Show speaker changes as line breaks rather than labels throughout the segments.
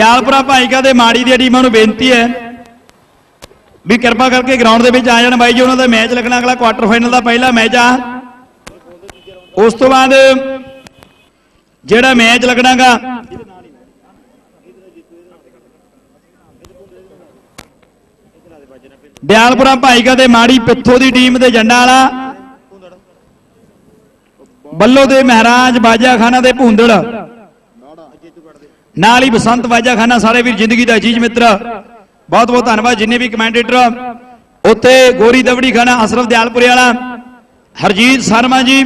ਦਿਆਲਪੁਰਾ ਭਾਈਕਾ ਦੇ ਮਾੜੀ ਦੀਆਂ ਟੀਮਾਂ ਨੂੰ ਬੇਨਤੀ ਹੈ ਵੀ ਕਿਰਪਾ ਕਰਕੇ ਗਰਾਊਂਡ ਦੇ ਵਿੱਚ ਆ ਜਾਣ ਬਾਈ ਜੀ, ਉਹਨਾਂ ਦਾ ਮੈਚ ਲੱਗਣਾ ਅਗਲਾ ਕੁਆਟਰ ਫਾਈਨਲ ਦਾ ਪਹਿਲਾ ਮੈਚ ਆ। ਉਸ ਤੋਂ ਬਾਅਦ ਜਿਹੜਾ ਮੈਚ ਲੱਗਣਾਗਾ, ਦਿਆਲਪੁਰਾ ਭਾਈਕਾ ਦੇ ਮਾੜੀ ਪਿੱਥੋ ਦੀ ਟੀਮ ਦੇ ਜੰਡਾ ਵਾਲਾ, ਬੱਲੋ ਦੇ ਮਹਾਰਾਜ ਬਾਜਾ ਖਾਨਾ ਦੇ ਭੁੰਦੜ। ਨਾਲ ਹੀ ਬਸੰਤ ਵਾਜਾ ਖਾਨਾ ਸਾਰੇ ਵੀਰ ਜ਼ਿੰਦਗੀ ਦਾ ਅਜੀਜ਼ ਮਿੱਤਰ। ਬਹੁਤ ਬਹੁਤ ਧੰਨਵਾਦ ਜਿੰਨੇ ਵੀ ਕਮੈਂਟੇਟਰ ਉੱਥੇ ਗੋਰੀ ਦਵੜੀ ਖਾਨਾ ਅਸਰਫ ਦਿਆਲਪੁਰੇ ਵਾਲਾ, ਹਰਜੀਤ ਸ਼ਰਮਾ ਜੀ,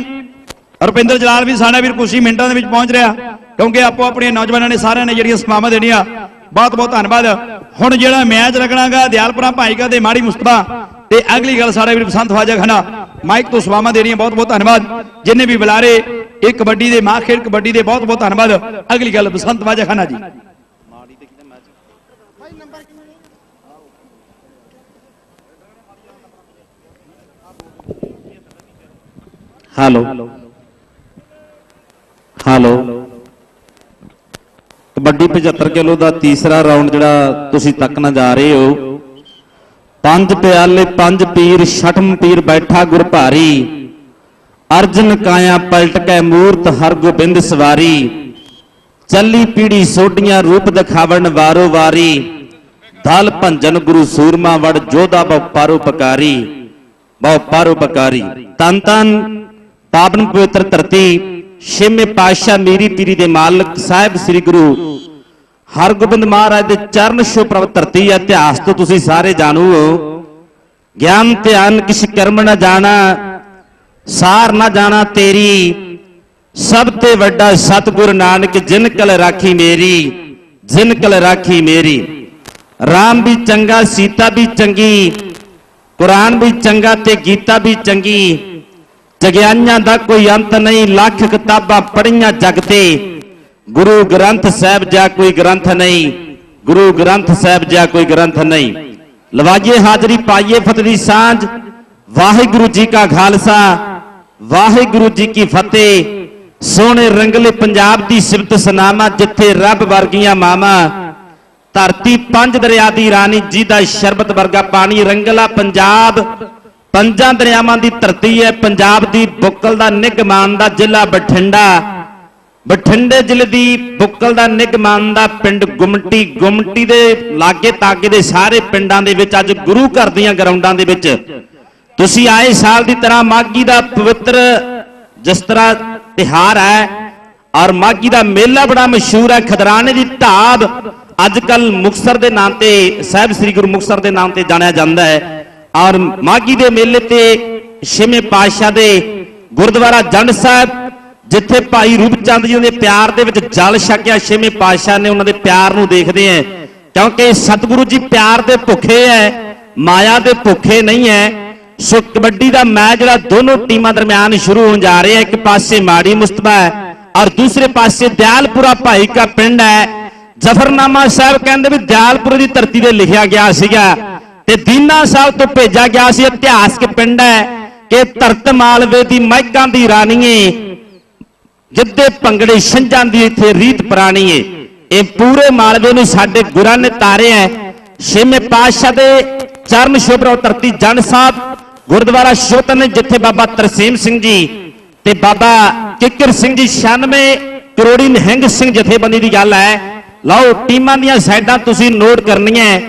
ਰੁਪਿੰਦਰ ਜਲਾਲ ਵੀ ਸਾਡਾ ਵੀਰ ਕੁਛ ਹੀ ਮਿੰਟਾਂ ਦੇ ਵਿੱਚ ਪਹੁੰਚ ਰਿਹਾ, ਕਿਉਂਕਿ ਆਪੋ ਆਪਣੀਆਂ ਨੌਜਵਾਨਾਂ ਨੇ ਸਾਰਿਆਂ ਨੇ ਜਿਹੜੀਆਂ ਸਮਾਵਾਂ ਦੇਣੀਆਂ। ਬਹੁਤ ਬਹੁਤ ਧੰਨਵਾਦ। ਹੁਣ ਜਿਹੜਾ ਮੈਚ ਲੱਗਣਾਗਾ ਦਿਆਲਪੁਰਾ ਭਾਈਕਾ ਤੇ ਮਾੜੀ ਮੁਸਤਫਾ, ਤੇ ਅਗਲੀ ਗੱਲ ਸਾਡਾ ਵੀਰ ਬਸੰਤ ਵਾਜਾ ਖਾਨਾ ਮਾਈਕ ਤੋਂ ਸਵਾਮਾਂ ਦੇਣੀਆਂ, ਬਹੁਤ ਬਹੁਤ ਧੰਨਵਾਦ। ਜਿੰਨੇ ਵੀ ਬੁਲਾਰੇ ਇਹ ਕਬੱਡੀ ਦੇ ਮਾਂ ਖੇਡ ਕਬੱਡੀ ਦੇ ਬਹੁਤ ਬਹੁਤ ਧੰਨਵਾਦ। ਅਗਲੀ ਗੱਲ, Basant Bajakhana ji.
Hello hello kabaddi 75 kilo ਦਾ ਤੀਸਰਾ ਰਾਉਂਡ ਜਿਹੜਾ ਤੁਸੀਂ ਤੱਕਣਾ ਜਾ ਰਹੇ ਹੋ। ਪੰਜ ਪਿਆਲੇ, ਪੰਜ ਪੀਰ ਛਠਮ ਪੀਰ ਬੈਠਾ ਗੁਰਭਾਰੀ। ਅਰਜਨ ਕਾਇਆ ਪਲਟ ਕੇ ਮੂਰਤ ਹਰ ਗੋਬਿੰਦ ਸਵਾਰੀ। ਚੱਲੀ ਪੀੜੀ ਸੋਡੀਆਂ ਰੂਪ ਦਿਖਾਵਣ ਵਾਰੋ ਵਾਰੀ। ਦਲ ਭੰਜਨ ਗੁਰੂ ਸੂਰਮਾ ਵੜ ਜੋਧਾ ਬਹੁ ਪਰਉਪਕਾਰੀ ਬਹੁ ਪਰਉਪਕਾਰੀ ਤਨ ਤਨ, ਪਾਵਨ ਪਵਿੱਤਰ ਧਰਤੀ, ਛੇਵੇਂ ਪਾਤਸ਼ਾਹ ਮੀਰੀ ਪੀਰੀ ਦੇ ਮਾਲਕ ਸਾਹਿਬ ਸ੍ਰੀ ਗੁਰੂ ਹਰਗੋਬਿੰਦ ਮਹਾਰਾਜ ਦੇ ਚਰਨ ਛੋਹ ਪ੍ਰਭ ਧਰਤੀ ਇਤਿਹਾਸ ਤੋਂ ਤੁਸੀਂ ਸਾਰੇ ਜਾਣੂ ਹੋ। ਗਿਆਨ ਧਿਆਨ ਕਿਛ ਕਰਮ ਨਾ ਜਾਣਾ ਸਾਰ ਨਾ ਜਾਣਾ ਤੇਰੀ। ਸਭ ਤੇ ਵੱਡਾ ਸਤਿਗੁਰ ਨਾਨਕ ਜਿਨ ਕਲ ਰਾਖੀ ਮੇਰੀ, ਜਿਨ ਕਲ ਰਾਖੀ ਮੇਰੀ। ਰਾਮ ਵੀ ਚੰਗਾ, ਸੀਤਾ ਵੀ ਚੰਗੀ, ਕੁਰਾਨ ਵੀ ਚੰਗਾ ਤੇ ਗੀਤਾ ਵੀ ਚੰਗੀ। ਜਗਿਆਈਆਂ ਦਾ ਕੋਈ ਅੰਤ ਨਹੀਂ, ਲੱਖ ਕਿਤਾਬਾਂ ਪੜੀਆਂ ਜਗ ਤੇ। ਗੁਰੂ ਗ੍ਰੰਥ ਸਾਹਿਬ ਜਾਂ ਕੋਈ ਗ੍ਰੰਥ ਨਹੀਂ, ਗੁਰੂ ਗ੍ਰੰਥ ਸਾਹਿਬ ਜਾਂ ਕੋਈ ਗ੍ਰੰਥ ਨਹੀਂ। ਲਵਾਈਏ ਹਾਜ਼ਰੀ, ਪਾਈਏ ਫਤਿਹ ਦੀ ਸਾਂਝ। ਵਾਹਿਗੁਰੂ ਜੀ ਕਾ ਖਾਲਸਾ। ਵਾਹਿਗੁਰੂ ਜੀ ਕੀ ਫਤਿਹ। ਸੋਹਣੇ ਰੰਗਲੇ ਪੰਜਾਬ ਦੀ ਸਿਫਤ ਸੁਨਾਮਾ ਜਿੱਥੇ ਰੱਬ ਵਰਗੀਆਂ ਮਾਵਾਂ, ਧਰਤੀ ਪੰਜ ਦਰਿਆ ਦੀ ਰਾਣੀ ਜੀ ਦਾ ਸ਼ਰਬਤ ਵਰਗਾ ਪਾਣੀ, ਰੰਗਲਾ ਪੰਜਾਬ, ਪੰਜਾਂ ਦਰਿਆਵਾਂ ਦੀ ਧਰਤੀ ਹੈ। ਪੰਜਾਬ ਦੀ ਬੁੱਕਲ ਦਾ ਨਿਗਮਾਨ ਦਾ ਜ਼ਿਲ੍ਹਾ ਬਠਿੰਡਾ। ਬਠਿੰਡੇ ਜ਼ਿਲ੍ਹੇ ਦੀ ਬੁੱਕਲ ਦਾ ਨਿਗਮਾਨ ਦਾ ਪਿੰਡ ਗੁਮਟੀ ਗੁਮਟੀ ਦੇ ਲਾਗੇ ਤਾਗੇ ਦੇ ਸਾਰੇ ਪਿੰਡਾਂ ਦੇ ਵਿੱਚ ਅੱਜ ਗੁਰੂ ਘਰ ਦੀਆਂ ਗਰਾਊਂਡਾਂ ਦੇ ਵਿੱਚ ਤੁਸੀਂ ਆਏ ਸਾਲ ਦੀ ਤਰ੍ਹਾਂ ਮਾਗੀ ਦਾ ਪਵਿੱਤਰ ਜਿਸ ਤਰ੍ਹਾਂ ਤਿਹਾਰ ਹੈ, ਔਰ ਮਾਗੀ ਦਾ ਮੇਲਾ ਬੜਾ ਮਸ਼ਹੂਰ ਹੈ, ਖਦਰਾਣੇ ਦੀ ਢਾਬ ਅੱਜ ਕੱਲ ਮੁਕਸਰ ਦੇ ਨਾਮ ਤੇ, ਸਾਹਿਬ ਸ੍ਰੀ ਗੁਰੂ ਮੁਕਸਰ ਦੇ ਨਾਮ ਤੇ ਜਾਣਿਆ ਜਾਂਦਾ ਹੈ। ਔਰ ਮਾਗੀ ਦੇ ਮੇਲੇ ਤੇ ਛੇਵੇਂ ਪਾਤਸ਼ਾਹ ਦੇ ਗੁਰਦੁਆਰਾ ਜੰਡ ਸਾਹਿਬ, ਜਿੱਥੇ ਭਾਈ ਰੂਪਚੰਦ ਜੀ ਦੇ ਪਿਆਰ ਦੇ ਵਿੱਚ ਜਲ ਛਕਿਆ ਛੇਵੇਂ ਪਾਤਸ਼ਾਹ ਨੇ, ਉਹਨਾਂ ਦੇ ਪਿਆਰ ਨੂੰ ਦੇਖਦੇ ਆ ਕਿਉਂਕਿ ਸਤਿਗੁਰੂ ਜੀ ਪਿਆਰ ਦੇ ਭੁੱਖੇ ਐ ਮਾਇਆ ਦੇ ਭੁੱਖੇ ਨਹੀਂ ਐ ਸੋ ਕਬੱਡੀ ਦਾ ਮੈਚ ਜਿਹੜਾ ਦੋਨੋਂ ਟੀਮਾਂ ਦਰਮਿਆਨ ਸ਼ੁਰੂ ਹੋਣ ਜਾ ਰਿਹਾ, ਇੱਕ ਪਾਸੇ ਮਾੜੀ ਮੁਸਤਫਾ ਹੈ ਔਰ ਦੂਸਰੇ ਪਾਸੇ ਦਿਆਲਪੁਰਾ ਭਾਈ ਕਾ ਪਿੰਡ ਹੈ ਜ਼ਫਰਨਾਮਾ ਸਾਹਿਬ ਕਹਿੰਦੇ ਵੀ ਦਿਆਲਪੁਰ ਦੀ ਧਰਤੀ ਤੇ ਲਿਖਿਆ ਗਿਆ ਸੀਗਾ ਤੇ ਦੀਨਾ ਸਾਹਿਬ ਤੋਂ ਭੇਜਿਆ ਗਿਆ ਸੀ, ਇਤਿਹਾਸਕ ਪਿੰਡ ਹੈ ਕਿ ਧਰਤ ਮਾਲਵੇ ਦੀ ਮਹਿਕਾਂ ਦੀ ਰਾਣੀਏ ਜਿੱਦੇ ਭੰਗੜੇ ਛੰਝਾਂ ਦੀ ਇੱਥੇ ਰੀਤ ਪੁਰਾਣੀ ਏ ਇਹ ਪੂਰੇ ਮਾਲਵੇ ਨੂੰ ਸਾਡੇ ਗੁਰਾਂ ਨੇ ਤਾਰਿਆ ਹੈ। ਛੇਵੇਂ ਪਾਤਸ਼ਾਹ ਦੇ ਚਰਨ ਸ਼ੋਭਰਾ ਧਰਤੀ ਜਨ ਸਾਹਿਬ ਗੁਰਦੁਆਰਾ ਸ਼ੋਤਨ ਜਿੱਥੇ ਬਾਬਾ ਤਰਸੀਮ ਸਿੰਘ ਜੀ ਤੇ ਬਾਬਾ ਕਿੱਕਰ ਸਿੰਘ ਜੀ 96 ਕਰੋੜੀ ਨਿਹੰਗ ਸਿੰਘ ਜਥੇਬੰਦੀ ਦੀ ਗੱਲ ਹੈ। ਲਓ, ਟੀਮਾਂ ਦੀਆਂ ਸਾਈਡਾਂ ਤੁਸੀਂ ਨੋਟ ਕਰਨੀਆਂ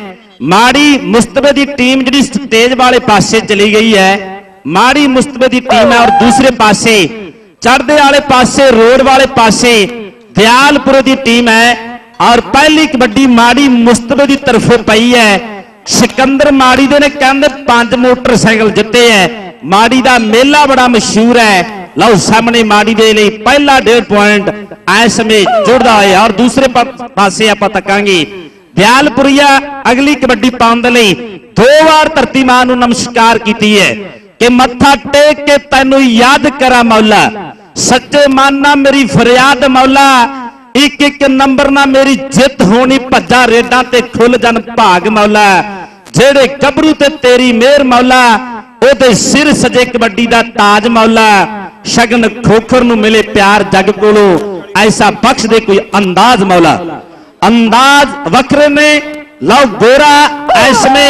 ਮਾੜੀ ਮੁਸਤਬੇ ਦੀ ਟੀਮ ਜਿਹੜੀ ਸਟੇਜ ਵਾਲੇ ਪਾਸੇ ਚਲੀ ਗਈ ਹੈ। ਮਾੜੀ ਮੁਸਤਬੇ ਦੀ ਟੀਮ ਹੈ ਔਰ ਦੂਸਰੇ ਪਾਸੇ ਚੜਦੇ ਵਾਲੇ ਪਾਸੇ, ਰੋਡ ਵਾਲੇ ਪਾਸੇ ਦਿਆਲਪੁਰ ਦੀ ਟੀਮ ਹੈ। ਔਰ ਪਹਿਲੀ ਕਬੱਡੀ ਮਾੜੀ ਮੁਸਤਬੇ ਦੀ ਤਰਫੋਂ ਪਈ ਹੈ। ਸਿਕੰਦਰ ਮਾੜੀ ਦੇ ਨੇ ਕਹਿੰਦੇ ਪੰਜ ਮੋਟਰਸਾਈਕਲ ਜਿੱਤੇ ਹੈ ਮਾੜੀ ਦਾ ਮੇਲਾ ਬੜਾ ਮਸ਼ਹੂਰ ਹੈ ਲਓ ਸਾਹਮਣੇ ਮਾੜੀ ਦੇ ਲਈ ਪਹਿਲਾ 1.5 ਪੁਆਇੰਟ ਐਸ ਸਮੇਂ ਜੁੜਦਾ ਹੈ ਔਰ ਦੂਸਰੇ ਪਾ- ਪਾਸੇ ਆਪਾਂ ਤੱਕਾਂਗੇ ਦਿਆਲਪੁਰੀਆ ਅਗਲੀ ਕਬੱਡੀ ਪਾਉਣ ਦੇ ਲਈ ਦੋ ਵਾਰ ਧਰਤੀ ਮਾਂ ਨੂੰ ਨਮਸਕਾਰ ਕੀਤੀ ਹੈ ਕਿ ਮੱਥਾ ਟੇਕ ਕੇ ਤੈਨੂੰ ਯਾਦ ਕਰਾਂ ਮੌਲਾ ਸੱਚੇ ਮਨ ਨਾਲ ਮੇਰੀ ਫਰਿਆਦ ਮੌਲਾ ਇੱਕ ਇੱਕ ਨੰਬਰ ਨਾਲ ਮੇਰੀ ਜਿੱਤ ਹੋਣੀ ਭੱਜਾ ਰੇਡਾਂ ਤੇ ਖੁੱਲ ਜਨ ਭਾਗ ਮੌਲਾ। ਜਿਹੜੇ ਗੱਭਰੂ ਤੇ ਤੇਰੀ ਮਿਹਰ ਮੌਲਾ, ਉਹਦੇ ਸਿਰ ਸਜੇ ਕਬੱਡੀ ਦਾ ਤਾਜ ਮੌਲਾ। ਸ਼ਗਨ ਖੋਖਰ ਨੂੰ ਮਿਲੇ ਪਿਆਰ ਜਗ ਕੋਲੋਂ, ਐਸਾ ਬਖਸ਼ ਦੇ ਕੋਈ ਅੰਦਾਜ਼ ਮੌਲਾ। ਅੰਦਾਜ਼ ਵੱਖਰੇ ਨੇ, ਲਓ ਗੋਰਾ ਐਸਮੇ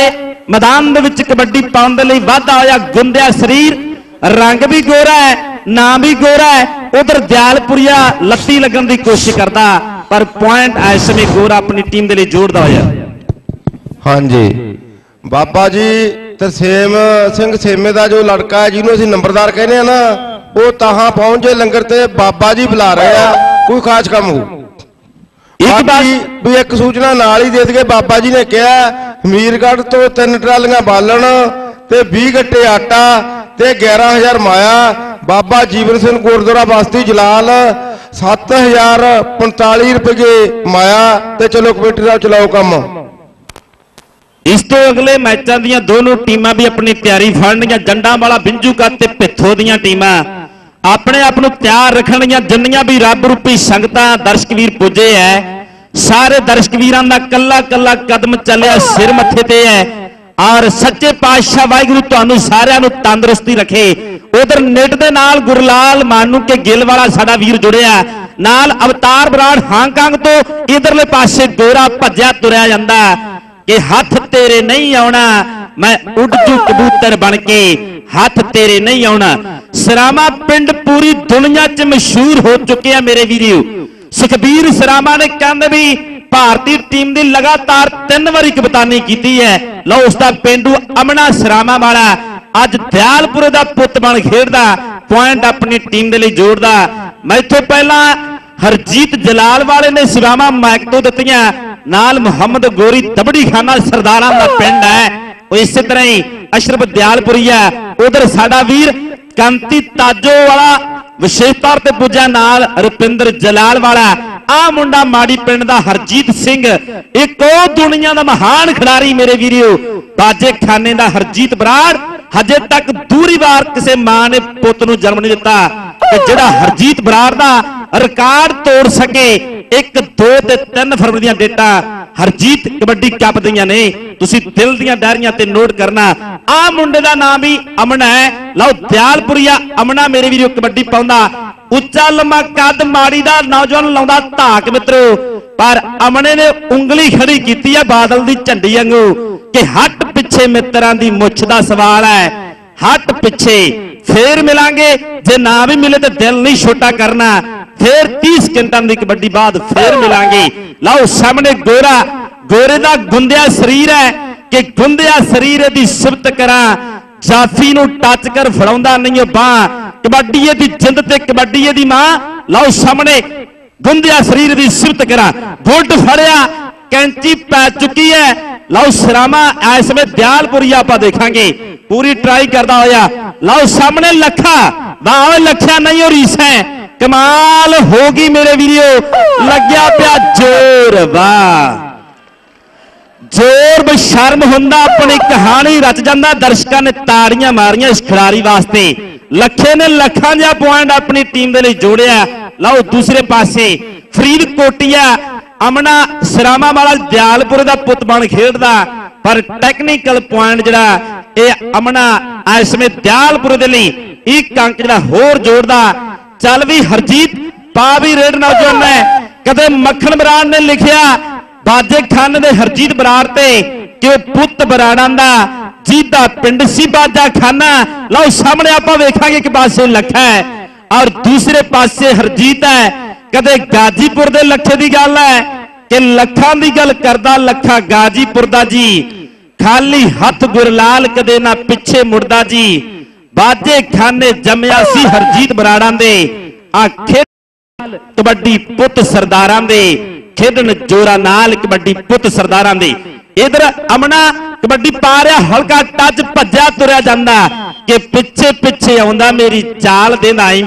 ਮੈਦਾਨ ਦੇ ਵਿੱਚ ਕਬੱਡੀ ਪਾਉਣ ਦੇ ਲਈ ਵਾਧਾ ਹੋਇਆ ਗੁੰਦਿਆ ਸਰੀਰ। ਰੰਗ ਵੀ ਗੋਰਾ ਹੈ। ਨਾਮ ਵੀ ਗੋਰਾ ਹੈ। ਉਧਰ ਦਿਆਲਪੁਰੀਆ ਲੱਤੀ ਲੱਗਣ ਦੀ ਕੋਸ਼ਿਸ਼ ਕਰਦਾ ਪਰ ਪੁਆਇੰਟ ਐਸਮੇ ਗੋਰਾ ਆਪਣੀ ਟੀਮ ਦੇ ਲਈ ਜੋੜਦਾ ਹੋਇਆ।
ਹਾਂਜੀ। ਬਾਬਾ ਜੀ ਤਰਸੇਮ ਸਿੰਘ ਸੇਮੇ ਦਾ ਜੋ ਲੜਕਾ ਹੈ ਜਿਹਨੂੰ ਅਸੀਂ ਨੰਬਰਦਾਰ ਕਹਿੰਦੇ ਆ ਨਾ ਉਹ ਤਾਹਾਂ ਪਹੁੰਚੇ ਲੰਗਰ ਤੇ ਬਾਬਾ ਜੀ ਬੁਲਾ ਰਹੇ ਆ। ਕੋਈ ਖਾਸ ਕੰਮ ਹੋ।
ਇੱਕ ਬਾਤ
ਵੀ ਇੱਕ ਸੂਚਨਾ ਨਾਲ ਹੀ ਦੇ ਦਈਏ ਬਾਬਾ ਜੀ ਨੇ ਕਿਹਾ ਹਮੀਰਗੜ੍ਹ ਤੋਂ ਤਿੰਨ ਟਰਾਲੀਆਂ ਬਾਲਣ ਤੇ 20 ਗੱਟੇ ਆਟਾ ਤੇ 11000 ਮਾਇਆ ਬਾਬਾ ਜੀਵਨ ਸਿੰਘ ਗੁਰਦੁਆਰਾ ਬਸਤੀ ਜਲਾਲ 7045 ਰੁਪਏ ਮਾਇਆ ਤੇ ਚਲੋ ਕਮੇਟੀ ਦਾ ਚਲਾਓ ਕੰਮ।
ਇਸ ਤੋਂ ਅਗਲੇ ਮੈਚਾਂ ਦੀਆਂ ਦੋਨੋਂ ਟੀਮਾਂ ਵੀ ਆਪਣੀ ਤਿਆਰੀ ਫੜਨਗੀਆਂ, ਜੰਡਾਂ ਵਾਲਾ ਬਿੰਜੂਕਾ ਤੇ ਪਿੱਥੋ ਦੀਆਂ ਟੀਮਾਂ। ਆਪਣੇ ਆਪ ਨੂੰ ਤਿਆਰ ਰੱਖਣਗੀਆਂ ਜਿੰਨੀਆਂ ਵੀ ਰੱਬ ਰੂਪੀ ਸੰਗਤਾਂ ਦਰਸ਼ਕ ਵੀਰ ਪੁੱਜੇ ਐ, ਸਾਰੇ ਦਰਸ਼ਕ ਵੀਰਾਂ ਦਾ ਕੱਲਾ ਕੱਲਾ ਕਦਮ ਚੱਲਿਆ, ਸਿਰ ਮੱਥੇ ਤੇ ਹੈ ਔਰ ਸੱਚੇ ਪਾਤਸ਼ਾਹ ਵਾਹਿਗੁਰੂ ਤੁਹਾਨੂੰ ਸਾਰਿਆਂ ਨੂੰ ਤੰਦਰੁਸਤੀ ਰੱਖੇ। ਉਧਰ ਨੈਟ ਦੇ ਨਾਲ ਗੁਰਲਾਲ ਮਾਨੂ ਕੇ ਗਿੱਲ ਵਾਲਾ ਸਾਡਾ ਵੀਰ ਜੁੜਿਆ। ਨਾਲ ਅਵਤਾਰ ਬਰਾੜ ਹਾਂਗਕਾਂਗ ਤੋਂ ਇਧਰਲੇ ਪਾਸੇ ਗੋਰਾ ਭੱਜਿਆ, ਤੁਰਿਆ ਜਾਂਦਾ ਕਿ ਹੱਥ ਤੇਰੇ ਨਹੀਂ ਆਉਣਾ। ਮੈਂ ਉੱਡ ਜੂ ਕਬੂਤਰ ਬਣ ਕੇ ਹੱਥ ਤੇਰੇ ਨਹੀਂ ਆਉਣਾ। ਸਰਾਮਾ ਪਿੰਡ ਪੂਰੀ ਦੁਨੀਆ 'ਚ ਮਸ਼ਹੂਰ ਹੋ ਚੁੱਕਿਆ ਮੇਰੇ ਵੀਰੋ। ਸੁਖਬੀਰ ਸਰਾਮਾ ਨੇ ਕਹਿੰਦੇ ਵੀ ਭਾਰਤੀ ਟੀਮ ਦੀ ਲਗਾਤਾਰ ਤਿੰਨ ਵਾਰੀ ਕਪਤਾਨੀ ਕੀਤੀ ਹੈ। ਲਓ ਉਸ ਦਾ ਪਿੰਡੂ ਅਮਨਾ ਸਰਾਮਾ ਵਾਲਾ ਅੱਜ ਦਿਆਲਪੁਰ ਦਾ ਪੁੱਤ ਬਣ ਖੇਡਦਾ, ਪੁਆਇੰਟ ਆਪਣੀ ਟੀਮ ਦੇ ਲਈ ਜੋੜਦਾ। ਮੈਥੋਂ ਪਹਿਲਾਂ ਹਰਜੀਤ ਜਲਾਲ ਵਾਲੇ ਨੇ ਸਿਵਾਮਾ ਮਾਈਕ ਤੋਂ ਦਿੱਤੀਆਂ। ਨਾਲ ਮੁਹੰਮਦ ਗੋਰੀ ਦਬੜੀ ਖਾਨਾ ਸਰਦਾਰਾਂ ਦਾ ਪਿੰਡ ਹੈ। ਉਹ ਇਸੇ ਤਰ੍ਹਾਂ ਹੀ ਅਸ਼ਰਫ ਦਿਆਲਪੁਰੀਆ ਉਧਰ ਸਾਡਾ ਵੀਰ ਕੰਤੀ ਤਾਜੋ ਵਾਲਾ ਵਿਸ਼ੇਸ਼ ਤੌਰ ਤੇ ਪੁੱਜਿਆ ਨਾਲ ਰੁਪਿੰਦਰ ਜਲਾਲ ਵਾਲਾ। ਆ ਮੁੰਡਾ ਮਾੜੀ ਪਿੰਡ ਦਾ ਹਰਜੀਤ ਸਿੰਘ। ਇੱਕ ਉਹ ਦੁਨੀਆ ਦਾ ਮਹਾਨ ਖਿਡਾਰੀ ਮੇਰੇ ਵੀਰਿਓ। ਬਾਜੇ ਖਾਨੇ ਦਾ ਹਰਜੀਤ ਬਰਾੜ। ਹਜੇ ਤੱਕ ਦੂਰੀ ਵਾਰ ਕਿਸੇ ਮਾਂ ਨੇ ਪੁੱਤ ਨੂੰ ਜਨਮ ਨਹੀਂ ਦਿੱਤਾ ਕਿ ਜਿਹੜਾ ਹਰਜੀਤ ਬਰਾੜ ਦਾ ਰਿਕਾਰਡ ਤੋੜ ਸਕੇ 1 2 ਤੇ 3 ਫਰਵਰੀ ਦੀਆਂ ਡੇਟਾਂ ਹਰਜੀਤ ਕਬੱਡੀ ਕੱਪ ਦੀਆਂ ਨੇ। ਤੁਸੀਂ ਦਿਲ ਦੀਆਂ ਡਾਇਰੀਆਂ ਤੇ ਨੋਟ ਕਰਨਾ। ਆ ਮੁੰਡੇ ਦਾ ਨਾਮ ਵੀ ਅਮਨਾ ਹੈ। ਲਓ ਦਿਆਲਪੁਰੀਆ ਅਮਨਾ ਮੇਰੇ ਵੀਰੋ ਕਬੱਡੀ ਪਾਉਂਦਾ। ਉੱਚਾ ਲੰਮਾ ਕੱਦ ਮਾੜੀ ਦਾ ਨੌਜਵਾਨ ਲਾਉਂਦਾ ਧਾਕ, ਮਿੱਤਰੋ। ਪਰ ਅਮਨੇ ਨੇ ਉਂਗਲੀ ਖੜੀ ਕੀਤੀ ਹੈ ਬਾਦਲ ਦੀ ਝੰਡੀ ਵਾਂਗੂ ਕਿ ਹੱਟ ਪਿੱਛੇ ਮਿੱਤਰਾਂ ਦੀ ਮੁੱਛ ਦਾ ਸਵਾਲ ਹੈ। ਹੱਟ ਪਿੱਛੇ ਫੇਰ ਮਿਲਾਂਗੇ। ਜੇ ਨਾ ਵੀ ਮਿਲੇ ਤਾਂ ਦਿਲ ਨਹੀਂ ਛੋਟਾ ਕਰਨਾ। ਫੇਰ 30 ਸਕਿੰਟਾਂ ਦੀ ਕਬੱਡੀ ਬਾਅਦ ਫੇਰ ਮਿਲਾਂਗੇ। ਲਓ, ਸਾਹਮਣੇ ਗੋਰਾ। ਗੋਰੇ ਦਾ ਗੁੰਦਿਆ ਸਰੀਰ ਹੈ ਕਿ ਗੁੰਦਿਆ ਸਰੀਰ ਦੀ ਸਿਫਤ ਕਰਾਂ। ਜਾਫੀ ਨੂੰ ਟੱਚ ਕਰ ਫੜਾਉਂਦਾ ਨਹੀਂ ਉਹ ਬਾਹ। ਕਬੱਡੀ ਦੀ ਜਿੰਦ ਤੇ ਕਬੱਡੀਏ ਦੀ ਮਾਂ। ਲਓ, ਸਾਹਮਣੇ ਗੁੰਦਿਆ ਸਰੀਰ ਦੀ ਸਿਫਤ ਕਰਾਂ ਬੁੱਢ ਫੜਿਆ ਕੈਂਚੀ ਪੈ ਚੁੱਕੀ ਹੈ ਲਓ ਸਰਾਮਾ ਇਸ ਸਮੇਂ ਦਿਆਲਪੁਰੀ ਆਪਾਂ ਦੇਖਾਂਗੇ ਪੂਰੀ ਟਰਾਈ ਕਰਦਾ ਹੋਇਆ ਲਓ ਸਾਹਮਣੇ ਲੱਖਾ ਵਾਹ ਓਏ ਲੱਖਿਆ ਨਹੀਂ ਹੋ ਰੀਸ ਹੈ ਕਮਾਲ ਹੋ ਗਈ ਮੇਰੇ ਵੀਰੋ ਲੱਗਿਆ ਪਿਆ ਜ਼ੋਰ ਵਾਹ ਜ਼ੋਰ ਬਸ਼ਰਮ ਹੁੰਦਾ ਆਪਣੀ ਕਹਾਣੀ ਰਚ ਜਾਂਦਾ ਦਰਸ਼ਕਾਂ ਨੇ ਤਾੜੀਆਂ ਮਾਰੀਆਂ ਇਸ ਖਿਡਾਰੀ ਵਾਸਤੇ ਲੱਖੇ ਨੇ ਲੱਖਾਂ ਜਿਹਾ ਪੁਆਇੰਟ ਆਪਣੀ ਟੀਮ ਦੇ ਲਈ ਜੋੜਿਆ ਲਓ ਦੂਸਰੇ ਪਾਸੇ ਫਰੀਦ ਕੋਟੀਆ ਅਮਨਾ ਸਰਾਮਾ ਵਾਲਾ ਦਿਆਲਪੁਰ ਦਾ ਪੁੱਤ ਬਣ ਖੇਡਦਾ, ਪਰ ਟੈਕਨੀਕਲ ਪੁਆਇੰਟ ਜਿਹੜਾ ਇਹ ਅਮਨਾ ਇਸ ਸਮੇਂ ਦਿਆਲਪੁਰ ਦੇ ਲਈ ਇੱਕ ਅੰਕ ਜਿਹੜਾ ਹੋਰ ਜੋੜਦਾ। ਚੱਲ ਵੀ ਹਰਜੀਤ ਪਾ ਵੀ ਰੇਡ ਨੌਜਵਾਨ ਨੇ ਕਦੇ ਮੱਖਣ ਬਰਾੜ ਨੇ ਲਿਖਿਆ, ਬਾਜੇ ਖਾਨ ਦੇ ਹਰਜੀਤ ਬਰਾੜ ਤੇ ਕਿ ਪੁੱਤ ਬਰਾੜਾਂ ਦਾ ਜਿਹਦਾ ਪਿੰਡ ਸੀ ਬਾਜਾ ਖਾਨਾ। ਲਓ ਸਾਹਮਣੇ ਆਪਾਂ ਵੇਖਾਂਗੇ ਕਿ ਪਾਸੇ ਲੱਖਾ ਹੈ। ਔਰ ਦੂਸਰੇ ਪਾਸੇ ਹਰਜੀਤ ਹੈ, ਕਦੇ ਗਾਜੀਪੁਰ ਦੇ ਲੱਖੇ ਦੀ ਗੱਲ ਹੈ ਕਿ ਲੱਖਾਂ ਦੀ ਗੱਲ ਕਰਦਾ ਲੱਖਾ ਗਾਜੀਪੁਰ ਦਾ ਜੀ। ਖਾਲੀ ਹੱਥ ਗੁਰਲਾਲ ਕਦੇ ਨਾ ਪਿੱਛੇ ਮੁੜਦਾ ਜੀ। ਬਾਜੇ ਖਾਨੇ ਜੰਮਿਆ ਸੀ ਹਰਜੀਤ ਬਰਾੜਾਂ ਦੇ। ਆ ਖੇਡ ਕਬੱਡੀ ਪੁੱਤ ਸਰਦਾਰਾਂ ਦੇ, ਖੇਡਣ ਜੋਰਾ ਨਾਲ ਕਬੱਡੀ ਪੁੱਤ ਸਰਦਾਰਾਂ ਦੇ। ਇਧਰ ਅਮਨਾ ਕਬੱਡੀ ਪਾ ਰਿਹਾ, ਹਲਕਾ ਟੱਚ ਭੱਜਿਆ, ਤੁਰਿਆ ਜਾਂਦਾ। ਕਿ ਪਿੱਛੇ ਪਿੱਛੇ ਆਉਂਦਾ ਮੇਰੀ ਚਾਲ ਦੇ ਨਾਈ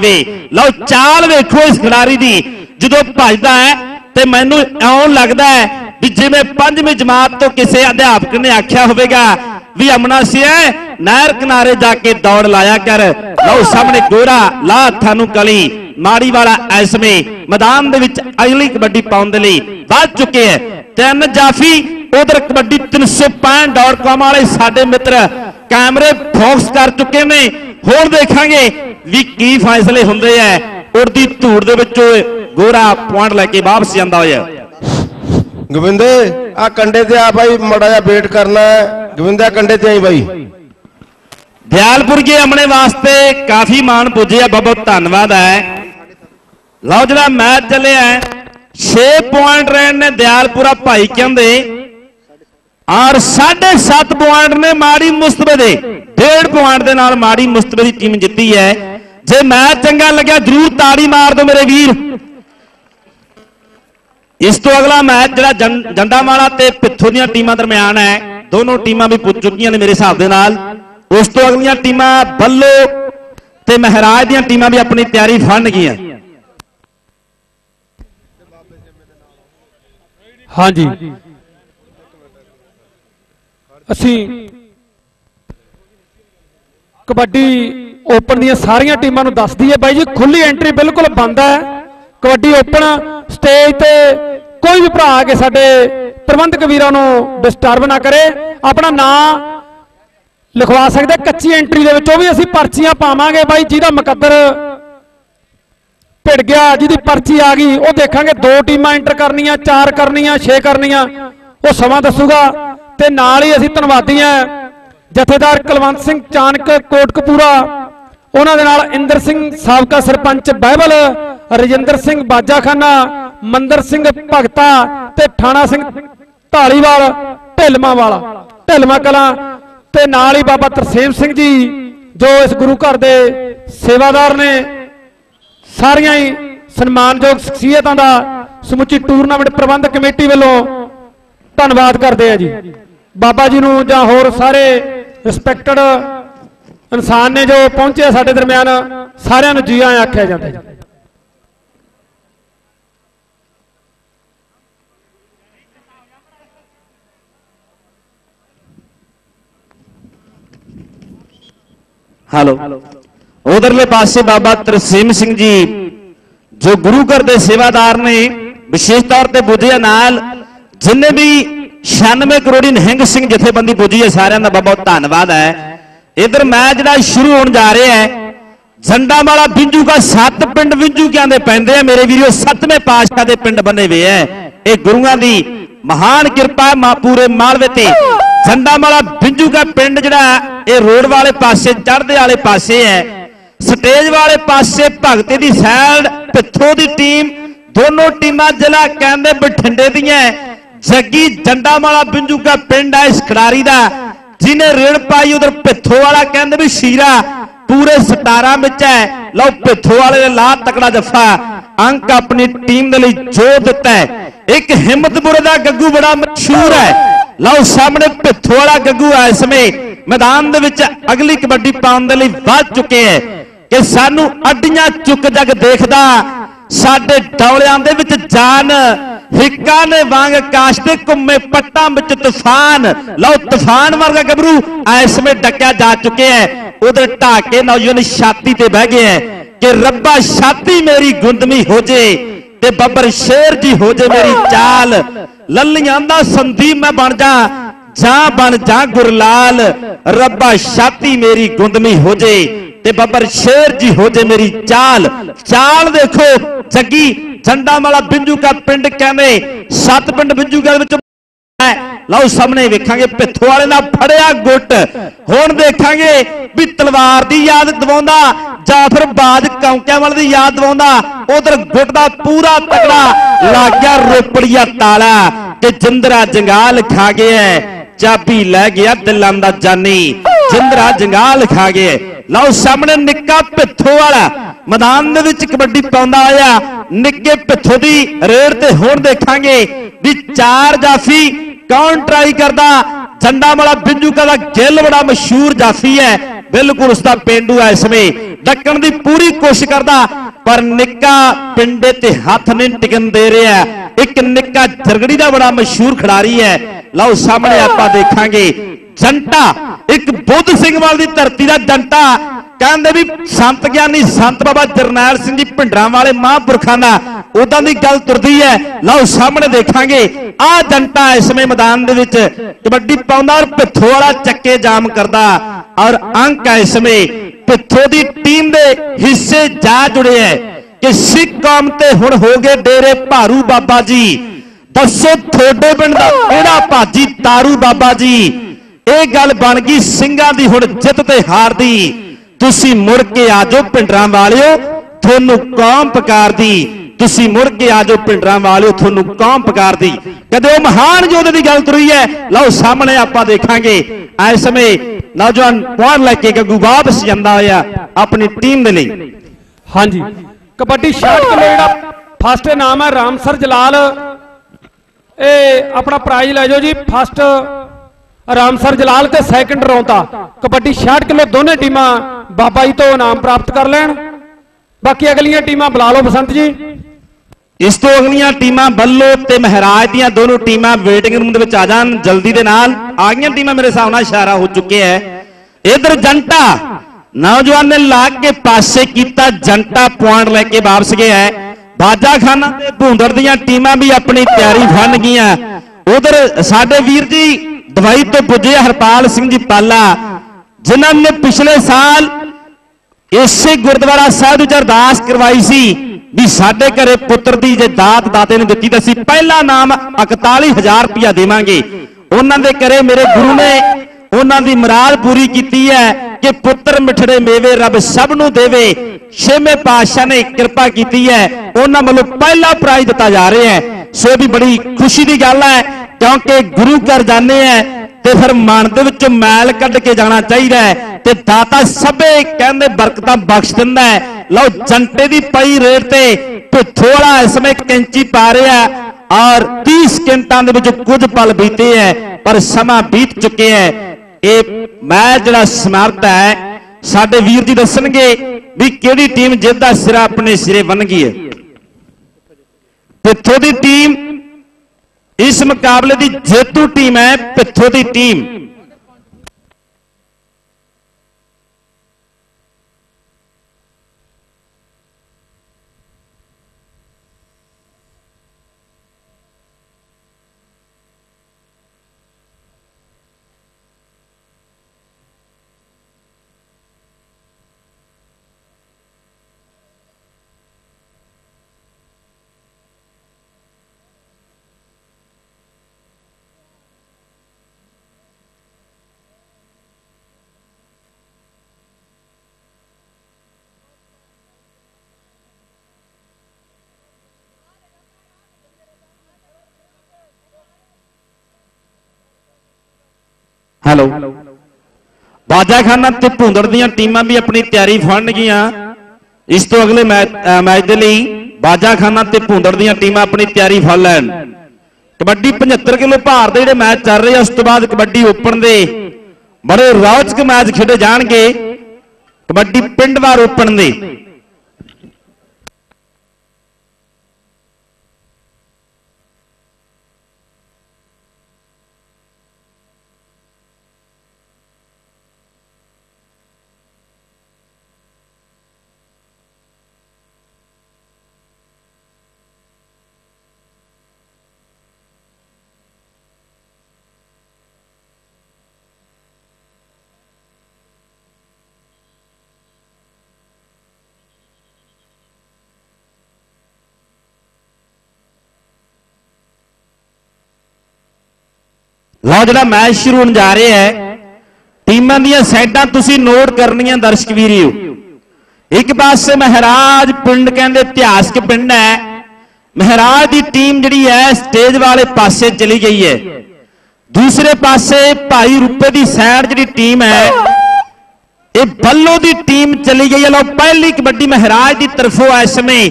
ਲਓ, ਚਾਲ ਵੇਖੋ ਇਸ ਖਿਡਾਰੀ ਦੀ। ਜਦੋਂ ਭੱਜਦਾ ਹੈ ਤੇ ਮੈਨੂੰ ਇਉਂ ਲੱਗਦਾ ਹੈ ਵੀ ਜਿਵੇਂ ਪੰਜਵੀਂ ਜਮਾਤ ਤੋਂ ਕਿਸੇ ਅਧਿਆਪਕ ਨੇ ਆਖਿਆ ਹੋਵੇਗਾ ਵੀ ਅਮਨਾ ਸਿਆ ਨਹਿਰ ਕਿਨਾਰੇ ਜਾ ਕੇ ਦੌੜ ਲਾਇਆ ਕਰ। ਲਓ, ਸਾਹਮਣੇ ਗੋਰਾ ਲਾ ਹੱਥਾਂ ਨੂੰ ਕਲੀ। ਮਾੜੀ ਵਾਲਾ ਐਸਮੇ ਮੈਦਾਨ ਦੇ ਵਿੱਚ ਅਗਲੀ ਕਬੱਡੀ ਪਾਉਣ ਦੇ ਲਈ ਵੱਧ ਚੁੱਕੇ ਹੈ ਤਿੰਨ ਜਾਫੀ ਉਧਰ ਕਬੱਡੀ 365.com ਵਾਲੇ ਸਾਡੇ ਮਿੱਤਰ ਕੈਮਰੇ ਫੋਕਸ ਕਰ ਚੁੱਕੇ ਨੇ। ਹੋਰ ਦੇਖਾਂਗੇ ਵੀ ਕੀ ਫੈਸਲੇ ਹੁੰਦੇ ਐ ਉੜਦੀ ਧੂੜ ਦੇ ਵਿੱਚੋਂ ਗੋਰਾ ਪੁਆਇੰਟ ਲੈ ਕੇ ਵਾਪਸ ਜਾਂਦਾ ਹੋਇਆ।
ਗੋਬਿੰਦੇ ਆ ਕੰਡੇ ਤੇ ਆ ਬਾਈ ਮੜਾ ਜਿਹਾ ਵੇਟ ਕਰਨਾ ਹੈ। ਗੋਬਿੰਦੇ ਕੰਡੇ ਤੇ ਆਈ ਬਾਈ।
ਦਿਆਲਪੁਰ ਕੇ ਆਪਣੇ ਵਾਸਤੇ ਕਾਫੀ ਮਾਣ ਪੁੱਜਿਆ ਬਹੁਤ ਧੰਨਵਾਦ ਹੈ। ਲਓ ਜਿਹੜਾ ਮੈਚ ਚੱਲਿਆ 6 ਪੁਆਇੰਟ ਰਹੇ ਨੇ ਦਿਆਲਪੁਰਾ ਭਾਈ ਕਹਿੰਦੇ। ਔਰ 7.5 ਪੁਆਇੰਟ ਨੇ ਮਾੜੀ ਮੁਸਤਬੇ ਦੇ। 1.5 ਪੁਆਇੰਟ ਦੇ ਨਾਲ ਮਾੜੀ ਮੁਸਤਬੇ ਦੀ ਟੀਮ ਜਿੱਤੀ ਹੈ। ਜੇ ਮੈਚ ਚੰਗਾ ਲੱਗਿਆ, ਜਰੂਰ ਤਾੜੀ ਮਾਰ ਦਿਓ ਮੇਰੇ ਵੀਰ। ਇਸ ਤੋਂ ਅਗਲਾ ਮੈਚ ਜਿਹੜਾ ਜੰਡਾਮਾਲਾ ਤੇ ਪਿੱਥੋਂ ਦੀਆਂ ਟੀਮਾਂ ਦਰਮਿਆਨ ਹੈ, ਦੋਨੋਂ ਟੀਮਾਂ ਵੀ ਪੁੱਜ ਚੁੱਕੀਆਂ ਨੇ ਮੇਰੇ ਹਿਸਾਬ ਦੇ ਨਾਲ। ਉਸ ਤੋਂ ਅਗਲੀਆਂ ਟੀਮਾਂ ਬੱਲੋ ਤੇ ਮਹਾਰਾਜ ਦੀਆਂ ਟੀਮਾਂ ਵੀ ਆਪਣੀ ਤਿਆਰੀ ਫੜਨਗੀਆਂ
ਹਾਂਜੀ। ਅਸੀਂ ਕਬੱਡੀ ਓਪਨ ਦੀਆਂ ਸਾਰੀਆਂ ਟੀਮਾਂ ਨੂੰ ਦੱਸਦੀ ਹੈ। ਬਾਈ ਜੀ, ਖੁੱਲੀ ਐਂਟਰੀ ਬਿਲਕੁਲ ਬੰਦ ਹੈ। ਕਬੱਡੀ ਓਪਨ ਸਟੇਜ ਤੇ ਕੋਈ ਵੀ ਭਰਾ ਆ ਕੇ ਸਾਡੇ ਪ੍ਰਬੰਧਕ ਵੀਰਾਂ ਨੂੰ ਡਿਸਟਰਬ ਨਾ ਕਰੇ। ਆਪਣਾ ਨਾਂ ਲਿਖਵਾ ਸਕਦੇ, ਕੱਚੀ ਐਂਟਰੀ ਦੇ ਵਿੱਚ ਉਹ ਵੀ ਅਸੀਂ ਪਰਚੀਆਂ ਪਾਵਾਂਗੇ। ਬਾਈ, ਜਿਹਦਾ ਮੁਕੱਦਰ ਭਿੜ ਗਿਆ, ਜਿਹਦੀ ਪਰਚੀ ਆ ਗਈ, ਉਹ ਦੇਖਾਂਗੇ। ਦੋ ਟੀਮਾਂ ਐਂਟਰ ਕਰਨੀਆਂ, ਚਾਰ ਕਰਨੀਆਂ, ਛੇ ਕਰਨੀਆਂ, ਉਹ ਸਮਾਂ ਦੱਸੂਗਾ। ਤੇ ਨਾਲ ਹੀ ਅਸੀਂ ਧੰਨਵਾਦੀ ਹਾਂ ਜਥੇਦਾਰ ਕੁਲਵੰਤ ਸਿੰਘ ਚਾਨਕ, ਕੋਟਕਪੂਰਾ, ਉਹਨਾਂ ਦੇ ਨਾਲ ਇੰਦਰ ਸਿੰਘ, ਸਾਬਕਾ ਸਰਪੰਚ ਬਾਈਬਲ ਰਜਿੰਦਰ ਸਿੰਘ ਬਾਜਾਖਾਨਾ, ਮੰਦਰ ਸਿੰਘ ਭਗਤਾ ਤੇ ਠਾਣਾ ਸਿੰਘ ਢਾਲੀਵਾਲ ਢਿਲਮਾ ਵਾਲਾ ਢਿਲਮਾ ਕਲਾਂ ਤੇ ਨਾਲ ਹੀ ਬਾਬਾ ਤਰਸੇਮ ਸਿੰਘ ਜੀ, ਜੋ ਇਸ ਗੁਰੂ ਘਰ ਦੇ ਸੇਵਾਦਾਰ ਨੇ। ਸਾਰੀਆਂ ਹੀ ਸਨਮਾਨਯੋਗ ਸ਼ਖਸੀਅਤਾਂ ਦਾ ਸਮੁੱਚੀ ਟੂਰਨਾਮੈਂਟ ਪ੍ਰਬੰਧਕ ਕਮੇਟੀ ਵੱਲੋਂ ਧੰਨਵਾਦ ਕਰਦੇ ਆ ਜੀ। ਬਾਬਾ ਜੀ ਨੂੰ ਜਾਂ ਹੋਰ ਸਾਰੇ ਰਿਸਪੈਕਟਡ ਇਨਸਾਨ ਨੇ ਜੋ ਪਹੁੰਚੇ ਸਾਡੇ ਦਰਮਿਆਨ, ਸਾਰਿਆਂ ਨੂੰ ਜੀ ਆਇਆਂ ਆਖਿਆ ਜਾਂਦਾ ਜੀ
ਹੈਲੋ ਉਧਰਲੇ ਪਾਸੇ ਬਾਬਾ ਤਰਸੀਮ ਸਿੰਘ ਜੀ, ਜੋ ਗੁਰੂ ਘਰ ਦੇ ਸੇਵਾਦਾਰ ਨੇ, ਵਿਸ਼ੇਸ਼ ਤੌਰ ਤੇ ਪੁੱਜਿਆ ਨਾਲ, ਜਿੰਨੇ ਵੀ 96 ਕਰੋੜੀ ਨਿਹੰਗ ਸਿੰਘ ਜਥੇਬੰਦੀ ਪੁੱਜੀ ਹੈ, ਸਾਰਿਆਂ ਦਾ ਬਹੁਤ ਬਹੁਤ ਧੰਨਵਾਦ ਹੈ। ਇਧਰ ਮੈਚ ਜਿਹੜਾ ਸ਼ੁਰੂ ਹੋਣ ਜਾ ਰਿਹਾ ਹੈ ਝੰਡਾ ਵਾਲਾ ਬਿੰਜੂ ਕਾ ਸੱਤ ਪਿੰਡ ਬਿੰਜੂ ਕਿਆਂ ਦੇ ਪੈਂਦੇ ਆ। ਮੇਰੇ ਵੀਰੋ, ਸੱਤਵੇਂ ਪਾਤਸ਼ਾਹ ਦੇ ਪਿੰਡ ਬਣੇ ਹੋਏ ਐ ਇਹ ਗੁਰੂਆਂ ਦੀ ਮਹਾਨ ਕਿਰਪਾ ਹੈ, ਮਾ ਪੂਰੇ ਮਾਲਵੇ ਤੇ ਝੰਡਾ ਵਾਲਾ ਬਿੰਜੂ ਕਾ ਪਿੰਡ ਜਿਹੜਾ ਇਹ ਰੋਡ ਵਾਲੇ ਪਾਸੇ, ਚੜ੍ਹਦੇ ਵਾਲੇ ਪਾਸੇ ਹੈ। ਸਟੇਜ ਵਾਲੇ ਪਾਸੇ ਭਗਤੇ ਦੀ ਸਾਈਡ ਪਿੱਥੋਂ ਦੀ ਟੀਮ, ਦੋਨੋਂ ਟੀਮਾਂ ਜ਼ਿਲ੍ਹਾ ਕਹਿੰਦੇ ਬਠਿੰਡੇ ਦੀਆਂ ਜੱਗੀ ਜੰਡਾ ਬਿੰਜੂ ਕਾ ਪਿੰਡ ਹੈ ਇਸ ਖਿਡਾਰੀ ਦਾ, ਜਿਹਨੇ ਰੇੜ ਪਾਈ ਉਧਰ ਪਿੱਥੋਂ ਵਾਲਾ ਕਹਿੰਦੇ ਵੀ ਸ਼ੀਰਾ ਪੂਰੇ 17 ਵਿੱਚ ਹੈ। ਲਓ ਪਿੱਥੋਂ ਵਾਲੇ ਨੇ ਲਾ ਤਕੜਾ ਜੱਫਾ, ਅੰਕ ਆਪਣੀ ਟੀਮ ਦੇ ਲਈ ਜੋ ਦਿੱਤਾ ਹੈ। ਇੱਕ ਹਿੰਮਤਪੁਰ ਦਾ ਗੱਗੂ ਬੜਾ ਮਸ਼ਹੂਰ ਹੈ। ਲਓ ਸਾਹਮਣੇ ਪਿੱਥੋਂ ਵਾਲਾ ਗੱਗੂ ਆ ਇਸ ਸਮੇਂ ਮੈਦਾਨ ਦੇ ਵਿੱਚ ਅਗਲੀ ਕਬੱਡੀ ਪਾਉਣ ਦੇ ਲਈ ਵੱਧ ਚੁੱਕੇ ਹੈ ਕਿ ਸਾਨੂੰ ਅੱਡੀਆਂ ਚੁੱਕ ਜਗ ਦੇਖਦਾ। ਸਾਡੇ ਡੌਲਿਆਂ ਦੇ ਵਿੱਚ ਜਾਨ, ਹਿੱਕਾਂ ਨੇ ਵਾਂਗ ਆਕਾਸ਼ ਤੇ ਘੁੰਮੇ ਪੱਟਾਂ ਵਿੱਚ ਤੂਫਾਨ। ਲਓ, ਤੂਫਾਨ ਵਰਗਾ ਗੱਭਰੂ ਐਸ ਸਮੇਂ ਡੱਕਿਆ ਜਾ ਚੁੱਕਿਆ ਹੈ ਉਧਰ ਢਾਕੇ ਨੌਜਵਾਨ ਛਾਤੀ ਤੇ ਬਹਿ ਗਏ ਹੈ ਕਿ ਰੱਬਾ ਛਾਤੀ ਮੇਰੀ ਗੁੰਦਮੀ ਹੋ ਜੇ ਤੇ ਬੱਬਰ ਸ਼ੇਰ ਜੀ ਹੋ ਜੇ ਮੇਰੀ ਚਾਲ। ਲੱਲੀਆਂ ਦਾ ਸੰਦੀਪ ਮੈਂ ਬਣ ਜਾ, ਜਾਂ ਬਣ ਜਾ ਗੁਰਲਾਲ। ਰੱਬਾ ਛਾਤੀ ਮੇਰੀ ਗੁੰਦਮੀ ਹੋ ਜੇ ਤੇ ਬੱਬਰ ਸ਼ੇਰ ਜੀ ਹੋ ਜੇ ਮੇਰੀ ਚਾਲ। ਚਾਲ ਦੇਖੋ, ਜੱਗੀ ਝੰਡਾ ਵਾਲਾ ਬਿੰਜੂ ਕਾ ਪਿੰਡ ਕਹਿੰਦੇ, ਸੱਤ ਪਿੰਡ ਬਿੰਜੂ ਕਾ ਵਿੱਚ ਹੈ। ਲਓ ਸਾਹਮਣੇ ਵੇਖਾਂਗੇ, ਪਿੱਥੋਂ ਵਾਲੇ ਦਾ ਫੜਿਆ ਗੁੱਟ। ਹੁਣ ਦੇਖਾਂਗੇ ਵੀ ਤਲਵਾਰ ਦੀ ਯਾਦ ਦਿਵਾਉਂਦਾ ਜਾਂ ਫਿਰ ਬਾਜ ਕੌਂਕਿਆਂ ਵਾਲੇ ਦੀ ਯਾਦ ਦਿਵਾਉਂਦਾ। ਉਧਰ ਗੁੱਟ ਦਾ ਪੂਰਾ ਤਕੜਾ ਲੱਗ ਗਿਆ ਰੋਪੜੀਆ ਤਾਲਾ ਤੇ ਜਿੰਦਰਾ ਜੰਗਾਲ ਖਾ ਗਿਆ, ਚਾਬੀ ਲੈ ਗਿਆ ਦਿਲਾਂ ਦਾ ਜਾਨੀ। ਜਿੰਦਰਾ ਜੰਗਾਲ ਖਾ ਗਿਆ ਲਓ ਸਾਹਮਣੇ ਨਿੱਕਾ ਪਿੱਥੋਂ ਵਾਲਾ। ਮੈਦਾਨ ਦੇ ਵਿੱਚ ਕਬੱਡੀ ਪਾਉਂਦਾ ਆਇਆ ਨਿੱਕੇ ਪਿੱਥੋਂ ਦੀ ਰੇਡ ਤੇ ਹੁਣ ਦੇਖਾਂਗੇ ਵੀ ਚਾਰ ਜਾਫੀ ਕੌਣ ਟਰਾਈ ਕਰਦਾ। ਝੰਡਾ ਵਾਲਾ ਬਿੰਜੂ ਦਾ ਗਿੱਲ ਬੜਾ ਮਸ਼ਹੂਰ ਜਾਫੀ ਹੈ। ਬਿਲਕੁਲ ਉਸ ਦਾ ਪਿੰਡੂ ਹੈ ਇਸ ਸਮੇਂ। ਡੱਕਣ ਦੀ ਪੂਰੀ ਕੋਸ਼ਿਸ਼ ਕਰਦਾ, ਪਰ ਨਿੱਕਾ ਪਿੰਡੇ ਤੇ ਹੱਥ ਨਹੀਂ ਟਿਕਣ ਦੇ ਰਿਹਾ। ਇੱਕ ਨਿੱਕਾ ਜਰਗੜੀ ਦਾ ਬੜਾ ਮਸ਼ਹੂਰ ਖਿਡਾਰੀ ਹੈ। ਲਓ ਸਾਹਮਣੇ ਆਪਾਂ ਦੇਖਾਂਗੇ ਜੰਟਾ, ਇੱਕ ਬੁੱਧ ਸਿੰਘ ਵਾਲ ਦੀ ਧਰਤੀ ਦਾ ਜੰਟਾ। ਕਹਿੰਦੇ ਵੀ ਸੰਤ ਗਿਆਨੀ ਸੰਤ ਬਾਬਾ ਜਰਨੈਲ ਸਿੰਘ ਜੀ ਭਿੰਡਰਾਂ ਵਾਲੇ ਮਹਾਂਪੁਰਖਾਂ ਦਾ ਉਦਾਂ ਦੀ ਗੱਲ ਤੁਰਦੀ ਹੈ। ਲਓ ਸਾਹਮਣੇ ਦੇਖਾਂਗੇ, ਆਹ ਜੰਟਾ ਇਸ ਸਮੇਂ ਮੈਦਾਨ ਦੇ ਵਿੱਚ ਕਬੱਡੀ ਪਾਉਂਦਾ ਔਰ ਪਿੱਥੋਂ ਵਾਲਾ ਚੱਕੇ ਜਾਮ ਕਰਦਾ। ਔਰ ਅੰਕ ਹੈ ਇਸ ਸਮੇਂ, ਪਿੱਥੋਂ ਦੀ ਟੀਮ ਦੇ ਹਿੱਸੇ ਜਾ ਜੁੜੇ ਹੈ। ਕਿ ਸਿੱਖ ਕੌਮ ਤੇ ਹੁਣ ਹੋ ਗਏ ਡੇਰੇ ਭਾਰੂ ਬਾਬਾ ਜੀ। ਦੱਸੋ ਤੁਹਾਡੇ ਪਿੰਡ ਦਾ ਕਿਹੜਾ ਭਾਜੀ ਤਾਰੂ ਬਾਬਾ ਜੀ? ਇਹ ਗੱਲ ਬਣ ਗਈ ਸਿੰਘਾਂ ਦੀ ਹੁਣ ਜਿੱਤ ਤੇ ਹਾਰ ਦੀ। ਤੁਸੀਂ ਮੁੜ ਕੇ ਆਜੋ ਪਿੰਡਰਾਂ ਵਾਲਿਓ, ਤੁਹਾਨੂੰ ਕੌਮ ਪੁਕਾਰਦੀ। ਤੁਸੀਂ ਮੁੜ ਕੇ ਆਜੋ ਪਿੰਡਰਾਂ ਵਾਲਿਓ, ਤੁਹਾਨੂੰ ਕੌਮ ਪੁਕਾਰਦੀ। ਕਦੇ ਉਹ ਮਹਾਨ ਯੋਧੇ ਦੀ ਗੱਲ ਤੁਰੀ ਹੈ? ਲਓ, ਸਾਹਮਣੇ ਆਪਾਂ ਦੇਖਾਂਗੇ। ਇਸ ਸਮੇਂ ਨੌਜਵਾਨ ਪੁਆਰ ਲੈ ਕੇ ਗੱਗੂ ਵਾਪਸ ਜਾਂਦਾ ਹੋਇਆ ਆਪਣੀ ਟੀਮ ਦੇ ਲਈ।
ਹਾਂਜੀ। ਕਬੱਡੀ 66 ਕਿਲੋ ਜਿਹੜਾ ਫਸਟ ਨਾਮ ਹੈ ਰਾਮਸਰ ਜਲਾਲ। ਇਹ ਆਪਣਾ ਪ੍ਰਾਈਜ਼ ਲੈ ਜਾਓ ਜੀ ਫਸਟ ਰਾਮਸਰ ਜਲਾਲ ਤੇ ਸੈਕੰਡ ਰੌਂਤਾ ਕਬੱਡੀ 66 ਕਿਲੋ ਦੋਨੇ ਟੀਮਾਂ ਬਾਬਾ ਜੀ ਤੋਂ ਇਨਾਮ ਪ੍ਰਾਪਤ ਕਰ ਲੈਣ ਬਾਕੀ ਅਗਲੀਆਂ ਟੀਮਾਂ ਬੁਲਾ ਲਓ ਬਸੰਤ ਜੀ
ਇਸ ਤੋਂ ਅਗਲੀਆਂ ਟੀਮਾਂ ਬੱਲੋ ਤੇ ਮਹਾਰਾਜ ਦੀਆਂ ਦੋਨੋਂ ਟੀਮਾਂ ਵੇਟਿੰਗ ਰੂਮ ਦੇ ਵਿੱਚ ਆ ਜਾਣ ਜਲਦੀ ਦੇ ਨਾਲ ਆ ਗਈਆਂ ਟੀਮਾਂ ਮੇਰੇ ਹਿਸਾਬ ਨਾਲ ਇਸ਼ਾਰਾ ਹੋ ਚੁੱਕਿਆ ਹੈ ਇਧਰ ਜੰਟਾ ਨੌਜਵਾਨ ਨੇ ਲਾ ਕੇ ਪਾਸੇ ਕੀਤਾ ਜੰਟਾ ਪੁਆਇੰਟ ਲੈ ਕੇ ਵਾਪਸ ਗਿਆ ਹੈ ਬਾਜਾ ਖਾਨਾ ਤੇ ਭੂੰਦੜ ਦੀਆਂ ਟੀਮਾਂ ਵੀ ਆਪਣੀ ਤਿਆਰੀ ਫੰਨ ਗਈਆਂ ਉਧਰ ਸਾਡੇ ਵੀਰ ਜੀ ਦਵਾਈ ਤੋਂ ਪੁੱਜੇ ਹਰਪਾਲ ਸਿੰਘ ਜੀ ਪਾਲਾ, ਜਿਨ੍ਹਾਂ ਨੇ ਪਿਛਲੇ ਸਾਲ ਇਸੇ ਗੁਰਦੁਆਰਾ ਸਾਹਿਬ ਵਿੱਚ ਅਰਦਾਸ ਕਰਵਾਈ ਸੀ ਵੀ ਸਾਡੇ ਘਰੇ ਪੁੱਤਰ ਦੀ ਜੇ ਦਾਤ ਦਾਤੇ ਨੂੰ ਦਿੱਤੀ ਤਾਂ ਅਸੀਂ ਪਹਿਲਾ ਨਾਮ 41000 ਰੁਪਇਆ ਦੇਵਾਂਗੇ। ਉਹਨਾਂ ਦੇ ਘਰੇ ਮੇਰੇ ਗੁਰੂ ਨੇ ਉਹਨਾਂ ਦੀ ਮਰਾਦ ਪੂਰੀ ਕੀਤੀ ਹੈ ਕਿ ਪੁੱਤਰ ਮਿਠੜੇ ਮੇਵੇ ਰੱਬ ਸਭ ਨੂੰ ਦੇਵੇ। ਛੇਵੇਂ ਪਾਤਸ਼ਾਹ ਨੇ ਕਿਰਪਾ ਕੀਤੀ ਹੈ। ਉਹਨਾਂ ਵੱਲੋਂ ਪਹਿਲਾ ਪ੍ਰਾਈਜ਼ ਦਿੱਤਾ ਜਾ ਰਿਹਾ ਹੈ। ਸੋ ਇਹ ਵੀ ਬੜੀ ਖੁਸ਼ੀ ਦੀ ਗੱਲ ਹੈ ਕਿਉਂਕਿ ਗੁਰੂ ਘਰ ਜਾਂਦੇ ਆ ਤੇ ਫਿਰ ਮਨ ਦੇ ਵਿੱਚ ਮੈਲ ਕੱਢ ਕੇ ਜਾਣਾ ਚਾਹੀਦਾ ਹੈ ਤੇ ਦਾਤਾ ਸਭੇ ਕਹਿੰਦੇ ਬਰਕਤਾਂ ਬਖਸ਼ ਦਿੰਦਾ ਹੈ। ਲਓ, ਜੰਟੇ ਦੀ ਪਈ ਰੇਟ ਤੇ ਥੋੜਾ ਇਸ ਸਮੇਂ ਕੈਂਚੀ ਪਾ ਰਿਹਾ ਔਰ 30 ਸਕਿੰਟਾਂ ਦੇ ਵਿੱਚ ਕੁਝ ਪਲ ਬੀਤੇ ਹੈ, ਪਰ ਸਮਾਂ ਬੀਤ ਚੁੱਕੇ ਹੈ। ਇਹ ਮੈਚ ਜਿਹੜਾ ਸਮਾਪਤ ਹੈ, ਸਾਡੇ ਵੀਰ ਜੀ ਦੱਸਣਗੇ ਵੀ ਕਿਹੜੀ ਟੀਮ ਜਿੱਤ ਸਿਰਾ ਆਪਣੇ ਸਿਰੇ ਬਣ ਗਈ ਹੈ। ਪਿੱਥੋਂ ਦੀ ਟੀਮ ਇਸ ਮੁਕਾਬਲੇ ਦੀ ਜੇਤੂ ਟੀਮ ਹੈ ਪਿੱਥੋਂ ਦੀ ਟੀਮ। ਹੈਲੋ ਬਾਜਾਖਾਨਾ ਤੇ ਭੁੰਦੜ ਦੀਆਂ ਟੀਮਾਂ ਵੀ ਆਪਣੀ ਤਿਆਰੀ ਫੜਨਗੀਆਂ ਇਸ ਤੋਂ ਅਗਲੇ ਮੈਚ ਮੈਚ ਦੇ ਲਈ ਬਾਜਾਖਾਨਾ ਤੇ ਭੁੰਦੜ ਦੀਆਂ ਟੀਮਾਂ ਆਪਣੀ ਤਿਆਰੀ ਫੜ ਲੈਣ। ਕਬੱਡੀ 75 ਕਿਲੋ ਭਾਰ ਦੇ ਜਿਹੜੇ ਮੈਚ ਚੱਲ ਰਹੇ ਆ, ਉਸ ਤੋਂ ਬਾਅਦ ਕਬੱਡੀ ਓਪਨ ਦੇ ਬੜੇ ਰੌਚਕ ਮੈਚ ਖੇਡੇ ਜਾਣਗੇ। ਕਬੱਡੀ ਪਿੰਡਵਾਰ ਓਪਨ ਦੇ। ਲਓ ਜਿਹੜਾ ਮੈਚ ਸ਼ੁਰੂ ਹੋਣ ਜਾ ਰਿਹਾ ਹੈ, ਟੀਮਾਂ ਦੀਆਂ ਸਾਈਡਾਂ ਤੁਸੀਂ ਨੋਟ ਕਰਨੀਆਂ ਦਰਸ਼ਕ ਵੀਰਿਓ। ਇੱਕ ਪਾਸੇ ਮਹਾਰਾਜ ਪਿੰਡ ਕਹਿੰਦੇ ਇਤਿਹਾਸਕ ਪਿੰਡ ਹੈ। ਮਹਾਰਾਜ ਦੀ ਟੀਮ ਜਿਹੜੀ ਹੈ, ਸਟੇਜ ਵਾਲੇ ਪਾਸੇ ਚਲੀ ਗਈ ਹੈ। ਦੂਸਰੇ ਪਾਸੇ ਭਾਈ ਰੂਪੇ ਦੀ ਸਾਈਡ ਜਿਹੜੀ ਟੀਮ ਹੈ, ਇਹ ਬੱਲੋ ਦੀ ਟੀਮ ਚਲੀ ਗਈ ਹੈ। ਲਓ ਪਹਿਲੀ ਕਬੱਡੀ ਮਹਾਰਾਜ ਦੀ ਤਰਫੋਂ ਇਸ ਸਮੇਂ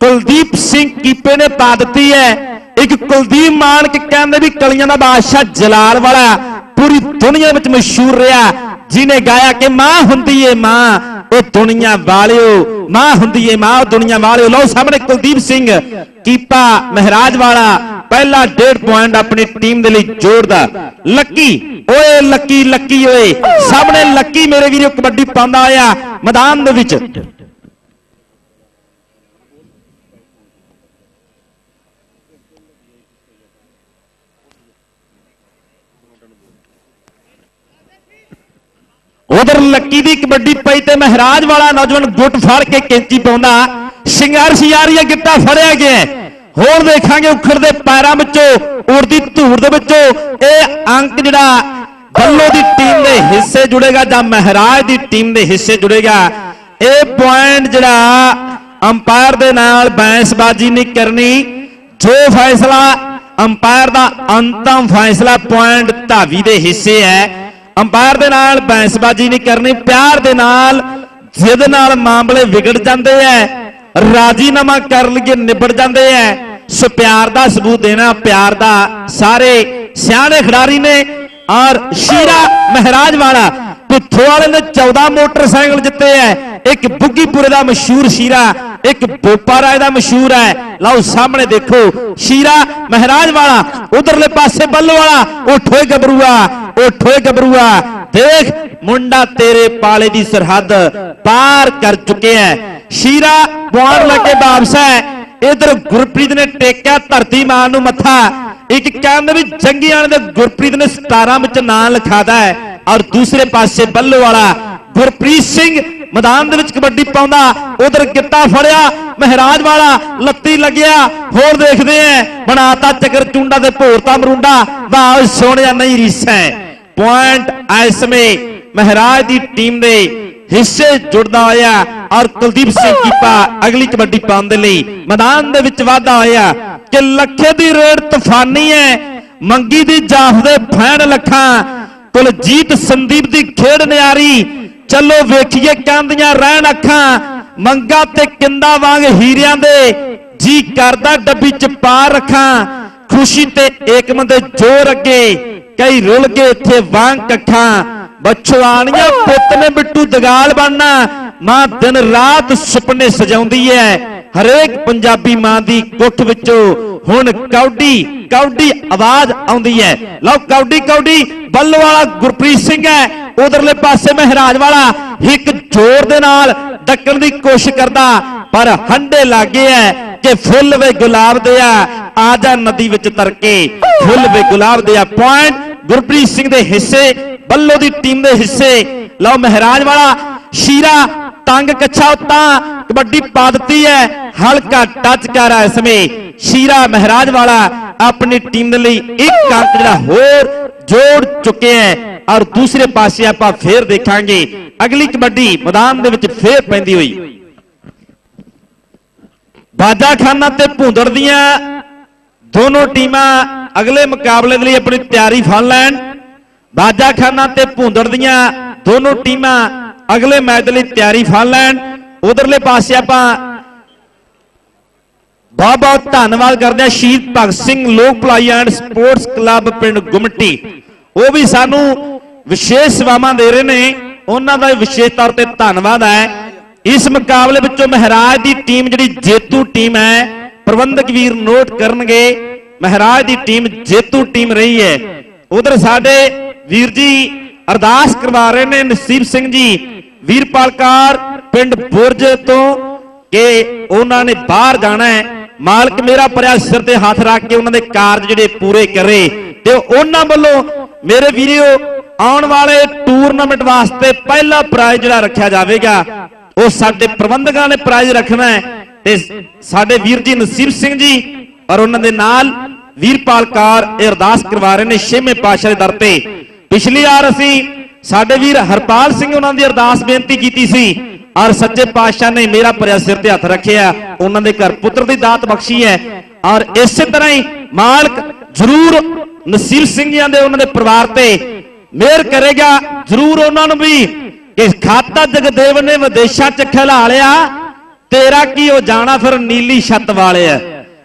ਕੁਲਦੀਪ ਸਿੰਘ ਕੀਪੇ ਨੇ ਪਾ ਦਿੱਤੀ ਹੈ। ਇੱਕ ਕੁਲਦੀਪ ਮਾਨਕ ਕਹਿੰਦੇ ਵੀ ਕਲੀਆਂ ਦਾ ਬਾਦਸ਼ਾਹ ਜਲਾਲ ਵਾਲਾ ਪੂਰੀ ਦੁਨੀਆ ਵਿੱਚ ਮਸ਼ਹੂਰ ਰਿਹਾ ਜਿਨੇ ਗਾਇਆ ਕਿ ਮਾਂ ਹੁੰਦੀ ਏ ਮਾਂ, ਉਹ ਦੁਨੀਆ ਵਾਲਿਓ, ਮਾਂ ਹੁੰਦੀ ਏ ਮਾਂ, ਉਹ ਦੁਨੀਆ ਵਾਲਿਓ। ਲਓ ਸਾਹਮਣੇ ਕੁਲਦੀਪ ਸਿੰਘ, ਕੀਪਾ ਮਹਿਰਾਜ ਵਾਲਾ, ਪਹਿਲਾ ਡੇਢ ਪੁਆਇੰਟ ਆਪਣੀ ਟੀਮ ਦੇ ਲਈ ਜੋੜਦਾ। ਲੱਕੀ, ਓਏ ਲੱਕੀ ਲੱਕੀ ਓਏ, ਸਾਹਮਣੇ ਲੱਕੀ ਮੇਰੇ ਵੀਰੋ ਕਬੱਡੀ ਪਾਉਂਦਾ ਆਇਆ। ਮੈਦਾਨ ਦੇ ਵਿੱਚ ਉਧਰ ਲੱਕੀ ਦੀ ਕਬੱਡੀ ਪਈ ਤੇ ਮਹਿਰਾਜ ਵਾਲਾ ਨੌਜਵਾਨ ਗੁੱਟ ਫੜ ਕੇ ਕੈਂਚੀ ਪਾਉਂਦਾ। ਸ਼ਿੰਗਾਰ ਸ਼ਿਆਰੀਆ ਗਿੱਟਾ ਫੜਿਆ ਗਿਆ। ਹੋਰ ਦੇਖਾਂਗੇ ਉਖੜ ਪੈਰਾਂ ਵਿੱਚੋਂ, ਉੜਦੀ ਧੂੜ ਦੇ ਵਿੱਚੋਂ ਇਹ ਅੰਕ ਜਿਹੜਾ ਬੱਲੋ ਦੀ ਟੀਮ ਦੇ ਹਿੱਸੇ ਜੁੜੇਗਾ ਜਾਂ ਮਹਾਰਾਜ ਦੀ ਟੀਮ ਦੇ ਹਿੱਸੇ ਜੁੜੇਗਾ। ਇਹ ਪੁਆਇੰਟ ਜਿਹੜਾ ਅੰਪਾਇਰ ਦੇ ਨਾਲ ਬੈਂਸਬਾਜ਼ੀ ਨਹੀਂ ਕਰਨੀ। ਜੋ ਫੈਸਲਾ ਅੰਪਾਇਰ ਦਾ ਅੰਤਮ ਫੈਸਲਾ ਪੁਆਇੰਟ ਧਾਵੀ ਦੇ ਹਿੱਸੇ ਹੈ ਅੰਪਾਇਰ ਦੇ ਨਾਲ ਬੈਂਸਬਾਜ਼ੀ ਨਹੀਂ ਕਰਨੀ, ਪਿਆਰ ਦੇ ਨਾਲ ਜਿੱਦ ਨਾਲ ਮਾਮਲੇ ਵਿਗੜ ਜਾਂਦੇ ਐ, ਰਾਜੀਨਾਮਾ ਕਰ ਲਈਏ, ਨਿਬੜ ਜਾਂਦੇ ਐ ਸੋ ਪਿਆਰ ਦਾ ਸਬੂਤ ਦੇਣਾ, ਪਿਆਰ ਦਾ, ਸਾਰੇ ਸਿਆਣੇ ਖਿਡਾਰੀ ਨੇ, ਔਰ ਸ਼ੀਰਾ ਮਹਾਰਾਜ ਵਾਲਾ ਪਿੱਥੋ ਵਾਲੇ ਨੇ 14 ਮੋਟਰਸਾਈਕਲ ਜਿੱਤੇ ਐ ਇੱਕ ਬੁੱਗੀਪੁਰੇ ਦਾ ਮਸ਼ਹੂਰ ਸ਼ੀਰਾ, ਇੱਕ ਬੋਪਾ ਰਾਏ ਦਾ ਮਸ਼ਹੂਰ ਹੈ। ਲਓ ਸਾਹਮਣੇ ਦੇਖੋ, ਸ਼ੀਰਾ ਮਹਾਰਾਜ ਵਾਲਾ, ਉਧਰਲੇ ਪਾਸੇ ਬੱਲੋ ਵਾਲਾ ਉਠੋਏ ਗੱਭਰੂਆ ਉਠੋਏ ਗੱਭਰੂਆ। ਦੇਖ, ਮੁੰਡਾ ਤੇਰੇ ਪਾਲੇ ਦੀ ਸਰਹੱਦ ਪਾਰ ਕਰ ਚੁੱਕਿਆ ਹੈ ਸ਼ੀਰਾ ਪੁਆਣ ਲੱਗੇ ਵਾਪਸ ਹੈ ਇਧਰ ਗੁਰਪ੍ਰੀਤ ਨੇ ਟੇਕਿਆ ਧਰਤੀ ਮਾਂ ਨੂੰ ਮੱਥਾ। ਇੱਕ ਕਹਿੰਦੇ ਵੀ ਜੰਗੀਆਂ ਦੇ ਗੁਰਪ੍ਰੀਤ ਨੇ 17 ਵਿੱਚ ਨਾਂ ਲਿਖਾਦਾ ਹੈ ਔਰ ਦੂਸਰੇ ਪਾਸੇ ਬੱਲੋ ਵਾਲਾ, ਗੁਰਪ੍ਰੀਤ ਸਿੰਘ ਮੈਦਾਨ ਦੇ ਵਿੱਚ ਕਬੱਡੀ ਪਾਉਂਦਾ, ਉਧਰ ਗਿੱਟਾ ਫੜਿਆ, ਮਹਾਰਾਜ ਵਾਲਾ ਲੱਤੀ ਲੱਗਿਆ, ਹੋਰ ਦੇਖਦੇ ਐ ਬਣਾਤਾ ਚੱਕਰ ਚੁੰਡਾ ਤੇ ਭੋਰਤਾ ਮਰੁੰਡਾ ਵਾਹ ਸੋਹਣਿਆ ਨਹੀਂ ਰੀਸਾ। ਪੁਆਇੰਟ ਐਸਮੇ ਮਹਾਰਾਜ ਦੀ ਟੀਮ ਦੇ ਹਿੱਸੇ ਜੁੜਦਾ ਹੋਇਆ ਔਰ ਕੁਲਦੀਪ ਸਿੰਘ ਕੀਪਾ ਅਗਲੀ ਕਬੱਡੀ ਪਾਉਣ ਦੇ ਲਈ ਮੈਦਾਨ ਦੇ ਵਿੱਚ ਵਾਧਾ ਹੋਇਆ ਕਿ ਲੱਖੇ ਦੀ ਰੇਡ ਤੂਫਾਨੀ ਹੈ, ਮੰਗੀ ਦੀ ਜਾਫ ਦੇ ਫੈਣ ਲੱਖਾਂ, ਕੁਲਜੀਤ ਸੰਦੀਪ ਦੀ ਖੇਡ ਨਿਆਰੀ ਚੱਲੋ ਵੇਖੀਏ ਕਹਿੰਦੀਆਂ ਰਹਿਣ ਅੱਖਾਂ, ਮੰਗਾ ਤੇ ਕਿੰਦਾ ਵਾਂਗ ਹੀਰਿਆਂ ਦੇ। ਜੀ ਕਰਦਾ ਡੱਬੀ ਚ ਪਾ ਰੱਖਾਂ, ਖੁਸ਼ੀ ਤੇ ਏਕਮ ਦੇ ਜੋਰ ਅੱਗੇ। ਕਈ ਰੁਲ ਕੇ ਇੱਥੇ ਵਾਂਗ ਕੱਖਾਂ। ਬਛਵਾਣੀਆਂ ਪੁੱਤ ਨੇ ਬਿੱਟੂ ਦਗਾਲ ਬਣਨਾ। ਮਾਂ ਦਿਨ ਰਾਤ ਸੁਪਨੇ ਸਜਾਉਂਦੀ ਐ। ਹਰੇਕ ਪੰਜਾਬੀ ਮਾਂ ਦੀ ਕੁੱਖ ਵਿੱਚੋਂ ਹੁਣ ਕੌਡੀ ਕੌਡੀ ਆਵਾਜ਼ ਆਉਂਦੀ ਹੈ ਲਓ ਕੌਡੀ ਕੌਡੀ, ਬੱਲ ਵਾਲਾ ਗੁਰਪ੍ਰੀਤ ਸਿੰਘ ਹੈ ਉਧਰਲੇ ਪਾਸੇ ਮਹਾਰਾਜ ਵਾਲਾ ਇੱਕ ਜ਼ੋਰ ਦੇ ਨਾਲ ਡੱਕਣ ਦੀ ਕੋਸ਼ਿਸ਼ ਕਰਦਾ, ਪਰ ਹੰਡੇ ਲੱਗੇ ਐ ਕਿ ਫੁੱਲ ਵੇ ਗੁਲਾਬ ਦੇ ਆ ਆ ਜਾ ਨਦੀ ਵਿੱਚ ਤਰਕੇ। ਫੁੱਲ ਵੇ ਗੁਲਾਬ ਦੇ ਆ ਪੁਆਇੰਟ ਗੁਰਪ੍ਰੀਤ ਸਿੰਘ ਦੇ ਹਿੱਸੇ, ਬੱਲੋ ਦੀ ਟੀਮ ਦੇ ਹਿੱਸੇ। ਲਓ ਮਹਿਰਾਜ ਵਾਲਾ, ਸ਼ੀਰਾ ਤੰਗ ਕੱਛਾ ਉਤਾਂ ਕਬੱਡੀ ਪਾ ਦਿੱਤੀ ਹੈ। ਹਲਕਾ ਟੱਚ ਕਰ ਆ ਇਸਮੇ ਸ਼ੀਰਾ ਮਹਾਰਾਜ ਵਾਲਾ ਆਪਣੀ ਟੀਮ ਦੇ ਲਈ ਇੱਕ ਅੰਕ ਜਿਹੜਾ ਹੋਰ ਜੋੜ ਚੁੱਕਿਆ ਹੈ ਔਰ ਦੂਸਰੇ ਪਾਸੇ ਆਪਾਂ ਫੇਰ ਦੇਖਾਂਗੇ। ਅਗਲੀ ਕਬੱਡੀ ਮੈਦਾਨ ਦੇ ਵਿੱਚ ਫੇਰ ਪੈਂਦੀ ਹੋਈ। ਬਾਜਾ ਖਾਨਾ ਤੇ ਭੁੰਦੜ ਦੀਆਂ ਦੋਨੋਂ ਟੀਮਾਂ ਅਗਲੇ ਮੁਕਾਬਲੇ ਦੇ ਲਈ ਆਪਣੀ ਤਿਆਰੀ ਫੜ ਲੈਣ। ਬਾਜਾ ਖਾਨਾ ਤੇ ਭੁੰਦੜ ਦੀਆਂ ਦੋਨੋਂ ਟੀਮਾਂ ਅਗਲੇ ਮੈਚ ਦੇ ਲਈ ਤਿਆਰੀ ਫੜ ਲੈਣ। ਉਧਰਲੇ ਪਾਸੇ ਆਪਾਂ ਬਹੁਤ ਬਹੁਤ ਧੰਨਵਾਦ ਕਰਦੇ ਹਾਂ ਸ਼ਹੀਦ ਭਗਤ ਸਿੰਘ ਲੋਕ ਭਲਾਈ ਐਂਡ ਸਪੋਰਟਸ ਕਲੱਬ ਪਿੰਡ ਗੁਮਟੀ। ਉਹ ਵੀ ਸਾਨੂੰ ਵਿਸ਼ੇਸ਼ ਸੇਵਾਵਾਂ ਦੇ ਰਹੇ ਨੇ। ਉਹਨਾਂ ਦਾ ਵਿਸ਼ੇਸ਼ ਤੌਰ ਤੇ ਧੰਨਵਾਦ ਹੈ। ਇਸ ਮੁਕਾਬਲੇ ਵਿੱਚੋਂ ਮਹਾਰਾਜ ਦੀ ਟੀਮ ਜਿਹੜੀ ਜੇਤੂ ਟੀਮ ਹੈ, ਪ੍ਰਬੰਧਕ ਵੀਰ ਨੋਟ ਕਰਨਗੇ, ਮਹਾਰਾਜ ਦੀ ਟੀਮ ਜੇਤੂ ਟੀਮ ਰਹੀ ਹੈ। ਉਧਰ ਸਾਡੇ ਵੀਰ ਜੀ ਅਰਦਾਸ ਕਰਵਾ ਰਹੇ ਨੇ ਨਸੀਬ ਸਿੰਘ ਜੀ। ਵੀਰਪਾਲਕਾਰ ਪਿੰਡ ਬੁਰਜ ਤੋਂ ਕਿ ਉਹਨਾਂ ਨੇ ਬਾਹਰ ਜਾਣਾ ਹੈ। ਮਾਲਕ ਮੇਰਾ ਪਰਿਆ ਸਿਰ ਤੇ ਹੱਥ ਰੱਖ ਕੇ ਉਹਨਾਂ ਦੇ ਕਾਰਜ ਜਿਹੜੇ ਪੂਰੇ ਕਰੇ। ਤੇ ਉਹਨਾਂ ਵੱਲੋਂ ਮੇਰੇ ਵੀਰਿਓ, ਆਉਣ ਵਾਲੇ ਟੂਰਨਾਮੈਂਟ ਵਾਸਤੇ ਪਹਿਲਾ ਪ੍ਰਾਈਜ਼ ਜਿਹੜਾ ਰੱਖਿਆ ਜਾਵੇਗਾ, ਉਹ ਸਾਡੇ ਪ੍ਰਬੰਧਕਾਂ ਨੇ ਪ੍ਰਾਈਜ਼ ਰੱਖਣਾ ਹੈ। ਤੇ ਸਾਡੇ ਵੀਰ ਜੀ ਨਸੀਬ ਸਿੰਘ ਜੀ ਔਰ ਉਹਨਾਂ ਦੇ ਨਾਲ ਵੀਰਪਾਲਕਾਰ ਇਹ ਅਰਦਾਸ ਕਰਵਾ ਰਹੇ ਨੇ ਛੇਵੇਂ ਪਾਤਸ਼ਾਹ ਦੇ ਦਰ ਤੇ। ਪਿਛਲੀ ਵਾਰ ਅਸੀਂ ਸਾਡੇ ਵੀਰ ਹਰਪਾਲ ਸਿੰਘ ਉਹਨਾਂ ਦੀ ਅਰਦਾਸ ਬੇਨਤੀ ਕੀਤੀ ਸੀ। ਔਰ ਸੱਚੇ ਪਾਤਸ਼ਾਹ ਨੇ ਮੇਰਾ ਭਰਿਆ ਸਿਰ ਤੇ ਹੱਥ ਰੱਖਿਆ। ਉਹਨਾਂ ਦੇ ਘਰ ਪੁੱਤਰ ਦੀ ਦਾਤ ਬਖਸ਼ੀ ਹੈ। ਔਰ ਇਸੇ ਤਰ੍ਹਾਂ ਹੀ ਮਾਲਕ ਜ਼ਰੂਰ ਨਸੀਬ ਸਿੰਘ ਜੀਆਂ ਦੇ ਉਹਨਾਂ ਦੇ ਪਰਿਵਾਰ ਤੇ ਮਿਹਰ ਕਰੇਗਾ। ਜ਼ਰੂਰ ਉਹਨਾਂ ਨੂੰ ਵੀ ਕਿ ਖਾਤਾ ਜਗਦੇਵ ਨੇ ਵਿਦੇਸ਼ਾਂ ਚ ਖਿਲਾ ਲਿਆ। ਤੇਰਾ ਕੀ ਉਹ ਜਾਣਾ ਫਿਰ ਨੀਲੀ ਛੱਤ ਵਾਲੇ ਆ।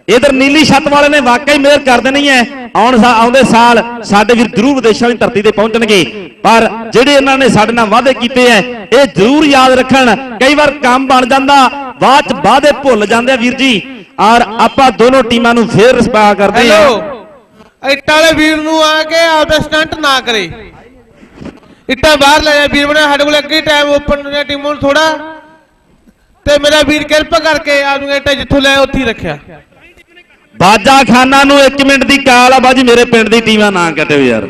ਇਧਰ ਨੀਲੀ ਛੱਤ ਵਾਲੇ ਨੇ ਵਾਕਈ ਮਿਹਰ ਕਰ ਦੇਣੀ ਹੈ। ਆਉਣ ਆਉਂਦੇ ਸਾਲ ਸਾਡੇ ਵੀਰ ਜ਼ਰੂਰ ਵਿਦੇਸ਼ਾਂ ਦੀ ਧਰਤੀ ਤੇ ਪਹੁੰਚਣਗੇ। ਪਰ ਜਿਹੜੇ ਇਹਨਾਂ ਨੇ ਸਾਡੇ ਨਾਲ ਵਾਅਦੇ ਕੀਤੇ ਐ ਇਹ ਜ਼ਰੂਰ ਯਾਦ ਰੱਖਣ। ਕਈ ਵਾਰ ਕੰਮ ਬਣ ਜਾਂਦਾ, ਬਾਅਦ ਚ ਵਾਅਦੇ ਭੁੱਲ ਜਾਂਦੇ ਵੀਰ ਜੀ। ਔਰ ਆਪਾਂ ਦੋਨੋਂ ਟੀਮਾਂ ਨੂੰ ਫੇਰ ਰਿਸਪੈਕਟ ਕਰਦੇ ਹਾਂ।
ਇੱਟਾਂ ਵਾਲੇ ਵੀਰ ਨੂੰ ਆ ਕੇ ਆਪਦਾ ਸਟੰਟ ਨਾ ਕਰੇ। ਇੱਟਾਂ ਬਾਹਰ ਲੈ ਜਾ ਵੀਰ ਬਣਾ, ਸਾਡੇ ਕੋਲ ਅੱਗੇ ਟਾਈਮ ਓਪਨ ਦੀਆਂ ਟੀਮਾਂ ਨੂੰ ਥੋੜਾ ਤੇ ਮੇਰਾ ਵੀਰ ਕਿਰਪਾ ਕਰਕੇ ਆਪਦੀਆਂ ਇੱਟਾਂ ਜਿੱਥੋਂ ਲੈ ਉੱਥੇ ਰੱਖਿਆ।
ਬਾਜਾ ਖਾਨਾ ਨੂੰ 1 ਮਿੰਟ ਦੀ ਕਾਲ ਆ, ਬਾਜੀ ਮੇਰੇ ਪਿੰਡ ਦੀ ਟੀਮਾਂ ਨਾ ਕੱਟਿਓ ਯਾਰ।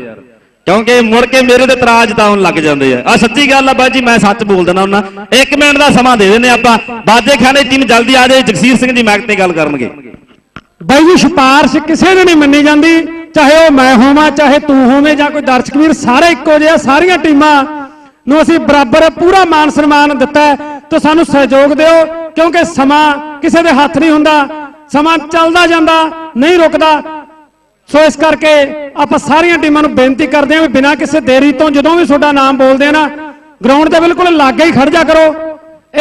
ਕਿਉਂਕਿ ਮੁੜ ਕੇ ਮੇਰੇ ਤੇ ਤਰਾਜ ਤਾਂ ਲੱਗ ਜਾਂਦੇ ਆ। ਆ ਸੱਚੀ ਗੱਲ ਆ ਬਾਜੀ, ਮੈਂ ਸੱਚ ਬੋਲ ਦੇਣਾ ਹੁੰਦਾ। 1 ਮਿੰਟ ਦਾ ਸਮਾਂ ਦੇ ਦਿੰਦੇ ਆਪਾਂ। ਬਾਜੇ ਖਾਨੇ ਟੀਮ ਜਲਦੀ ਆ ਜਾਏ, ਜਗਸੀਰ ਸਿੰਘ ਜੀ ਮੈਕ ਤੇ ਗੱਲ ਕਰਨਗੇ।
ਬਾਈ ਜੀ, ਸਿਫਾਰਿਸ਼ ਕਿਸੇ ਦੀ ਨਹੀਂ ਮੰਨੀ ਜਾਂਦੀ। ਚਾਹੇ ਉਹ ਮੈਂ ਹੋਵਾਂ, ਚਾਹੇ ਤੂੰ ਹੋਵੇਂ ਜਾਂ ਕੋਈ ਦਰਸ਼ਕ ਵੀਰ, ਸਾਰੇ ਇੱਕੋ ਜਿਹੇ ਆ, ਸਾਰੀਆਂ ਟੀਮਾਂ ਨੂੰ ਅਸੀਂ ਬਰਾਬਰ ਪੂਰਾ ਮਾਨ ਸਨਮਾਨ ਦਿੱਤਾ ਤੇ ਸਾਨੂੰ ਸਹਿਯੋਗ ਦਿਓ, ਕਿਉਂਕਿ ਸਮਾਂ ਕਿਸੇ ਦੇ ਹੱਥ ਨਹੀਂ ਹੁੰਦਾ। ਸਮਾਂ ਚੱਲਦਾ ਜਾਂਦਾ, ਨਹੀਂ ਰੁਕਦਾ। ਸੋ ਇਸ ਕਰਕੇ ਆਪਾਂ ਸਾਰੀਆਂ ਟੀਮਾਂ ਨੂੰ ਬੇਨਤੀ ਕਰਦੇ ਹਾਂ ਵੀ ਬਿਨਾਂ ਕਿਸੇ ਦੇਰੀ ਤੋਂ ਜਦੋਂ ਵੀ ਤੁਹਾਡਾ ਨਾਮ ਬੋਲਦੇ ਆ ਨਾ ਗਰਾਊਂਡ ਦੇ ਬਿਲਕੁਲ ਲਾਗੇ ਹੀ ਖੜ ਜਾ ਕਰੋ।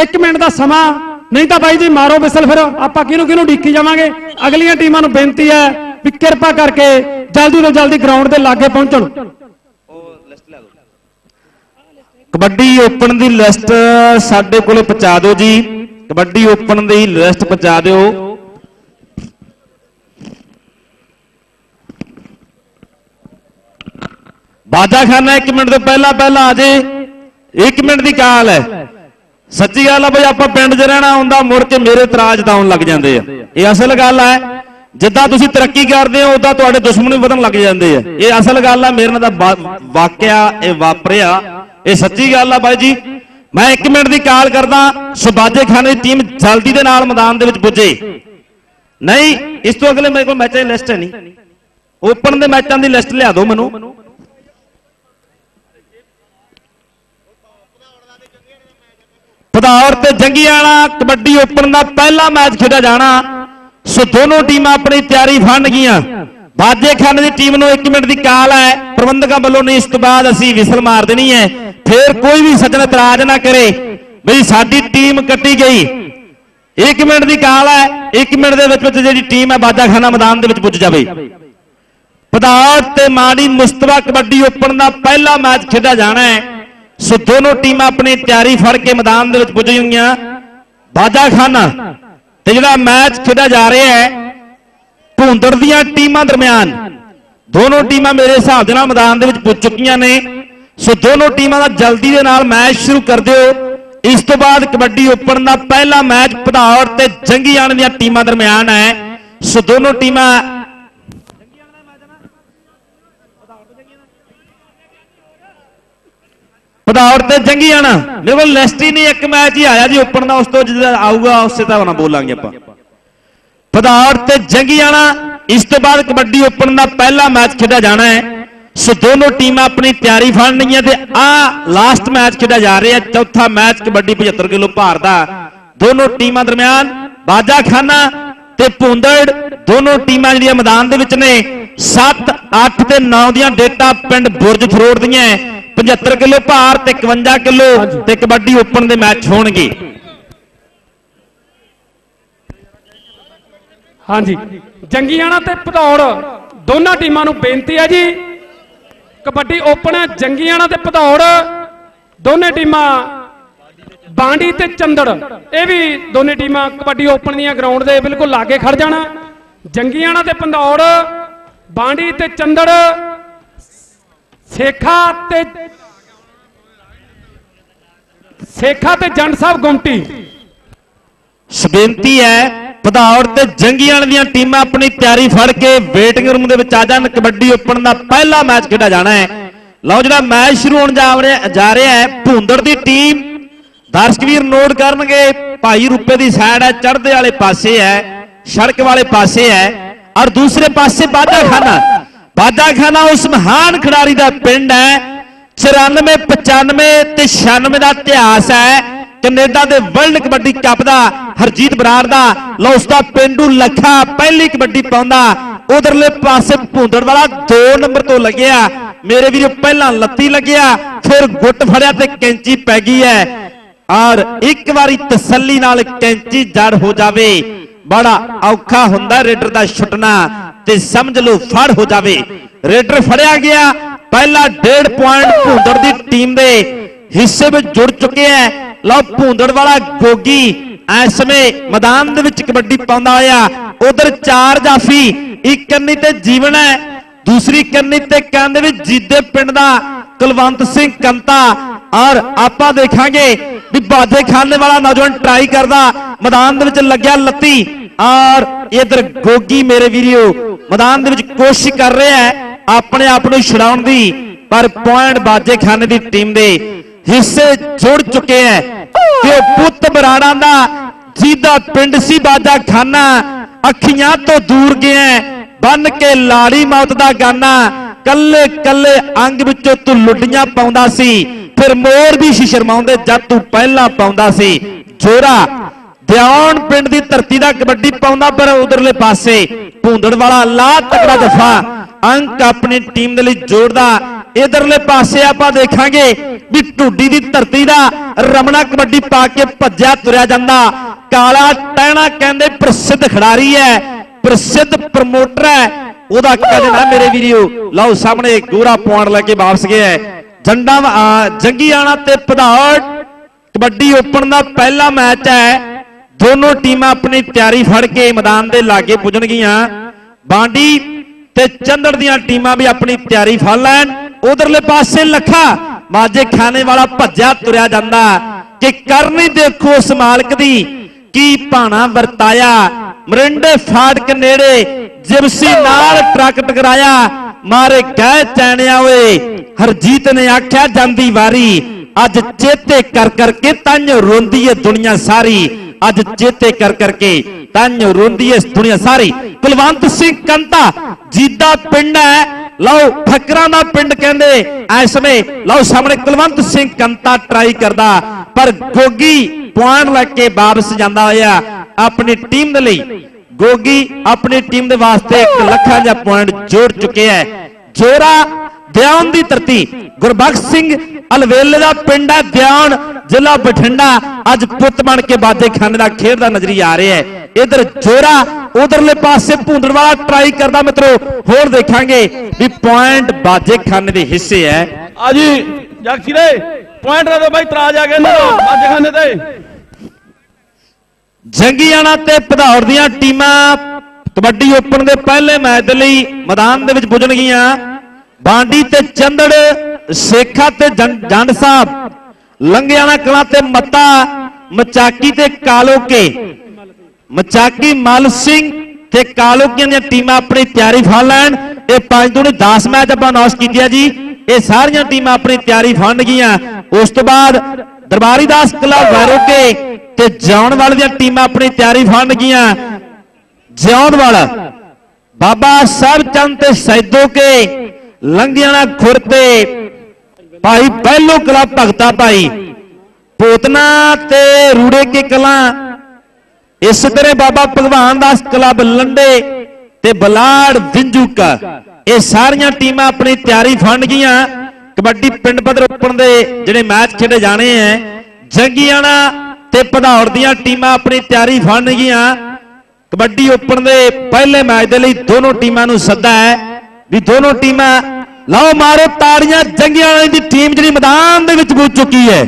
1 ਮਿੰਟ ਦਾ ਸਮਾਂ, ਨਹੀਂ ਤਾਂ ਬਾਈ ਜੀ ਮਾਰੋ ਵਿਸਲ ਫਿਰ, ਆਪਾਂ ਕਿਹਨੂੰ ਕਿਹਨੂੰ ਡੀਕੀ ਜਾਵਾਂਗੇ? ਅਗਲੀਆਂ ਟੀਮਾਂ ਨੂੰ ਬੇਨਤੀ ਹੈ ਵੀ ਕਿਰਪਾ ਕਰਕੇ ਜਲਦੀ ਤੋਂ ਜਲਦੀ ਗਰਾਊਂਡ ਦੇ ਲਾਗੇ ਪਹੁੰਚਣ।
ਕਬੱਡੀ ਓਪਨ ਦੀ ਲਿਸਟ ਸਾਡੇ ਕੋਲੇ ਪਹੁੰਚਾ ਦਿਓ ਜੀ। ਕਬੱਡੀ ਓਪਨ ਦੀ ਲਿਸਟ ਪਹੁੰਚਾ ਦਿਓ। ਬਾਜਾ ਖਾਨਾ 1 ਮਿੰਟ ਤੋਂ ਪਹਿਲਾਂ ਪਹਿਲਾਂ ਆ ਜੇ। 1 ਮਿੰਟ ਦੀ ਕਾਲ ਹੈ। ਸੱਚੀ ਗੱਲ ਆ ਬਈ, ਆਪਾਂ ਪਿੰਡ 'ਚ ਰਹਿਣਾ ਹੁੰਦਾ, ਮੁੜ ਕੇ ਮੇਰੇ ਇਤਰਾਜ਼ ਤਾਂ ਲੱਗ ਜਾਂਦੇ ਆ। ਇਹ ਅਸਲ ਗੱਲ ਹੈ ਜਿੱਦਾਂ ਤੁਸੀਂ ਤਰੱਕੀ ਕਰਦੇ ਹੋ, ਉਦਾਂ ਤੁਹਾਡੇ ਦੁਸ਼ਮਣ ਵੀ ਵਧਣ ਲੱਗ ਜਾਂਦੇ ਆ। ਇਹ ਅਸਲ ਗੱਲ ਆ, ਮੇਰੇ ਨਾਲ ਤਾਂ ਵਾਕਿਆ ਇਹ ਵਾਪਰਿਆ। ਇਹ ਸੱਚੀ ਗੱਲ ਆ ਬਾਈ ਜੀ। ਮੈਂ 1 ਮਿੰਟ ਦੀ ਕਾਲ ਕਰਦਾ ਸੁਬਾਜੇ ਖਾਨੇ ਦੀ ਟੀਮ ਜਲਦੀ ਦੇ ਨਾਲ ਮੈਦਾਨ ਦੇ ਵਿੱਚ ਪੁੱਜੇ। ਨਹੀਂ, ਇਸ ਤੋਂ ਅਗਲੇ ਮੇਰੇ ਕੋਲ ਮੈਚਾਂ ਦੀ ਲਿਸਟ ਹੈ ਨਹੀਂ। ਓਪਨ ਦੇ ਮੈਚਾਂ ਦੀ ਲਿਸਟ ਲਿਆ ਦਿਓ ਮੈਨੂੰ। ਪਧੌਰ ਤੇ ਜੰਗੀਆਣਾ ਕਬੱਡੀ ਓਪਨ ਦਾ ਪਹਿਲਾ ਮੈਚ ਖੇਡਿਆ ਜਾਣਾ। ਸੋ ਦੋਨੋਂ ਟੀਮਾਂ ਆਪਣੀ ਤਿਆਰੀ ਫੜਨਗੀਆਂ ਬਾਜੇ ਖਾਨ ਦੀ ਟੀਮ ਨੂੰ 1 ਮਿੰਟ ਦੀ ਕਾਲ ਹੈ। ਪ੍ਰਬੰਧਕਾਂ ਵੱਲੋਂ ਨਹੀਂ, ਇਸ ਤੋਂ ਬਾਅਦ ਅਸੀਂ ਵਿਸਲ ਮਾਰ ਦੇਣੀ ਹੈ। ਫੇਰ ਕੋਈ ਵੀ ਸੱਜਣ ਇਤਰਾਜ਼ ਨਾ ਕਰੇ। ਬਈ ਸਾਡੀ ਟੀਮ ਕੱਟੀ ਗਈ। 1 ਮਿੰਟ ਦੀ ਕਾਲ ਹੈ। 1 ਮਿੰਟ ਦੇ ਵਿੱਚ ਵਿੱਚ ਜਿਹੜੀ ਟੀਮ ਹੈ ਬਾਜਾ ਖਾਨਾ ਮੈਦਾਨ ਦੇ ਵਿੱਚ ਪੁੱਜ ਜਾਵੇ। ਪਧੌਰ ਤੇ ਮਾੜੀ ਮੁਸਤਫਾ ਕਬੱਡੀ ਓਪਨ ਦਾ ਪਹਿਲਾ ਮੈਚ ਖੇਡਿਆ ਜਾਣਾ ਹੈ। ਸੋ ਦੋਨੋਂ ਟੀਮਾਂ ਆਪਣੀ ਤਿਆਰੀ ਫੜ ਕੇ ਮੈਦਾਨ ਦੇ ਵਿੱਚ ਪੁੱਜ ਗਈਆਂ ਬਾਜਾ ਖਾਨਾ ਤੇ ਜਿਹੜਾ ਮੈਚ ਖੇਡਿਆ ਜਾ ਰਿਹਾ ਹੈ, ਭੁੰਦੜ ਦੀਆਂ ਟੀਮਾਂ ਦਰਮਿਆਨ। ਦੋਨੋਂ ਟੀਮਾਂ ਮੇਰੇ ਹਿਸਾਬ ਦੇ ਨਾਲ ਮੈਦਾਨ ਦੇ ਵਿੱਚ ਪੁੱਜ ਚੁੱਕੀਆਂ ਨੇ। ਸੋ ਦੋਨੋਂ ਟੀਮਾਂ ਦਾ ਜਲਦੀ ਦੇ ਨਾਲ ਮੈਚ ਸ਼ੁਰੂ ਕਰ ਦਿਓ। ਇਸ ਤੋਂ ਬਾਅਦ ਕਬੱਡੀ ਓਪਨ ਦਾ ਪਹਿਲਾ ਮੈਚ ਪਧੌੜ ਤੇ ਜੰਗੀਆਣ ਦੀਆਂ ਟੀਮਾਂ ਦਰਮਿਆਨ ਹੈ। ਸੋ ਦੋਨੋਂ ਟੀਮਾਂ ਪਧੌੜ ਤੇ ਜੰਗੀਆਣਾ ਮੇਰੇ ਕੋਲ ਲਿਸਟ ਹੀ ਨਹੀਂ, ਇੱਕ ਮੈਚ ਹੀ ਆਇਆ ਜੀ ਓਪਨ ਦਾ, ਉਸ ਤੋਂ ਜਿਹੜਾ ਆਊਗਾ, ਉਸੇ ਤਰ੍ਹਾਂ ਨਾ ਬੋਲਾਂਗੇ ਆਪਾਂ। ਪਧੌੜ ਤੇ ਜੰਗੀਆਣਾ ਇਸ ਤੋਂ ਬਾਅਦ ਕਬੱਡੀ ਓਪਨ ਦਾ ਪਹਿਲਾ ਮੈਚ ਖੇਡਿਆ ਜਾਣਾ ਹੈ। ਸੋ ਦੋਨੋਂ ਟੀਮਾਂ ਆਪਣੀ ਤਿਆਰੀ ਫੜਨਗੀਆਂ ਤੇ ਆ ਲਾਸਟ ਮੈਚ ਖੇਡਿਆ ਜਾ ਰਿਹਾ, ਚੌਥਾ ਮੈਚ ਕਬੱਡੀ 75 ਕਿਲੋ ਭਾਰ ਦਾ। ਦੋਨੋਂ ਟੀਮਾਂ ਦਰਮਿਆਨ ਬਾਜਾ ਖਾਨਾ ਤੇ ਭੁੰਦੜ, ਦੋਨੋਂ ਟੀਮਾਂ ਜਿਹੜੀਆਂ ਮੈਦਾਨ ਦੇ ਵਿੱਚ ਨੇ 7 8 ਤੇ 9 ਦੀਆਂ ਡੇਟਾ ਪਿੰਡ ਬੁਰਜ ਫਰੋੜ ਦੀਆਂ 75 ਕਿਲੋ ਭਾਰ ਤੇ 51 ਕਿਲੋ ਤੇ ਕਬੱਡੀ ਓਪਨ ਦੇ ਮੈਚ ਹੋਣਗੇ।
ਹਾਂਜੀ। ਜੰਗੀਆਣਾ ਤੇ ਭਦੌੜ ਦੋਨਾਂ ਟੀਮਾਂ ਨੂੰ ਬੇਨਤੀ ਹੈ ਜੀ। ਕਬੱਡੀ ਓਪਨ ਹੈ ਜੰਗੀਆਣਾ ਤੇ ਭਦੌੜ ਦੋਨੇ ਟੀਮਾਂ ਬਾਂਡੀ ਤੇ ਚੰਦੜ। ਇਹ ਵੀ ਦੋਨੇ ਟੀਮਾਂ ਕਬੱਡੀ ਓਪਨ ਦੀਆਂ ਗਰਾਊਂਡ ਦੇ ਬਿਲਕੁਲ ਲਾਗੇ ਖੜ ਜਾਣਾ। ਜੰਗੀਆਣਾ ਤੇ ਭਦੌੜ ਬਾਂਡੀ ਤੇ ਚੰਦੜ ਸੇਖਾ ਤੇ ਸੇਖਾ ਤੇ ਜੰਡ ਸਾਹਿਬ ਗੁੰਮਟੀ।
ਬੇਨਤੀ ਹੈ ਪਧੌੜ ਤੇ ਜੰਗੀਆਂ ਦੀਆਂ ਟੀਮਾਂ ਆਪਣੀ ਤਿਆਰੀ ਫੜ ਕੇ ਵੇਟਿੰਗ ਰੂਮ ਦੇ ਵਿੱਚ ਆ ਜਾਣ। ਕਬੱਡੀ ਓਪਨ ਦਾ ਪਹਿਲਾ ਮੈਚ ਖੇਡਿਆ ਜਾਣਾ ਹੈ। ਲਓ ਜਿਹੜਾ ਮੈਚ ਸ਼ੁਰੂ ਹੋਣ ਜਾ ਰਿਹਾ ਜਾ ਰਿਹਾ ਹੈ, ਭੁੰਦੜ ਦੀ ਟੀਮ। ਦਰਸ਼ਕ ਵੀਰ ਨੋਟ ਕਰਨਗੇ, ਭਾਈ ਰੂਪੇ ਦੀ ਸਾਈਡ ਹੈ, ਚੜ੍ਹਦੇ ਵਾਲੇ ਪਾਸੇ ਹੈ, ਸੜਕ ਵਾਲੇ ਪਾਸੇ ਹੈ। ਔਰ ਦੂਸਰੇ ਪਾਸੇ ਬਾਜਾ ਖਾਨਾ ਬਾਜਾ ਖਾਨਾ ਉਸ ਮਹਾਨ ਖਿਡਾਰੀ ਦਾ ਪਿੰਡ ਹੈ। 94 95 ਤੇ 96 ਦਾ ਇਤਿਹਾਸ ਹੈ। ਕੈਨੇਡਾ ਦੇ ਵਰਲਡ ਕਬੱਡੀ ਕੱਪ ਦਾ, ਹਰਜੀਤ ਬਰਾੜ ਦਾ ਲਓ ਉਸ ਦਾ ਪਿੰਡੂ ਲੱਖਾ ਪਹਿਲੀ ਕਬੱਡੀ ਪਾਉਂਦਾ, ਉਧਰਲੇ ਪਾਸੇ ਭੁੰਦੜ ਵਾਲਾ 2 ਨੰਬਰ ਤੋਂ ਲੱਗਿਆ। ਮੇਰੇ ਵੀਰੋ, ਪਹਿਲਾਂ ਲੱਤੀ ਲੱਗਿਆ, ਫਿਰ ਗੁੱਟ ਫੜਿਆ ਤੇ ਕੈਂਚੀ ਪੈ ਗਈ ਹੈ। ਔਰ ਇੱਕ ਵਾਰੀ ਤਸੱਲੀ ਨਾਲ ਕੈਂਚੀ ਜੜ ਹੋ ਜਾਵੇ। ਬੜਾ ਔਖਾ ਹੁੰਦਾ ਰੇਡਰ ਦਾ ਛੁੱਟਣਾ ਤੇ ਸਮਝ ਲਓ, ਫੜ ਹੋ ਜਾਵੇ। ਰੇਡਰ ਫੜਿਆ ਗਿਆ ਪਹਿਲਾ ਡੇਢ ਪੁਆਇੰਟ ਭੁੰਦੜ ਦੀ ਟੀਮ ਦੇ ਹਿੱਸੇ ਵਿੱਚ ਜੁੜ ਚੁੱਕੇ ਹੈ। ਲਓ, ਭੁੰਦੜ ਵਾਲਾ ਗੋਗੀ ਇਸ ਸਮੇਂ ਮੈਦਾਨ ਦੇ ਵਿੱਚ ਕਬੱਡੀ ਪਾਉਂਦਾ ਹੋਇਆ। ਉਧਰ ਚਾਰ ਜਾਫੀ, ਇੱਕ ਕੰਨੀ ਤੇ ਜੀਵਨ ਹੈ। ਦੂਸਰੀ ਕੰਨੀ ਤੇ ਕੰਨ ਦੇ ਵਿੱਚ ਜੀਦੇ ਪਿੰਡ ਦਾ ਕੁਲਵੰਤ ਸਿੰਘ ਕੰਤਾ। ਔਰ ਆਪਾਂ ਦੇਖਾਂਗੇ ਵੀ ਬਾਦੇ ਖਾਨੇ ਵਾਲਾ ਨੌਜਵਾਨ ਟਰਾਈ ਕਰਦਾ। ਮੈਦਾਨ ਦੇ ਵਿੱਚ ਲੱਗਿਆ ਲੱਤੀ। ਔਰ ਇਧਰ ਗੋਗੀ ਮੇਰੇ ਵੀਰਿਓ, ਮੈਦਾਨ ਦੇ ਵਿੱਚ ਕੋਸ਼ਿਸ਼ ਕਰ ਰਿਹਾ ਹੈ। ਆਪਣੇ ਆਪ ਨੂੰ ਛਡਾਉਣ ਦੀ, ਪਰ ਪੁਆਇੰਟ ਬਾਜੇ ਖਾਨੇ ਦੀ ਟੀਮ ਦੇ ਹਿੱਸੇ ਜੁੜ ਚੁੱਕੇ ਹੈ ਕਿ ਉਹ ਪੁੱਤ ਬਰਾੜਾਂ ਦਾ ਜਿਹਦਾ ਪਿੰਡ ਸੀ ਬਾਜਾ ਖਾਨਾ, ਅੱਖੀਆਂ ਤੋਂ ਦੂਰ ਗਿਆ ਬੰਨ ਕੇ ਲਾੜੀ ਮੌਤ ਦਾ ਗਾਨਾ ਕੱਲੇ ਕੱਲੇ ਅੰਗ ਵਿੱਚੋਂ ਤੂੰ ਲੁੱਡੀਆਂ ਪਾਉਂਦਾ ਸੀ। ਫਿਰ ਮੋਰ ਵੀ ਸੀ ਸ਼ਰਮਾਉਂਦੇ ਜਦ ਤੂੰ ਪਹਿਲਾਂ ਪਾਉਂਦਾ ਸੀ। ਜੋਰਾ, ਦਿਆਉਣ ਪਿੰਡ ਦੀ ਧਰਤੀ ਦਾ ਕਬੱਡੀ ਪਾਉਂਦਾ ਪਰ ਉਧਰਲੇ ਪਾਸੇ ਭੂੰਦੜ ਵਾਲਾ ਲਾ ਤਕੜਾ ਦਫਾ ਅੰਕ ਆਪਣੀ ਟੀਮ ਦੇ ਲਈ ਜੋੜਦਾ। ਇਧਰਲੇ ਪਾਸੇ ਆਪਾਂ ਦੇਖਾਂਗੇ ਵੀ ਢੂਡੀ ਦੀ ਧਰਤੀ ਦਾ ਰਮਣਾ ਕਬੱਡੀ ਪਾ ਕੇ ਭੱਜਿਆ, ਤੁਰਿਆ ਜਾਂਦਾ। ਕਾਲਾ ਟਹਿਣਾ ਕਹਿੰਦੇ ਪ੍ਰਸਿੱਧ ਖਿਡਾਰੀ ਹੈ, ਪ੍ਰਸਿੱਧ ਪ੍ਰਮੋਟਰ ਹੈ। ਉਹਦਾ ਕਹਿੰਦੇ ਨਾ? ਮੇਰੇ ਵੀਰੋ, ਲਓ ਸਾਹਮਣੇ ਗੋਰਾ ਪੁਆਇੰਟ ਲੈ ਕੇ ਵਾਪਸ ਗਿਆ ਹੈ। ਜੰਡਾ ਜੰਗੀਆਣਾ ਤੇ ਪਧੌੜ ਕਬੱਡੀ ਓਪਨ ਦਾ ਪਹਿਲਾ ਮੈਚ ਹੈ। ਦੋਨੋਂ ਟੀਮਾਂ ਆਪਣੀ ਤਿਆਰੀ ਫੜ ਕੇ ਮੈਦਾਨ ਦੇ ਲਾਗੇ ਪੁੱਜਣਗੀਆਂ। ਬਾਂਡੀ ਤੇ ਚੰਦੜ ਦੀਆਂ ਟੀਮਾਂ ਵੀ ਆਪਣੀ ਤਿਆਰੀ ਫੜ ਲੈਣ। ਉਧਰਲੇ ਪਾਸੇ ਲੱਖਾ ਮਾਜੇ ਖਾਨੇ ਵਾਲਾ ਭੱਜਿਆ ਤੁਰਿਆ ਜਾਂਦਾ। ਕਿ ਕਰਨੀ ਦੇਖੋ ਉਸ ਮਾਲਕ ਦੀ ਕੀ ਭਾਣਾ ਵਰਤਾਇਆ। ਮਰਿੰਡੇ ਫਾੜਕ ਨੇੜੇ ਜਿਪਸੀ ਨਾਲ ਟਰੱਕ ਟਕਰਾਇਆ। ਮਾਰੇ ਗਏ ਚੈਣਿਆ ਓਏ, ਹਰਜੀਤ ਨੇ ਆਖਿਆ, ਜਾਂਦੀ ਵਾਰੀ, ਅੱਜ ਚੇਤੇ ਕਰ ਕਰਕੇ ਤੰਜ ਰੋਂਦੀ ਏ ਦੁਨੀਆ ਸਾਰੀ। ਅੱਜ ਚੇਤੇ ਕਰ ਕਰਕੇ ਤੰਨ ਰੋਂਦੀ ਏ ਦੁਨੀਆ ਸਾਰੀ। ਕੁਲਵੰਤ ਸਿੰਘ ਕੰਤਾ, ਜੀਦਾ ਪਿੰਡ ਹੈ ਲਓ, ਠੱਕਰਾਂ ਦਾ ਪਿੰਡ ਕਹਿੰਦੇ ਇਸ ਸਮੇਂ, ਲਓ, ਸਾਹਮਣੇ ਕੁਲਵੰਤ ਸਿੰਘ ਕੰਤਾ ਟਰਾਈ ਕਰਦਾ, ਪਰ ਗੋਗੀ ਪੁਆਇੰਟ ਲੈ ਕੇ ਵਾਪਸ ਜਾਂਦਾ ਹੋਇਆ, ਆਪਣੀ ਟੀਮ ਦੇ ਲਈ। ਗੋਗੀ ਆਪਣੀ ਟੀਮ ਦੇ ਵਾਸਤੇ 1 ਲੱਖਾਂ ਦਾ ਪੁਆਇੰਟ ਜੋੜ ਚੁੱਕਿਆ ਹੈ। ਜੋਰਾ ਦਿਆਉਣ ਦੀ ਧਰਤੀ, ਗੁਰਬਖਸ਼ ਸਿੰਘ ਅਲਵੇਲੇ ਦਾ ਪਿੰਡ ਹੈ ਦਿਆਉਣ ਜ਼ਿਲ੍ਹਾ ਬਠਿੰਡਾ, ਅੱਜ ਪੁੱਤ ਬਣ ਕੇ ਬਾਦੇ ਖਾਨੇ ਦਾ ਖੇਡਦਾ ਨਜ਼ਰੀ ਆ ਰਿਹਾ ਹੈ। ਇਧਰ ਜੋਰਾ ਉਧਰਲੇ ਪਾਸੇ ਭੁੰਦੜ ਵਾਲਾ ਟਰਾਈ ਕਰਦਾ ਮਿੱਤਰੋ ਹੋਰ ਦੇਖਾਂਗੇ ਵੀ ਪੁਆਇੰਟ ਬਾਜੇ ਖਾਨੇ ਦੇ ਹਿੱਸੇ ਹੈ।
ਆ ਜੀ ਜਗਸੀ ਦੇ ਪੁਆਇੰਟ ਦੇ ਬਾਈ ਤਰਾਜ ਆ ਗਏ ਨਾ ਖਾਨੇ ਤੇ।
ਜੰਗੀਆਣਾ ਤੇ ਪਧੌੜ ਦੀਆਂ ਟੀਮਾਂ ਕਬੱਡੀ ਓਪਨ ਦੇ ਪਹਿਲੇ ਮੈਚ ਦੇ ਲਈ ਮੈਦਾਨ ਦੇ ਵਿੱਚ ਪੁੱਜਣਗੀਆਂ ਬਾਂਡੀ ਤੇ ਚੰਦੜ ਸੇਖਾ ਤੇ ਜੰਡ ਸਾਹਿਬ ਲੰਗਿਆਣਾ ਕਲਾਂ ਤੇ ਮੱਤਾ ਮਚਾਕੀ ਤੇ ਕਾਲੋਕੇ। ਮਚਾਕੀ ਮਲ ਸਿੰਘ ਤੇ ਕਾਲੋਕੀਆਂ ਦੀਆਂ ਟੀਮਾਂ ਆਪਣੀ ਤਿਆਰੀ ਫੜ ਲੈਣ। ਇਹ ਪੰਜ ਤੋਂ 10 ਮੈਚ ਆਪਾਂ ਅਨਾਉਂਸ ਕੀਤਿਆ ਜੀ। ਇਹ ਸਾਰੀਆਂ ਟੀਮਾਂ ਆਪਣੀ ਤਿਆਰੀ ਫੜਨਗੀਆਂ ਉਸ ਤੋਂ ਬਾਅਦ ਦਰਬਾਰੀ ਦਾਸ ਕਲੱਬ ਵੈਰੋਕੇ ਤੇ ਜਾਉਣ ਵਾਲੇ ਦੀਆਂ ਟੀਮਾਂ ਆਪਣੀ ਤਿਆਰੀ ਫੜਨਗੀਆਂ ਜਿਉਂਦਵਾਲ ਬਾਬਾ ਸਾਹਿਬ ਚੰਦ ਤੇ ਸੈਦੋ ਕੇ, ਲੰਘਿਆਣਾ ਖੁਰ ਤੇ ਭਾਈ ਪਹਿਲੋ ਕਲੱਬ ਭਗਤਾ ਭਾਈ, ਪੋਤਨਾ ਤੇ ਰੂੜੇ ਕੇ ਕਲਾਂ ਇਸ ਤਰ੍ਹਾਂ ਬਾਬਾ ਭਗਵਾਨ ਦਾਸ ਕਲੱਬ ਲੰਡੇ ਤੇ ਬਲਾੜ ਵਿੰਜੂਕਾ ਇਹ ਸਾਰੀਆਂ ਟੀਮਾਂ ਆਪਣੀ ਤਿਆਰੀ ਫੜਨਗੀਆਂ ਕਬੱਡੀ ਪਿੰਡ ਪੱਧਰ ਉੱਪਰ ਦੇ ਜਿਹੜੇ ਮੈਚ ਖੇਡੇ ਜਾਣੇ ਐ, ਜੰਗੀਆਣਾ ਤੇ ਪਧੌੜ ਦੀਆਂ ਟੀਮਾਂ ਆਪਣੀ ਤਿਆਰੀ ਫੜਨਗੀਆਂ ਕਬੱਡੀ ਓਪਨ ਦੇ ਪਹਿਲੇ ਮੈਚ ਦੇ ਲਈ ਦੋਨੋਂ ਟੀਮਾਂ ਨੂੰ ਸੱਦਾ ਹੈ ਵੀ ਦੋਨੋਂ ਟੀਮਾਂ, ਲਓ ਮਾਰੋ ਤਾੜੀਆਂ, ਜੰਗੀਆਣਾ ਦੀ ਟੀਮ ਜਿਹੜੀ ਮੈਦਾਨ ਦੇ ਵਿੱਚ ਪੁੱਜ ਚੁੱਕੀ ਹੈ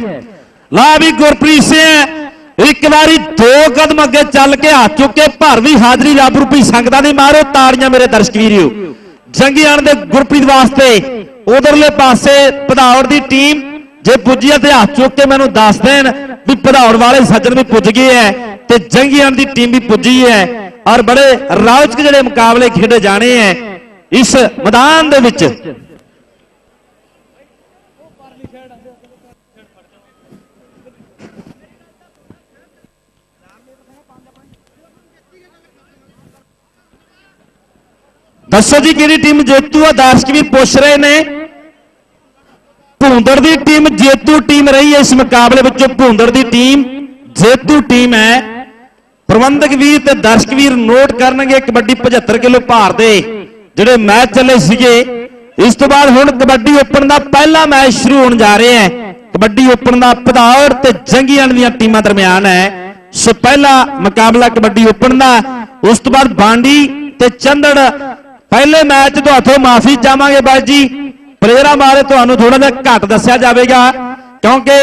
ਲਾ ਵੀ ਗੁਰਪ੍ਰੀਤ ਸਿੰਘ ਇੱਕ ਵਾਰੀ ਦੋ ਕਦਮ ਅੱਗੇ ਚੱਲ ਕੇ ਹੱਥ ਚੁੱਕ ਕੇ ਭਰ ਹਾਜ਼ਰੀ ਰੱਬ ਰੂਪੀ ਸੰਗਤਾਂ ਦੀ ਮਾਰੋ, ਤਾੜੀਆਂ ਮੇਰੇ ਦਰਸ਼ਕ ਵੀਰਿਓ। ਜੰਗੀਆਣ ਦੇ ਗੁਰਪ੍ਰੀਤ ਵਾਸਤੇ ਉਧਰਲੇ ਪਾਸੇ ਪਧੌੜ ਦੀ ਟੀਮ, ਜੇ ਪੁੱਜੀ ਹੈ ਤੇ ਹੱਥ ਚੁੱਕ ਕੇ ਮੈਨੂੰ ਦੱਸ ਦੇਣ ਵੀ ਪਧੌੜ ਵਾਲੇ ਸੱਜਣ ਵੀ ਪੁੱਜ ਗਏ ਐ ਤੇ ਜੰਗੀਆਣ ਦੀ ਟੀਮ ਵੀ ਪੁੱਜੀ ਹੈ ਔਰ ਬੜੇ ਰੌਚਕ ਜਿਹੜੇ ਮੁਕਾਬਲੇ ਖੇਡੇ ਜਾਣੇ ਐ, ਇਸ ਮੈਦਾਨ ਦੇ ਵਿੱਚ ਦੱਸੋ ਜੀ ਕਿਹੜੀ ਟੀਮ ਜੇਤੂ ਆ ਦਰਸ਼ਕ ਵੀ ਪੁੱਛ ਰਹੇ ਨੇ? ਭੂੰਦੜ ਦੀ ਟੀਮ ਜੇਤੂ ਟੀਮ ਰਹੀ ਹੈ। ਇਸ ਮੁਕਾਬਲੇ ਵਿੱਚ ਭੁੰਦੜ ਦੀ ਟੀਮ ਜੇਤੂ ਟੀਮ ਹੈ। ਪ੍ਰਬੰਧਕ ਵੀਰ ਤੇ ਦਰਸ਼ਕ ਵੀਰ ਨੋਟ ਕਰਨਗੇ ਕਬੱਡੀ 75 ਕਿਲੋ ਭਾਰ ਦੇ ਜਿਹੜੇ ਮੈਚ ਚੱਲੇ ਸੀਗੇ। ਇਸ ਤੋਂ ਬਾਅਦ ਹੁਣ ਕਬੱਡੀ ਓਪਨ ਦਾ ਪਹਿਲਾ ਮੈਚ ਸ਼ੁਰੂ ਹੋਣ ਜਾ ਰਿਹਾ ਹੈ। ਕਬੱਡੀ ਓਪਨ ਦਾ ਪਧੌੜ ਤੇ ਜੰਗੀਆਂ ਦੀਆਂ ਟੀਮਾਂ ਦਰਮਿਆਨ ਹੈ। ਸੋ ਪਹਿਲਾ ਮੁਕਾਬਲਾ ਕਬੱਡੀ ਓਪਨ ਦਾ, ਉਸ ਤੋਂ ਬਾਅਦ ਬਾਂਡੀ ਤੇ ਚੰਦੜ ਪਹਿਲੇ ਮੈਚ ਤੋਂ ਹੱਥੋਂ ਮਾਫੀ ਚਾਹਾਂਗੇ ਬਾਈ ਜੀ। ਪਲੇਅਰਾਂ ਬਾਰੇ ਤੁਹਾਨੂੰ ਥੋੜਾ ਜਿਹਾ ਘੱਟ ਦੱਸਿਆ ਜਾਵੇਗਾ। ਕਿਉਂਕਿ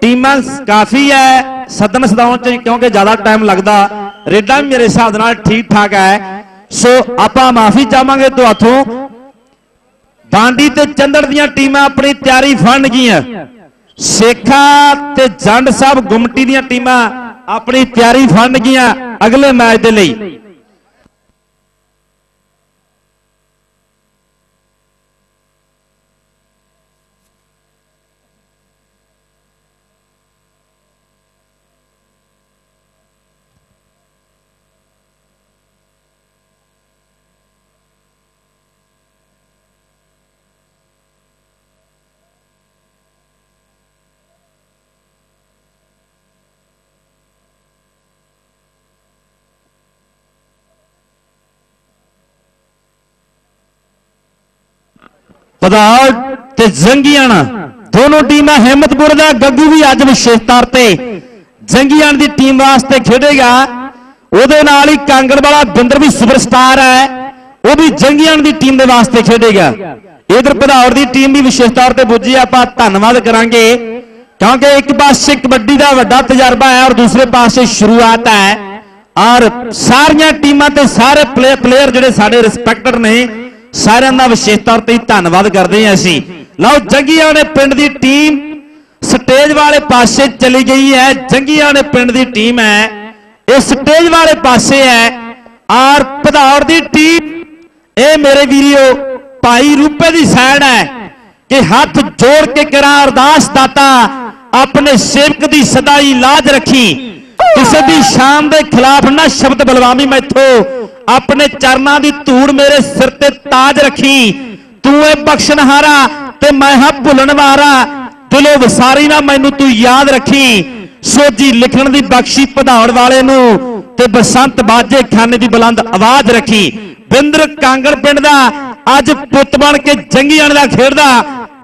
ਟੀਮਾਂ ਕਾਫੀ ਹੈ ਸਦਨ ਸਦਾਉਣ ਚ, ਕਿਉਂਕਿ ਜ਼ਿਆਦਾ ਟਾਈਮ ਲੱਗਦਾ। ਰੇਡਾਂ ਮੇਰੇ ਹਿਸਾਬ ਨਾਲ ਠੀਕ ਠਾਕ ਹੈ ਸੋ ਆਪਾਂ ਮਾਫੀ ਚਾਹਾਂਗੇ ਤੁਹਾਥੋਂ ਬਾਂਡੀ ਤੇ ਚੰਦੜ ਦੀਆਂ ਟੀਮਾਂ ਆਪਣੀ ਤਿਆਰੀ ਫੜਨਗੀਆਂ ਸੇਖਾ ਤੇ ਜੰਡ ਸਾਹਿਬ ਗੁਮਟੀ ਦੀਆਂ ਟੀਮਾਂ ਆਪਣੀ ਤਿਆਰੀ ਫੜਨਗੀਆਂ ਅਗਲੇ ਮੈਚ ਦੇ ਲਈ। ਪਧੌੜ ਤੇ ਜੰਗੀਆਣ ਦੋਨੋਂ ਟੀਮਾਂ ਹਿੰਮਤਪੁਰ ਦਾ, ਗੱਗੂ ਵੀ ਅੱਜ ਵਿਸ਼ੇਸ਼ ਤੌਰ ਤੇ ਜੰਗੀਆਣ ਦੀ ਟੀਮ ਵਾਸਤੇ ਖੇਡੇਗਾ। ਉਹਦੇ ਨਾਲ ਹੀ ਕਾਂਗੜ ਵਾਲਾ ਬਿੰਦਰ ਵੀ ਸੁਪਰਸਟਾਰ ਹੈ। ਉਹ ਵੀ ਜੰਗੀਆਣ ਦੀ ਟੀਮ ਦੇ ਵਾਸਤੇ ਖੇਡੇਗਾ। ਇਧਰ ਪਧੌੜ ਦੀ ਟੀਮ ਵੀ ਵਿਸ਼ੇਸ਼ ਤੌਰ ਤੇ ਪੁੱਜੀ। ਆਪਾਂ ਧੰਨਵਾਦ ਕਰਾਂਗੇ। ਕਿਉਂਕਿ ਇੱਕ ਪਾਸੇ ਕਬੱਡੀ ਦਾ ਵੱਡਾ ਤਜਰਬਾ ਹੈ ਔਰ ਦੂਸਰੇ ਪਾਸੇ ਸ਼ੁਰੂਆਤ ਹੈ। ਔਰ ਸਾਰੀਆਂ ਟੀਮਾਂ ਤੇ ਸਾਰੇ ਪਲੇਅਰ ਜਿਹੜੇ ਸਾਡੇ ਰਿਸਪੈਕਟਡ ਨੇ ਸਾਰਿਆਂ ਦਾ ਵਿਸ਼ੇਸ਼ ਤੌਰ ਤੇ ਧੰਨਵਾਦ ਕਰਦੇ ਹਾਂ ਅਸੀਂ। ਲਓ, ਜੰਗੀਆਂ ਨੇ ਪਿੰਡ ਦੀ ਟੀਮ ਸਟੇਜ ਵਾਲੇ ਪਾਸੇ ਚਲੀ ਗਈ ਹੈ। ਜੰਗੀਆਂ ਨੇ ਪਿੰਡ ਦੀ ਟੀਮ ਹੈ। ਇਹ ਸਟੇਜ ਵਾਲੇ ਪਾਸੇ ਹੈ। ਔਰ ਪਧੌੜ ਦੀ ਟੀਮ। ਇਹ ਮੇਰੇ ਵੀਰਿਓ, ਭਾਈ ਰੂਪੇ ਦੀ ਸਾਈਡ ਹੈ ਕਿ ਹੱਥ ਜੋੜ ਕੇ ਕਰਾਂ। ਅਰਦਾਸ ਦਾਤਾ, ਆਪਣੇ ਸੇਵਕ ਦੀ ਸਦਾਈ ਲਾਜ ਰੱਖੀ। ਕਿਸੇ ਦੀ ਸ਼ਾਨ ਦੇ ਖਿਲਾਫ ਨਾ ਸ਼ਬਦ ਬਲਵਾਮੀ ਮੈਥੋਂ ਆਪਣੇ ਚਰਨਾਂ ਦੀ ਧੂੜ ਮੇਰੇ ਸਿਰ ਤੇ ਤਾਜ ਰੱਖੀ। ਤੂੰ ਏ ਬਖਸ਼ਣਹਾਰਾ ਤੇ ਮੈਂ ਹਾਂ ਭੁੱਲਣ ਦਿਲੋਂ ਵਸਾਰੀ ਨਾ ਮੈਨੂੰ ਤੂੰ ਯਾਦ ਰੱਖੀ। ਸੋਜੀ ਲਿਖਣ ਦੀ ਬਖਸ਼ੀ ਪਧਾਉਣ ਵਾਲੇ ਨੂੰ ਤੇ ਬਸੰਤ ਬਾਜੇ ਖਾਨੇ ਦੀ ਬੁਲੰਦ ਆਵਾਜ਼ ਰੱਖੀ। ਬਿੰਦਰ ਕਾਂਗੜ ਪਿੰਡ ਦਾ ਅੱਜ ਪੁੱਤ ਬਣ ਕੇ ਜੰਗੀਆਂ ਦਾ ਖੇਡਦਾ।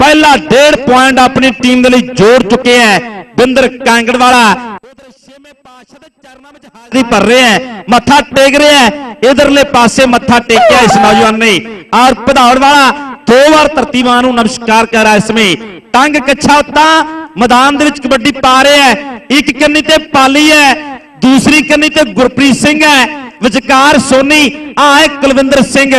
ਪਹਿਲਾ ਡੇਢ ਪੁਆਇੰਟ ਆਪਣੀ ਟੀਮ ਦੇ ਲਈ ਜੋੜ ਚੁੱਕੇ ਹੈ। ਬਿੰਦਰ ਕਾਂਗੜ ਉਧਰ ਛੇਵੇਂ ਪਾਤਸ਼ਾਹ ਦੇ ਚਰਨਾਂ ਵਿੱਚ ਹਾਜ਼ਰੀ ਭਰ ਰਿਹਾ ਹੈ। ਮੱਥਾ ਟੇਕ ਰਿਹਾ ਹੈ। ਇਧਰਲੇ ਪਾਸੇ ਮੱਥਾ ਟੇਕਿਆ ਇਸ ਨੌਜਵਾਨ ਨੇ। ਔਰ ਪਧੌੜ ਵਾਲਾ ਦੋ ਵਾਰ ਧਰਤੀ ਨੂੰ ਨਮਸਕਾਰ ਕਰ ਰਿਹਾ ਇਸ ਸਮੇਂ। ਤੰਗ ਕੱਛਾ ਤਾਂ ਮੈਦਾਨ ਦੇ ਵਿੱਚ ਕਬੱਡੀ ਪਾ ਰਿਹਾ ਹੈ। ਇੱਕ ਕੰਨੀ ਤੇ ਪਾਲੀ ਹੈ। ਦੂਸਰੀ ਕੰਨੀ ਤੇ ਗੁਰਪ੍ਰੀਤ ਸਿੰਘ ਹੈ। ਵਿਚਕਾਰ ਸੋਨੀ ਆਏ ਕੁਲਵਿੰਦਰ ਸਿੰਘ।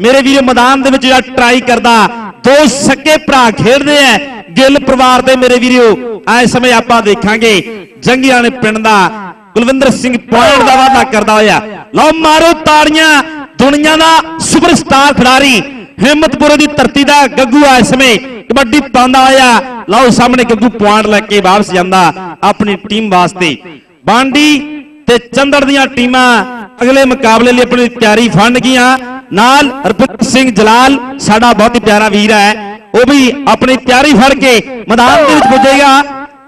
ਮੇਰੇ ਵੀਰੋ, ਮੈਦਾਨ ਦੇ ਵਿੱਚ ਜਿਹੜਾ ਟਰਾਈ ਕਰਦਾ। ਦੋ ਸੱਕੇ ਭਰਾ ਖੇਡਦੇ ਆ। ਗਿੱਲ ਪਰਿਵਾਰ ਦੇ ਮੇਰੇ ਵੀਰੋ ਐ ਸਮੇਂ ਆਪਾਂ ਦੇਖਾਂਗੇ। ਜੰਗੀਆਂ ਨੇ ਪਿੰਡ ਦਾ ਕੁਲਵਿੰਦਰ ਸਿੰਘ ਪੁਆਇੰਟ ਦਾ ਵਾਅਦਾ ਕਰਦਾ ਹੋਇਆ। ਲਓ ਮਾਰੋ ਤਾੜੀਆਂ, ਦੁਨੀਆ ਦਾ ਸੁਪਰਸਟਾਰ ਖਿਡਾਰੀ। ਹਿੰਮਤਪੁਰੇ ਦੀ ਧਰਤੀ ਦਾ ਗੱਗੂ ਆ ਇਸ ਸਮੇਂ। ਕਬੱਡੀ ਪਾਉਂਦਾ ਹੋਇਆ। ਲਓ ਸਾਹਮਣੇ ਗੱਗੂ ਪੁਆਇੰਟ ਲੈ ਕੇ ਵਾਪਸ ਜਾਂਦਾ ਆਪਣੀ ਟੀਮ ਵਾਸਤੇ। ਬਾਂਡੀ ਤੇ ਚੰਦੜ ਦੀਆਂ ਟੀਮਾਂ ਅਗਲੇ ਮੁਕਾਬਲੇ ਲਈ ਆਪਣੀ ਤਿਆਰੀ ਫੰਡ ਗਈਆਂ। ਨਾਲ ਹਰਪ੍ਰੀਤ ਸਿੰਘ ਜਲਾਲ, ਸਾਡਾ ਬਹੁਤ ਹੀ ਪਿਆਰਾ ਵੀਰ ਹੈ। ਉਹ ਵੀ ਆਪਣੀ ਤਿਆਰੀ ਫੜ ਕੇ ਮੈਦਾਨ ਦੇ ਵਿੱਚ ਪੁੱਜੇਗਾ।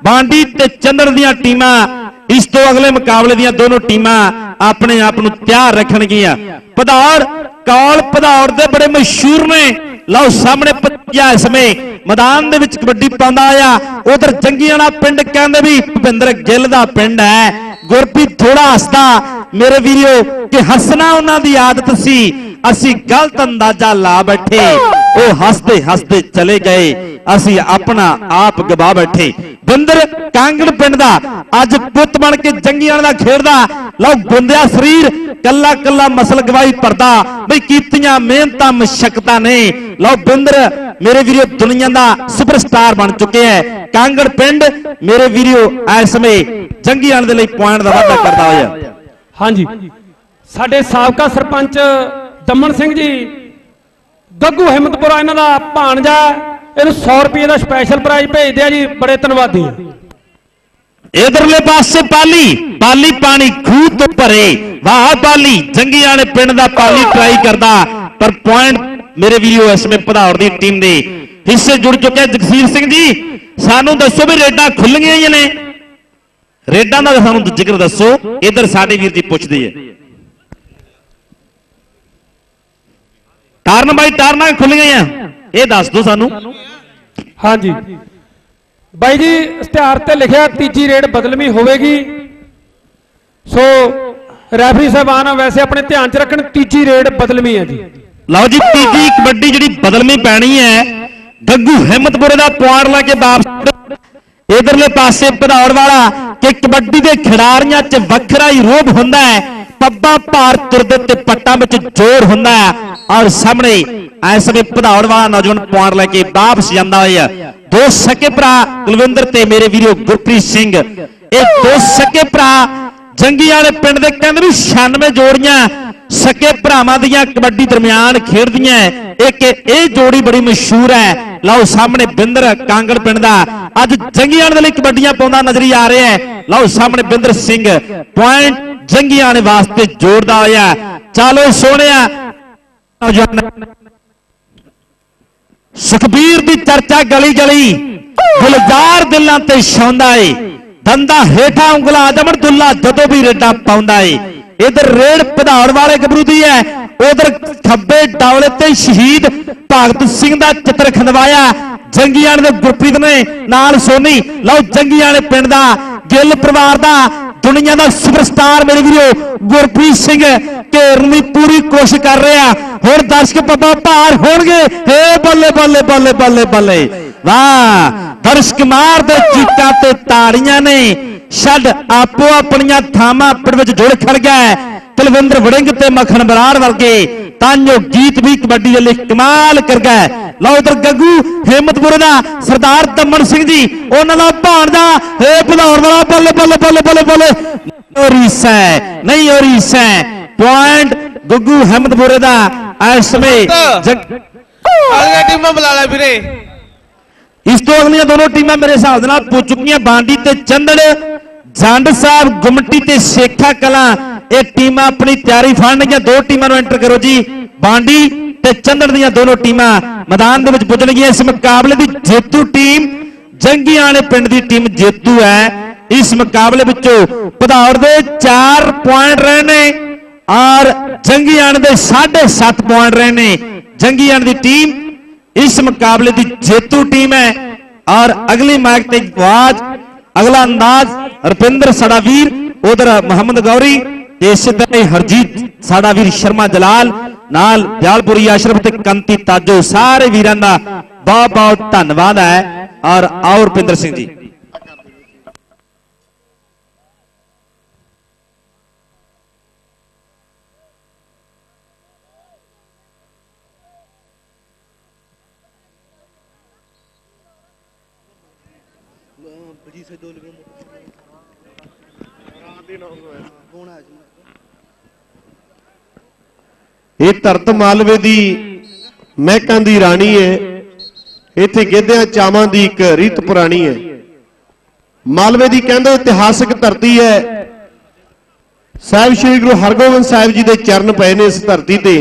ਬਾਂਡੀ ਤੇ ਚੰਦੜ ਦੀਆਂ ਟੀਮਾਂ, ਇਸ ਤੋਂ ਅਗਲੇ ਮੁਕਾਬਲੇ ਦੀਆਂ ਦੋਨੋਂ ਟੀਮਾਂ ਆਪਣੇ ਆਪ ਨੂੰ ਤਿਆਰ ਰੱਖਣਗੀਆਂ ਪਧੌੜ ਕੌਲ ਪਧੌੜ ਦੇ ਬੜੇ ਮਸ਼ਹੂਰ ਨੇ। ਲਓ ਸਾਹਮਣੇ ਪੱਤਿਆ ਇਸ ਸਮੇਂ ਮੈਦਾਨ ਦੇ ਵਿੱਚ ਕਬੱਡੀ ਪਾਉਂਦਾ ਆਇਆ। ਉਧਰ ਜੰਗੀਆਂ ਪਿੰਡ ਕਹਿੰਦੇ ਵੀ ਭੁਪਿੰਦਰ ਗਿੱਲ ਦਾ ਪਿੰਡ ਹੈ। ਗੁਰਪ੍ਰੀਤ ਥੋੜਾ ਹੱਸਦਾ। ਮੇਰੇ ਵੀਰਿਓ, ਕਿ ਹੱਸਣਾ ਉਹਨਾਂ ਦੀ ਆਦਤ ਸੀ। ਅਸੀਂ ਗਲਤ ਅੰਦਾਜ਼ਾ ਲਾ ਬੈਠੇ। ਉਹ ਹੱਸਦੇ ਹੱਸਦੇ ਚਲੇ ਗਏ। ਅਸੀਂ ਆਪਣਾ ਆਪ ਗਵਾ ਬੈਠੇ। ਬੰਦਰ ਕਾਂਗੜ ਪਿੰਡ ਦਾ ਅੱਜ ਪੁੱਤ ਬਣ ਕੇ ਜੰਗੀਆਂ ਦਾ ਖੇਡਦਾ। ਲਓ ਗੁੰਦਿਆ ਸਰੀਰ, ਕੱਲਾ ਕੱਲਾ ਮਸਲ ਗਵਾਈ ਭਰਦਾ। ਬਈ ਕੀਤੀਆਂ ਮਿਹਨਤਾਂ, ਮਸ਼ਕਤਾਂ ਨੇ। ਲਓ ਬਿੰਦਰ, ਮੇਰੇ ਵੀਰੋ ਦੁਨੀਆ ਦਾ ਸੁਪਰਸਟਾਰ ਬਣ ਚੁੱਕੇ ਹੈ ਕਾਂਗੜ ਪਿੰਡ, ਮੇਰੇ ਵੀਰੋ ਇਸ ਸਮੇਂ ਜੰਗੀਆਂ ਦੇ ਲਈ ਪੁਆਇੰਟ ਦਾ ਵਾਅਦਾ ਕਰਦਾ ਹੋਇਆ।
ਹਾਂਜੀ। ਸਾਡੇ ਸਾਬਕਾ ਸਰਪੰਚ ਦਮਨ ਸਿੰਘ ਜੀ ਗੱਗੂ ਹਿੰਮਤਪੁਰਾ, ਇਹਨਾਂ ਦਾ ਭਾਣਜਾ ਇਹਨੂੰ 100 ਰੁਪਏ ਦਾ ਸਪੈਸ਼ਲ ਪ੍ਰਾਈਜ਼ ਭੇਜਦੇ ਆ ਜੀ, ਬੜੇ ਧੰਨਵਾਦੀ।
ਇਧਰਲੇ ਪਾਸੇ ਪਾਲੀ ਪਾਲੀ ਪਾਣੀ ਖੂਹ ਤੋਂ ਭਰੇ, ਵਾਹ ਪਾਲੀ ਜੰਗੀਆਂ ਨੇ ਪਿੰਡ ਦਾ ਪਾਲੀ ਟਰਾਈ ਕਰਦਾ। ਪਰ ਪੁਆਇੰਟ ਮੇਰੇ ਵੀਰੋ, ਇਸ ਵਿੱਚ ਪਧਾਉਰ ਦੀ ਟੀਮ ਦੇ ਹਿੱਸੇ ਜੁੜ ਚੁੱਕੇ ਜਗਸੀਰ ਸਿੰਘ ਜੀ, ਸਾਨੂੰ ਦੱਸੋ ਵੀ ਰੇਡਾਂ ਖੁੱਲੀਆਂ ਹੀ ਨੇ? ਰੇਡਾਂ ਦਾ ਸਾਨੂੰ ਜ਼ਿਕਰ ਦੱਸੋ, ਇਧਰ ਸਾਡੇ ਵੀਰ ਜੀ ਪੁੱਛਦੇ ਆ। ਟਰਨ ਬਾਈ ਟਰਨਾਂ ਖੁੱਲੀਆਂ ਆ। ਇਹ ਦੱਸ ਦਿਓ ਸਾਨੂੰ।
ਹਾਂਜੀ। ਬਾਈ ਜੀ ਇਸ਼ਤਿਹਾਰ ਤੇ ਲਿਖਿਆ ਤੀਜੀ ਰੇਡ ਬਦਲਵੀਂ ਹੋਵੇਗੀ। ਸੋ ਰੈਫਰੀ ਸਾਹਿਬਾਨ ਵੈਸੇ ਆਪਣੇ ਧਿਆਨ 'ਚ ਰੱਖਣ ਤੀਜੀ ਰੇਡ ਬਦਲਵੀਂ ਹੈ ਜੀ।
ਲਓ ਜੀ ਤੀਜੀ ਕਬੱਡੀ ਜਿਹੜੀ ਬਦਲਵੀਂ ਪੈਣੀ ਹੈ ਗੱਗੂ ਹਿੰਮਤਪੁਰੇ ਦਾ ਪੁਆਇੰਟ ਲੈ ਕੇ ਵਾਪਸ ਇਧਰਲੇ ਪਾਸੇ ਪਧੌੜ ਵਾਲਾ ਕਿ ਕਬੱਡੀ ਦੇ ਖਿਡਾਰੀਆਂ 'ਚ ਵੱਖਰਾ ਹੀ ਰੋਬ ਹੁੰਦਾ ਹੈ। ਪੱਬਾਂ ਭਾਰ ਤੁਰਦੇ ਤੇ ਪੱਟਾਂ ਵਿੱਚ ਜ਼ੋਰ ਹੁੰਦਾ ਔਰ ਸਾਹਮਣੇ ਇਸ ਵੇ ਪਧੌੜ ਵਾਲਾ ਨੌਜਵਾਨ ਪੁਆਇੰਟ ਲੈ ਕੇ ਵਾਪਸ ਜਾਂਦਾ ਹੋਇਆ ਦੋ ਸਕੇ ਭਰਾ ਕੁਲਵਿੰਦਰ ਤੇ ਮੇਰੇ ਵੀਰੋ ਗੁਰਪ੍ਰੀਤ ਸਿੰਘ। ਇਹ ਦੋ ਸਕੇ ਭਰਾ ਜੰਗੀ ਵਾਲੇ ਪਿੰਡ ਦੇ ਕਹਿੰਦੇ ਵੀ 96 ਜੋੜੀਆਂ ਸਕੇ ਭਰਾਵਾਂ ਦੀਆਂ ਕਬੱਡੀ ਦਰਮਿਆਨ ਖੇਡਦੀਆਂ ਇੱਕ ਇਹ ਜੋੜੀ ਬੜੀ ਮਸ਼ਹੂਰ ਹੈ। ਲਓ ਸਾਹਮਣੇ ਬਿੰਦਰ ਕਾਂਗੜ ਪਿੰਡ ਦਾ। ਅੱਜ ਜੰਗੀਆਂ ਦੇ ਲਈ ਕਬੱਡੀਆਂ ਪਾਉਂਦਾ ਨਜ਼ਰੀ ਆ ਰਿਹਾ ਹੈ। ਲਓ ਸਾਹਮਣੇ ਬਿੰਦਰ ਸਿੰਘ। ਪੁਆਇੰਟ ਜੰਗੀਆਂ ਦੇ ਵਾਸਤੇ ਜੋੜਦਾ ਹੋਇਆ ਚਲੋ ਸੋਹਣਿਆ ਸੁਖਬੀਰ ਦੀ ਚਰਚਾ ਗਲੀ ਗਲੀ। ਗੁਲਜ਼ਾਰ ਦਿਲਾਂ ਤੇ ਛਾਉਂਦਾ ਏ। ਦੰਦਾ ਹੇਠਾਂ ਉਂਗਲਾ ਜਮਨ ਜਦੋਂ ਵੀ ਰੇਡਾ ਪਾਉਂਦਾ ਏ। ਇਧਰ ਰੇੜ ਪਧਾੜ ਵਾਲੇ ਗੱਭਰੂ ਦੀ ਹੈ। ਉਧਰ ਖੱਬੇ ਡੌਲੇ ਤੇ ਸ਼ਹੀਦ ਭਗਤ ਸਿੰਘ ਦਾ ਚਿੱਤਰ ਖੰਦਵਾਇਆ। ਜੰਗੀਆਂ ਦੇ ਗੁਰਪ੍ਰੀਤ ਨੇ ਨਾਲ ਸੋਨੀ। ਲਓ ਜੰਗੀਆਂ ਦੇ ਪਿੰਡ ਦਾ ਗਿੱਲ ਪਰਿਵਾਰ ਦਾ, ਦੁਨੀਆ ਦਾ ਸੁਪਰਸਟਾਰ ਮੇਰੇ ਵੀਰੋ ਗੁਰਪ੍ਰੀਤ ਸਿੰਘ, ਘੇਰਨ ਦੀ ਪੂਰੀ ਕੋਸ਼ਿਸ਼ ਕਰ ਰਿਹਾ। ਹੁਣ ਦਰਸ਼ਕ ਪੱਪਾ ਭਾਰ ਹੋਣਗੇ। ਏ ਬੱਲੇ ਬੱਲੇ ਬੱਲੇ ਬੱਲੇ ਬੱਲੇ। ਵਾਹ, ਦਰਸ਼ਕ ਮਾਰਦੇ ਚੀਕਾਂ ਤੇ ਤਾੜੀਆਂ ਨੇ। ਛੱਡ ਆਪੋ ਆਪਣੀਆਂ ਥਾਵਾਂ ਪਿੰਡ ਵਿੱਚ ਜੁੜ ਖੜ ਗਿਆ ਤਲਵਿੰਦਰ ਵੜਿੰਗ ਤੇ ਮੱਖਣ ਬਰਾੜ ਵਰਗੇ। ਤਾਂਜੋ ਗੀਤ ਵੀ ਕਬੱਡੀ ਦੇ ਲਈ ਕਮਾਲ ਕਰ ਗਏ ਲਓ ਇਧਰ ਗੱਗੂ ਹਿੰਮਤਪੁਰ ਦਾ ਸਰਦਾਰ ਦਮਨ ਸਿੰਘ ਜੀ ਉਹਨਾਂ ਦਾ ਭਾਣਜਾ ਏ ਭਲੌਰ ਵਾਲਾ ਬੱਲੇ ਬੱਲੇ ਬੱਲੇ ਬੱਲੇ ਬੱਲੇ ਓਰੀਸਾ ਹੈ, ਨਹੀਂ ਓਰੀਸਾ ਹੈ। ਪੁਆਇੰਟ ਗੱਗੂ ਹਿੰਮਤਪੁਰ ਦਾ ਇਸ ਸਮੇਂ ਜਗ-
ਅਗਲੇ ਟੀਮਾਂ ਬੁਲਾ ਲੈ ਵੀਰੇ
ਇਸ ਤੋਂ ਅਗਲੀਆਂ ਦੋਨੋਂ ਟੀਮਾਂ ਮੇਰੇ ਹਿਸਾਬ ਦੇ ਨਾਲ ਪੁੱਜ ਚੁੱਕੀਆਂ ਬਾਂਡੀ ਤੇ ਚੰਦੜ ਜੰਡ ਸਾਹਿਬ ਗੁਮਟੀ ਤੇ ਸੇਖਾ ਕਲਾਂ ਇਹ ਟੀਮਾਂ ਆਪਣੀ ਤਿਆਰੀ ਫੜਨਗੀਆਂ ਦੋ ਟੀਮਾਂ ਨੂੰ ਐਂਟਰ ਕਰੋ ਜੀ ਬਾਂਡੀ ਤੇ ਚੰਦੜ ਦੀਆਂ ਦੋਨੋਂ ਟੀਮਾਂ ਮੈਦਾਨ ਦੇ ਵਿੱਚ ਪੁੱਜਣਗੀਆਂ ਇਸ ਮੁਕਾਬਲੇ ਦੀ ਜੇਤੂ ਟੀਮ ਜੰਗੀਆਂ ਵਾਲੇ ਪਿੰਡ ਦੀ ਟੀਮ ਜੇਤੂ ਹੈ ਇਸ ਮੁਕਾਬਲੇ ਵਿੱਚੋਂ ਪਧੌੜ ਦੇ 4 ਪੁਆਇੰਟ ਰਹੇ ਨੇ ਔਰ ਜੰਗੀਆਂ ਦੇ 7.5 ਪੁਆਇੰਟ ਰਹੇ ਨੇ ਜੰਗੀਆਂ ਦੀ ਟੀਮ ਇਸ ਮੁਕਾਬਲੇ ਦੀ ਜੇਤੂ ਟੀਮ ਹੈ ਔਰ ਅਗਲੀ ਮੈਚ ਤੇ ਆਵਾਜ਼ ਅਗਲਾ ਅੰਦਾਜ਼ ਰੁਪਿੰਦਰ ਸਾਡਾ ਵੀਰ ਉਧਰ ਮੁਹੰਮਦ ਗੌਰੀ ਤੇ ਇਸੇ ਤਰ੍ਹਾਂ ਹੀ ਹਰਜੀਤ, ਸਾਡਾ ਵੀਰ ਸ਼ਰਮਾ ਜਲਾਲ, ਨਾਲ ਦਿਆਲਪੁਰੀ ਅਸ਼ਰਫ ਤੇ ਕੰਤੀ ਤਾਜੋ, ਸਾਰੇ ਵੀਰਾਂ ਦਾ ਬਹੁਤ ਬਹੁਤ ਧੰਨਵਾਦ ਹੈ। ਔਰ ਆਓ ਰੁਪਿੰਦਰ ਸਿੰਘ ਜੀ।
ਇਹ ਧਰਤ ਮਾਲਵੇ ਦੀ ਮਹਿਕਾਂ ਦੀ ਰਾਣੀ ਹੈ। ਇੱਥੇ ਗਿੱਧਿਆਂ ਚਾਵਾਂ ਦੀ ਇੱਕ ਰੀਤ ਪੁਰਾਣੀ ਹੈ। ਮਾਲਵੇ ਦੀ ਕਹਿੰਦੇ ਇਤਿਹਾਸਕ ਧਰਤੀ ਹੈ। ਸਾਹਿਬ ਸ੍ਰੀ ਗੁਰੂ ਹਰਗੋਬਿੰਦ ਸਾਹਿਬ ਜੀ ਦੇ ਚਰਨ ਪਏ ਨੇ ਇਸ ਧਰਤੀ ਤੇ।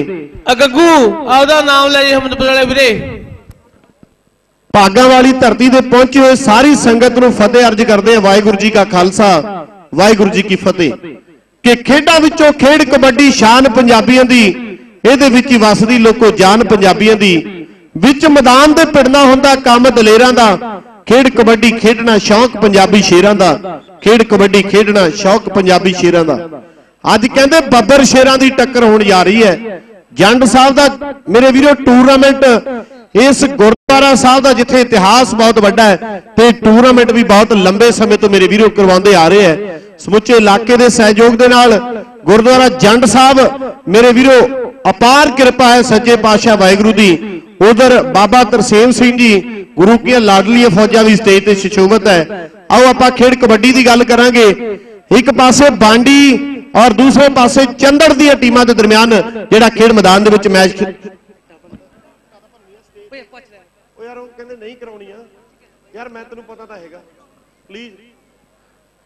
ਆ ਗੱਗੂ ਆਪਦਾ ਨਾਮ ਲੈ ਜੀ ਹਮਦਪੁਰ ਵਾਲੇ ਵੀਰੇ।
ਭਾਗਾਂ ਵਾਲੀ ਧਰਤੀ ਤੇ ਪਹੁੰਚੇ ਹੋਏ ਸਾਰੀ ਸੰਗਤ ਨੂੰ ਫਤਿਹ ਅਰਜ ਕਰਦੇ ਆ ਵਾਹਿਗੁਰੂ ਜੀ ਕਾ ਖਾਲਸਾ ਵਾਹਿਗੁਰੂ ਜੀ ਕੀ ਫਤਿਹ। ਕਿ ਖੇਡਾਂ ਵਿੱਚੋਂ ਖੇਡ ਕਬੱਡੀ ਸ਼ਾਨ ਪੰਜਾਬੀਆਂ ਦੀ ਇਹਦੇ ਵਿੱਚ ਹੀ ਵਸਦੀ ਲੋਕੋ ਜਾਨ ਪੰਜਾਬੀਆਂ ਦੀ। ਵਿੱਚ ਮੈਦਾਨ ਦੇ ਪਿੜਨਾ ਹੁੰਦਾ ਕੰਮ ਦਲੇਰਾਂ ਦਾ। ਖੇਡ ਕਬੱਡੀ ਖੇਡਣਾ ਸ਼ੌਕ ਪੰਜਾਬੀ ਸ਼ੇਰਾਂ ਦਾ। ਖੇਡ ਕਬੱਡੀ ਖੇਡਣਾ ਸ਼ੌਕ ਪੰਜਾਬੀ ਸ਼ੇਰਾਂ ਦਾ। ਅੱਜ ਕਹਿੰਦੇ ਬੱਬਰ ਸ਼ੇਰਾਂ ਦੀ ਟੱਕਰ ਹੋਣ ਜਾ ਰਹੀ ਹੈ। ਜੰਡ ਸਾਹਿਬ ਦਾ ਮੇਰੇ ਵੀਰੋ ਟੂਰਨਾਮੈਂਟ ਇਸ ਗੁਰਦੁਆਰਾ ਸਾਹਿਬ ਦਾ ਜਿੱਥੇ ਇਤਿਹਾਸ ਬਹੁਤ ਵੱਡਾ ਹੈ ਤੇ ਟੂਰਨਾਮੈਂਟ ਵੀ ਬਹੁਤ ਲੰਬੇ ਸਮੇਂ ਤੋਂ ਮੇਰੇ ਵੀਰੋ ਕਰਵਾਉਂਦੇ ਆ ਰਹੇ ਹੈ। ਸਮੁੱਚੇ ਇਲਾਕੇ ਦੇ ਸਹਿਯੋਗ ਦੇ ਨਾਲ ਗੁਰਦੁਆਰਾ ਜੰਡ ਸਾਹਿਬ ਮੇਰੇ ਵੀਰੋ ਅਪਾਰ ਕਿਰਪਾ ਹੈ ਸੱਚੇ ਪਾਤਸ਼ਾਹ ਵਾਹਿਗੁਰੂ ਦੀ। ਉਧਰ ਬਾਬਾ ਤਰਸੇਮ ਸਿੰਘ ਜੀ ਗੁਰੂ ਕੀ ਲਾਡਲੀਆਂ ਫੌਜਾਂ ਵੀ ਸਟੇਜ ਤੇ ਸ਼ਿਸ਼ੋਭਤ ਹੈ। ਆਓ ਆਪਾਂ ਖੇਡ ਕਬੱਡੀ ਦੀ ਗੱਲ ਕਰਾਂਗੇ। ਇੱਕ ਪਾਸੇ ਬਾਂਡੀ ਔਰ ਦੂਸਰੇ ਪਾਸੇ ਚੰਦੜ ਦੀਆਂ ਟੀਮਾਂ ਦੇ ਦਰਮਿਆਨ ਜਿਹੜਾ ਖੇਡ ਮੈਦਾਨ ਦੇ ਵਿੱਚ ਮੈਚ ਉਹ ਯਾਰ ਉਹ ਕਹਿੰਦੇ ਨਹੀਂ ਕਰਾਉਣੀਆਂ ਯਾਰ ਮੈਂ ਤੈਨੂੰ ਪਤਾ ਤਾਂ ਹੈਗਾ। ਪਲੀਜ਼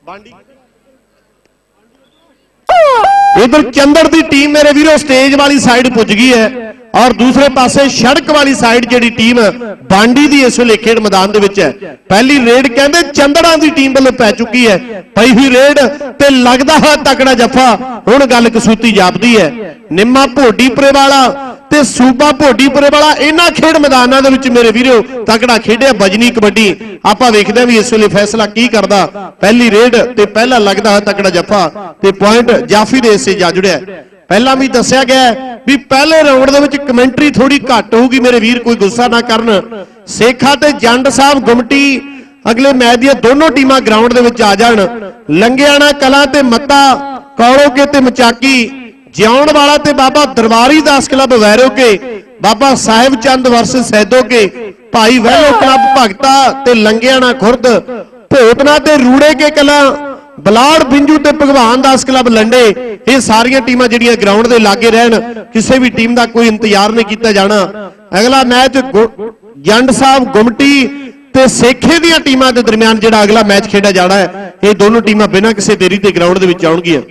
ਬਾਂਡੀ। ਇਧਰ ਚੰਦੜ ਦੀ ਟੀਮ ਮੇਰੇ ਵੀਰੋ, ਸਟੇਜ ਵਾਲੀ ਸਾਈਡ ਪੁੱਜ ਗਈ ਹੈ ਔਰ ਦੂਸਰੇ ਪਾਸੇ ਸੜਕ ਵਾਲੀ ਸਾਈਡ ਜਿਹੜੀ ਟੀਮ ਬਾਂਡੀ ਦੀ ਇਸ ਵੇਲੇ ਖੇਡ ਮੈਦਾਨ ਦੇ ਵਿੱਚ ਹੈ। ਪਹਿਲੀ ਰੇਡ ਕਹਿੰਦੇ ਚੰਦੜਾਂ ਦੀ ਟੀਮ ਵੱਲੋਂ ਪੈ ਚੁੱਕੀ ਹੈ। ਪਈ ਹੋਈ ਰੇਡ ਤੇ ਲੱਗਦਾ ਹੈ ਤਕੜਾ ਜੱਫਾ। ਹੁਣ ਗੱਲ ਕਸੂਤੀ ਜਾਪਦੀ ਹੈ। ਨਿੰਮਾ ਭੋਡੀਪੁਰੇ ਵਾਲਾ ਤੇ ਸੂਬਾ ਭੋਡੀਪੁਰੇ ਵਾਲਾ ਇਹਨਾਂ ਖੇਡ ਮੈਦਾਨਾਂ ਦੇ ਵਿੱਚ ਮੇਰੇ ਵੀਰੋ, ਤਕੜਾ ਖੇਡਿਆ ਬਜਨੀ ਕਬੱਡੀ। ਆਪਾਂ ਵੇਖਦੇ ਹਾਂ ਵੀ ਇਸ ਵੇਲੇ ਫੈਸਲਾ ਕੀ ਕਰਦਾ। ਪਹਿਲੀ ਰੇਡ ਤੇ ਪਹਿਲਾ ਲੱਗਦਾ ਹੈ ਤਕੜਾ ਜੱਫਾ ਤੇ ਪੁਆਇੰਟ ਜਾਫੀ ਦੇ ਹਿੱਸੇ ਜਾ ਜੁੜਿਆ ਪਹਿਲਾਂ ਵੀ ਦੱਸਿਆ ਗਿਆ ਵੀ ਪਹਿਲੇ ਰਾਉਂਡ ਦੇ ਵਿੱਚ ਕਮੈਂਟਰੀ ਥੋੜੀ ਘੱਟ ਹੋਊਗੀ। ਮੇਰੇ ਵੀਰ ਕੋਈ ਗੁੱਸਾ ਨਾ ਕਰਨ। ਸੇਖਾ ਤੇ ਜੰਡ ਸਾਹਿਬ ਗੁਮਟੀ ਅਗਲੇ ਮੈਚ ਦੀਆਂ ਦੋਨੋਂ ਟੀਮਾਂ ਗਰਾਊਂਡ ਦੇ ਵਿੱਚ ਆ ਜਾਣ। ਲੰਗਿਆਣਾ ਕਲਾ ਤੇ ਮੱਤਾ ਕੌੜੋਕੇ ਤੇ ਮਚਾਕੀ ਜਿਉਣ ਵਾਲਾ ਤੇ ਬਾਬਾ ਦਰਬਾਰੀ ਦਾਸ ਕਲੱਬ ਵੈਰੋਕੇ ਬਾਬਾ ਸਾਹਿਬ ਚੰਦ ਵਰਸ ਸੈਦੋਕੇ ਭਾਈ ਵੈਰੋ ਕਲੱਬ ਭਗਤਾ ਤੇ ਲੰਗਿਆਣਾ ਖੁਰਦ ਭੋਤਨਾ ਤੇ ਰੂੜੇ ਕੇ ਕਲਾ, ਬਲਾੜ ਬਿੰਜੂ ਤੇ ਭਗਵਾਨ ਦਾਸ ਕਲੱਬ ਲੰਡੇ, ਇਹ ਸਾਰੀਆਂ ਟੀਮਾਂ ਜਿਹੜੀਆਂ ਗਰਾਊਂਡ ਦੇ ਲਾਗੇ ਰਹਿਣ, ਕਿਸੇ ਵੀ ਟੀਮ ਦਾ ਕੋਈ ਇੰਤਜ਼ਾਰ ਨਹੀਂ ਕੀਤਾ ਜਾਣਾ। ਅਗਲਾ ਮੈਚ ਗੁ- ਜੰਡ ਸਾਹਿਬ, ਗੁਮਟੀ ਤੇ ਸੇਖੇ ਦੀਆਂ ਟੀਮਾਂ ਦੇ ਦਰਮਿਆਨ ਜਿਹੜਾ ਅਗਲਾ ਮੈਚ ਖੇਡਿਆ ਜਾਣਾ ਹੈ, ਇਹ ਦੋਨੋਂ ਟੀਮਾਂ ਬਿਨਾਂ ਕਿਸੇ ਦੇਰੀ ਤੇ ਗਰਾਊਂਡ ਦੇ ਵਿੱਚ ਆਉਣਗੀਆਂ।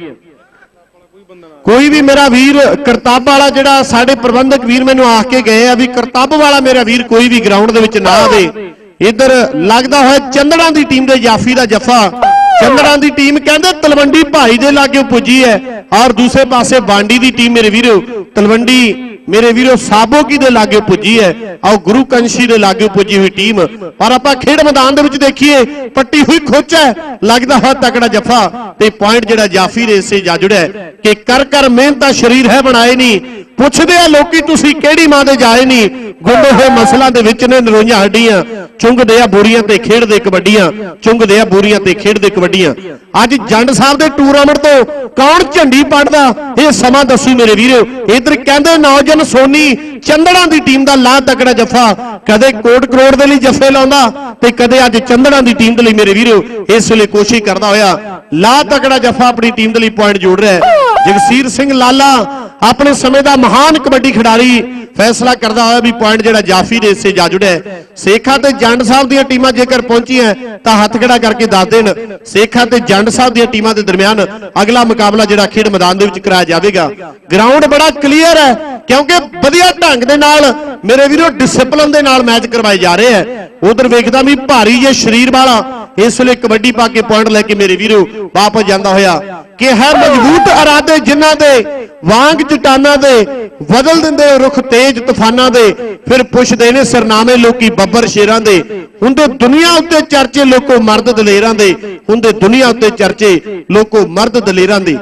ਕੋਈ ਵੀ ਮੇਰਾ ਵੀਰ ਕਰਤੱਬ ਵਾਲਾ ਜਿਹੜਾ ਸਾਡੇ ਪ੍ਰਬੰਧਕ ਵੀਰ ਮੈਨੂੰ ਆਖ ਕੇ ਗਏ ਆ ਵੀ ਕਰਤੱਬ ਵਾਲਾ ਮੇਰਾ ਵੀਰ ਕੋਈ ਵੀ ਗਰਾਊਂਡ ਦੇ ਵਿੱਚ ਨਾ ਆਵੇ। ਇੱਧਰ ਲੱਗਦਾ ਹੋਇਆ ਚੰਦੜਾਂ ਦੀ ਟੀਮ ਦੇ ਜਾਫੀ ਦਾ ਜੱਫਾ। ਚੰਦੜਾਂ ਦੀ ਟੀਮ ਕਹਿੰਦੇ ਤਲਵੰਡੀ ਭਾਈ ਦੇ ਲਾਗੇ ਪੁੱਜੀ ਹੈ। ਔਰ ਦੂਸਰੇ ਪਾਸੇ ਬਾਂਡੀ ਦੀ ਟੀਮ ਮੇਰੇ ਵੀਰੋ, ਤਲਵੰਡੀ ਮੇਰੇ ਵੀਰੋ ਸਾਬੋਕੀ ਦੇ ਲਾਗੇ ਪੁੱਜੀ ਹੈ। ਆਓ ਗੁਰੂ ਕੰਸ਼ੀ ਦੇ ਲਾਗੇ ਪੁੱਜੀ ਹੋਈ ਟੀਮ। ਪਰ ਆਪਾਂ ਖੇਡ ਮੈਦਾਨ ਦੇ ਵਿੱਚ ਦੇਖੀਏ, ਪੱਟੀ ਹੋਈ ਖੋਚ ਹੈ। ਲੱਗਦਾ ਹੋਇਆ ਤਕੜਾ ਜੱਫਾ ਤੇ ਪੁਆਇੰਟ ਜਿਹੜਾ ਜਾਫੀ ਦੇ ਹਿੱਸੇ ਜਾ ਜੁੜਿਆ ਕਿ ਕਰ ਕਰ ਮਿਹਨਤਾਂ ਸ਼ਰੀਰ ਹੈ, ਬਣਾਏ ਨਹੀਂ। ਪੁੱਛਦੇ ਆ ਲੋਕੀ, ਤੁਸੀਂ ਕਿਹੜੀ ਮਾਂ ਦੇ ਜਾਏ ਨਹੀਂ? ਗੁੰਡੇ ਹੋਏ ਮਸਲਾਂ ਦੇ ਵਿੱਚ ਨੇ, ਨਰੋਈਆਂ ਹੱਡੀਆਂ। ਚੁੰਗਦੇ ਆ ਬੋਰੀਆਂ ਤੇ ਖੇਡਦੇ ਕਬੱਡੀਆਂ, ਚੁੰਗਦੇ ਆ ਬੋਰੀਆਂ ਤੇ ਖੇਡਦੇ ਕਬੱਡੀਆਂ। ਅੱਜ ਜੰਡ ਸਾਹਿਬ ਦੇ ਟੂਰਨਾਮੈਂਟ ਤੋਂ ਕੌਣ ਝੰਡੀ ਪੜਦਾ? ਇਹ ਸਮਾਂ ਦੱਸੂ ਮੇਰੇ ਵੀਰੋ। ਇਧਰ ਕਹਿੰਦੇ ਨੌਜਵਾਨ ਸੋਨੀ ਚੰਦੜਾਂ ਦੀ ਟੀਮ ਦਾ ਲਾ ਤਕੜਾ ਜੱਫਾ। ਕਦੇ ਕੋਟ ਕਰੋੜ ਦੇ ਲਈ ਜੱਫੇ ਲਾਉਂਦਾ ਤੇ ਕਦੇ ਅੱਜ ਚੰਦੜਾਂ ਦੀ ਟੀਮ ਦੇ ਲਈ ਮੇਰੇ ਵੀਰੋ, ਇਸ ਵੇਲੇ ਕੋਸ਼ਿਸ਼ ਕਰਦਾ ਹੋਇਆ ਲਾ ਤਕੜਾ ਜੱਫਾ ਆਪਣੀ ਟੀਮ ਦੇ ਲਈ ਪੁਆਇੰਟ ਜੋੜ ਰਿਹਾ ਹੈ। ਜਗਸੀਰ ਸਿੰਘ ਲਾਲਾ, ਆਪਣੇ ਸਮੇਂ ਦਾ ਮਹਾਨ ਕਬੱਡੀ ਖਿਡਾਰੀ ਫੈਸਲਾ ਕਰਦਾ ਹੋਇਆ ਵੀ ਪੁਆਇੰਟ ਜਿਹੜਾ ਜਾਫੀ ਦੇ ਹਿੱਸੇ ਜਾ ਜੁੜਿਆ ਹੈ। ਤੇ ਜੰਡ ਸਾਹਿਬ ਦੀਆਂ ਟੀਮਾਂ ਜੇਕਰ ਪਹੁੰਚੀਆਂ ਤਾਂ ਹੱਥ ਖੜਾ ਕਰਕੇ ਦੱਸ ਦੇਣ, ਸੇਖਾ ਤੇ ਜੰਡ ਸਾਹਿਬ ਦੀਆਂ ਟੀਮਾਂ ਦੇ ਦਰਮਿਆਨ ਅਗਲਾ ਮੁਕਾਬਲਾ ਜਿਹੜਾ ਖੇਡ ਮੈਦਾਨ ਦੇ ਵਿੱਚ ਕਰਾਇਆ ਜਾਵੇਗਾ। ਗਰਾਊਂਡ ਬੜਾ ਕਲੀਅਰ ਹੈ, ਕਿਉਂਕਿ ਵਧੀਆ ਢੰਗ ਦੇ ਨਾਲ ਮੇਰੇ ਵੀਰੋ ਡਿਸਪਲਿਨ ਦੇ ਨਾਲ ਮੈਚ ਕਰਵਾਏ ਜਾ ਰਹੇ ਹੈ। ਉਧਰ ਵੇਖਦਾ ਵੀ ਭਾਰੀ ਜੇ ਸਰੀਰ ਵਾਲਾ, ਇਸ ਵੇਲੇ ਕਬੱਡੀ ਪਾ ਕੇ ਪੁਆਇੰਟ ਲੈ ਕੇ ਮੇਰੇ ਵੀਰੋ ਵਾਪਸ ਜਾਂਦਾ ਹੋਇਆ। ਕਿ ਹੈ ਮਜ਼ਬੂਤ ਇਰਾਦੇ ਜਿਨ੍ਹਾਂ ਦੇ ਵਾਂਗ ਚਟਾਨਾਂ ਦੇ ਬਦਲ ਦਿੰਦੇ ਰੁਖ ਤੇਜ ਤੂਫਾਨਾਂ ਦੇ, ਫਿਰ ਪੁੱਛਦੇ ਨੇ ਸਰਨਾਮੇ ਲੋਕੀ ਬੱਬਰ ਸ਼ੇਰਾਂ ਦੇ ਹੁੰਦੇ ਦੁਨੀਆ ਉੱਤੇ ਚਰਚੇ ਲੋਕੋ ਮਰਦ ਦਲੇਰਾਂ ਦੇ ਹੁੰਦੇ ਦੁਨੀਆ ਉੱਤੇ ਚਰਚੇ ਲੋਕੋ ਮਰਦ ਦਲੇਰਾਂ ਦੇ।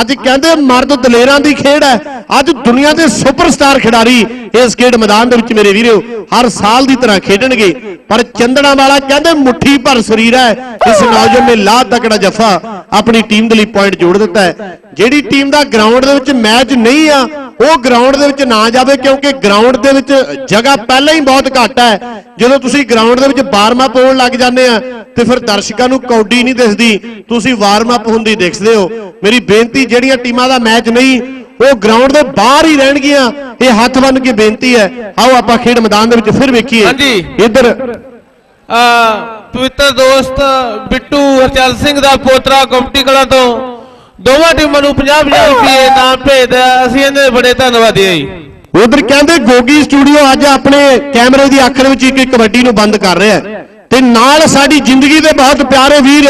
ਅੱਜ ਕਹਿੰਦੇ ਮਰਦ ਦਲੇਰਾਂ ਦੀ ਖੇਡ ਹੈ, ਅੱਜ ਦੁਨੀਆ ਦੇ ਸੁਪਰਸਟਾਰ ਖਿਡਾਰੀ ਇਸ ਖੇਡ ਮੈਦਾਨ ਦੇ ਵਿੱਚ ਮੇਰੇ ਵੀਰੋ, ਹਰ ਸਾਲ ਦੀ ਤਰ੍ਹਾਂ ਖੇਡਣਗੇ। ਪਰ ਚੰਦਣਾ ਵਾਲਾ ਕਹਿੰਦੇ ਮੁੱਠੀ ਭਰ ਸਰੀਰ ਹੈ, ਇਸ ਨੌਜਵਾਨ ਨੇ ਲਾ ਤਕੜਾ ਜਫਾ ਆਪਣੀ ਟੀਮ ਦੇ ਲਈ ਪੁਆਇੰਟ ਜੋੜ ਦਿੱਤਾ ਹੈ। ਜਿਹੜੀ ਟੀਮ ਦਾ ਗਰਾਊਂਡ ਦੇ ਵਿੱਚ ਮੈਚ ਨਹੀਂ ਆ ਉਹ ਗਰਾਊਂਡ ਦੇ ਵਿੱਚ ਨਾ ਜਾਵੇ ਕਿਉਂਕਿ ਗਰਾਊਂਡ ਦੇ ਵਿੱਚ ਜਗ੍ਹਾ ਪਹਿਲਾਂ ਹੀ ਬਹੁਤ ਘੱਟ ਹੈ। ਜਦੋਂ ਤੁਸੀਂ ਗਰਾਊਂਡ ਦੇ ਵਿੱਚ ਵਾਰਮ ਅਪ ਹੋਣ ਲੱਗ ਜਾਂਦੇ ਆ ਤੇ ਫਿਰ ਦਰਸ਼ਕਾਂ ਨੂੰ ਕੌਡੀ ਨਹੀਂ ਦਿਸਦੀ। ਤੁਸੀਂ ਵਾਰਮ ਅਪ ਹੁੰਦੀ ਦੇਖਦੇ ਹੋ। ਮੇਰੀ ਬੇਨਤੀ ਜਿਹੜੀਆਂ ਟੀਮਾਂ ਦਾ ਮੈਚ ਨਹੀਂ ਉਹ ਗਰਾਊਂਡ ਦੇ ਬਾਹਰ ਹੀ ਰਹਿਣਗੀਆਂ। ਇਹ ਹੱਥ ਬੰਨ ਕੇ ਬੇਨਤੀ ਹੈ। ਆਓ ਆਪਾਂ ਖੇਡ ਮੈਦਾਨ ਦੇ ਵਿੱਚ ਫਿਰ ਵੇਖੀਏ।
ਹਾਂਜੀ।
ਇੱਧਰ
ਪਵਿੱਤਰ ਦੋਸਤ ਬਿੱਟੂ ਹਰਚਲ ਸਿੰਘ ਦਾ ਪੋਤਰਾ ਗੁੰਮਟੀ ਕਲਾ ਤੋਂ ਦੋਵਾਂ ਟੀਮਾਂ ਨੂੰ 50 50 ਰੁਪਏ ਨਾਮ ਭੇਜਦਾ ਅਸੀਂ ਇਹਦੇ ਬੜੇ ਧੰਨਵਾਦੀ ਹਾਂ ਜੀ।
ਉਧਰ ਕਹਿੰਦੇ ਗੋਗੀ ਸਟੂਡੀਓ ਅੱਜ ਆਪਣੇ ਕੈਮਰੇ ਦੀ ਅੱਖ ਦੇ ਵਿੱਚ ਇੱਕ ਕਬੱਡੀ ਨੂੰ ਬੰਦ ਕਰ ਰਿਹਾ ਹੈ। ਤੇ ਨਾਲ ਸਾਡੀ ਜ਼ਿੰਦਗੀ ਦੇ ਬਹੁਤ ਪਿਆਰੇ ਵੀਰ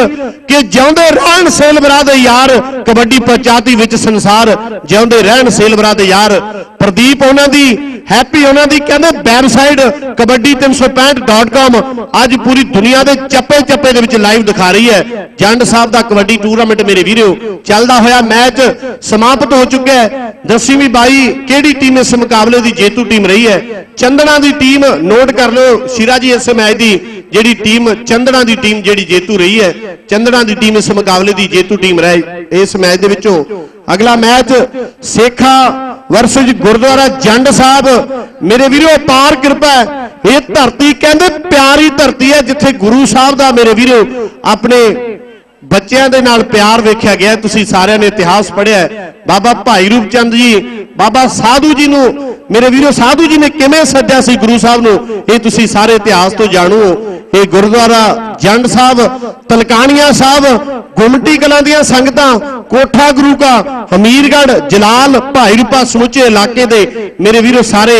ਕਿ ਜਿਉਂਦੇ ਰਹਿਣ ਸੇਲਵਰਾ ਦੇ ਯਾਰ, ਕਬੱਡੀ ਪਛਾਤੀ ਵਿੱਚ ਸੰਸਾਰ ਜਿਉਂਦੇ ਰਹਿਣ ਸੇਲਵਰਾ ਦੇ ਯਾਰ। ਪ੍ਰਦੀਪ ਉਹਨਾਂ ਦੀ, ਹੈਪੀ ਉਹਨਾਂ ਦੀ, ਕਹਿੰਦੇ ਵੈਬਸਾਈਟ kabaddi365.com ਅੱਜ ਪੂਰੀ ਦੁਨੀਆ ਦੇ ਚੱਪੇ ਚੱਪੇ ਦੇ ਵਿੱਚ ਲਾਈਵ ਦਿਖਾ ਰਹੀ ਹੈ। ਜੰਡ ਸਾਹਿਬ ਦਾ ਕਬੱਡੀ ਟੂਰਨਾਮੈਂਟ ਮੇਰੇ ਵੀਰੋ, ਚੱਲਦਾ ਹੋਇਆ ਮੈਚ ਸਮਾਪਤ ਹੋ ਚੁੱਕਿਆ ਹੈ। ਦਸਵੀਂ ਬਾਈ, ਕਿਹੜੀ ਟੀਮ ਇਸ ਮੁਕਾਬਲੇ ਦੀ ਜੇਤੂ ਟੀਮ ਰਹੀ ਹੈ? ਚੰਦਨਾ ਦੀ ਟੀਮ ਨੋਟ ਕਰ ਲਓ। ਸ਼ੀਰਾ ਜੀ, ਇਸ ਮੈਚ ਦੀ ਜਿਹੜੀ ਟੀਮ ਚੰਦਨਾ ਦੀ ਟੀਮ ਜਿਹੜੀ ਜੇਤੂ ਰਹੀ ਹੈ ਚੰਦਨਾ ਦੀ ਟੀਮ ਇਸ ਮੁਕਾਬਲੇ ਦੀ ਜੇਤੂ ਟੀਮ ਰਹੀ। ਇਸ ਮੈਚ ਦੇ ਵਿੱਚੋਂ ਅਗਲਾ ਮੈਚ ਸੇਖਾ ਵਰਸਸ ਗੁਰਦੁਆਰਾ ਜੰਡ ਸਾਹਿਬ। ਮੇਰੇ ਵੀਰੋ ਅਪਾਰ ਕਿਰਪਾ ਹੈ। ਇਹ ਧਰਤੀ ਕਹਿੰਦੇ ਪਿਆਰੀ ਧਰਤੀ ਹੈ, ਜਿੱਥੇ ਗੁਰੂ ਸਾਹਿਬ ਦਾ ਮੇਰੇ ਵੀਰੋ, ਆਪਣੇ ਬੱਚਿਆਂ ਦੇ ਨਾਲ ਪਿਆਰ ਵੇਖਿਆ ਗਿਆ। ਤੁਸੀਂ ਸਾਰਿਆਂ ਨੇ ਇਤਿਹਾਸ ਪੜ੍ਹਿਆ ਬਾਬਾ ਭਾਈ ਰੂਪ ਜੀ, ਬਾਬਾ ਸਾਧੂ ਜੀ ਨੂੰ, ਮੇਰੇ ਵੀਰੋ ਸਾਧੂ ਜੀ ਨੇ ਕਿਵੇਂ ਸੱਜਿਆ ਸੀ ਗੁਰੂ ਸਾਹਿਬ ਨੂੰ? ਇਹ ਤੁਸੀਂ ਸਾਰੇ ਇਤਿਹਾਸ ਤੋਂ ਜਾਣੂ। ਹੋ ਇਹ ਗੁਰਦੁਆਰਾ ਜੰਡ ਸਾਹਿਬ, ਤਲਕਾਣੀਆਂ ਸਾਹਿਬ, ਗੁਮਟੀ ਕਲਾਂ ਦੀਆਂ ਸੰਗਤਾਂ, ਕੋਠਾ ਗੁਰੂ ਕਾ, ਹਮੀਰਗੜ੍ਹ, ਜਲਾਲ, ਭਾਈ ਰੂਪਾ ਸਮੁੱਚੇ ਇਲਾਕੇ ਦੇ ਮੇਰੇ ਵੀਰੋ ਸਾਰੇ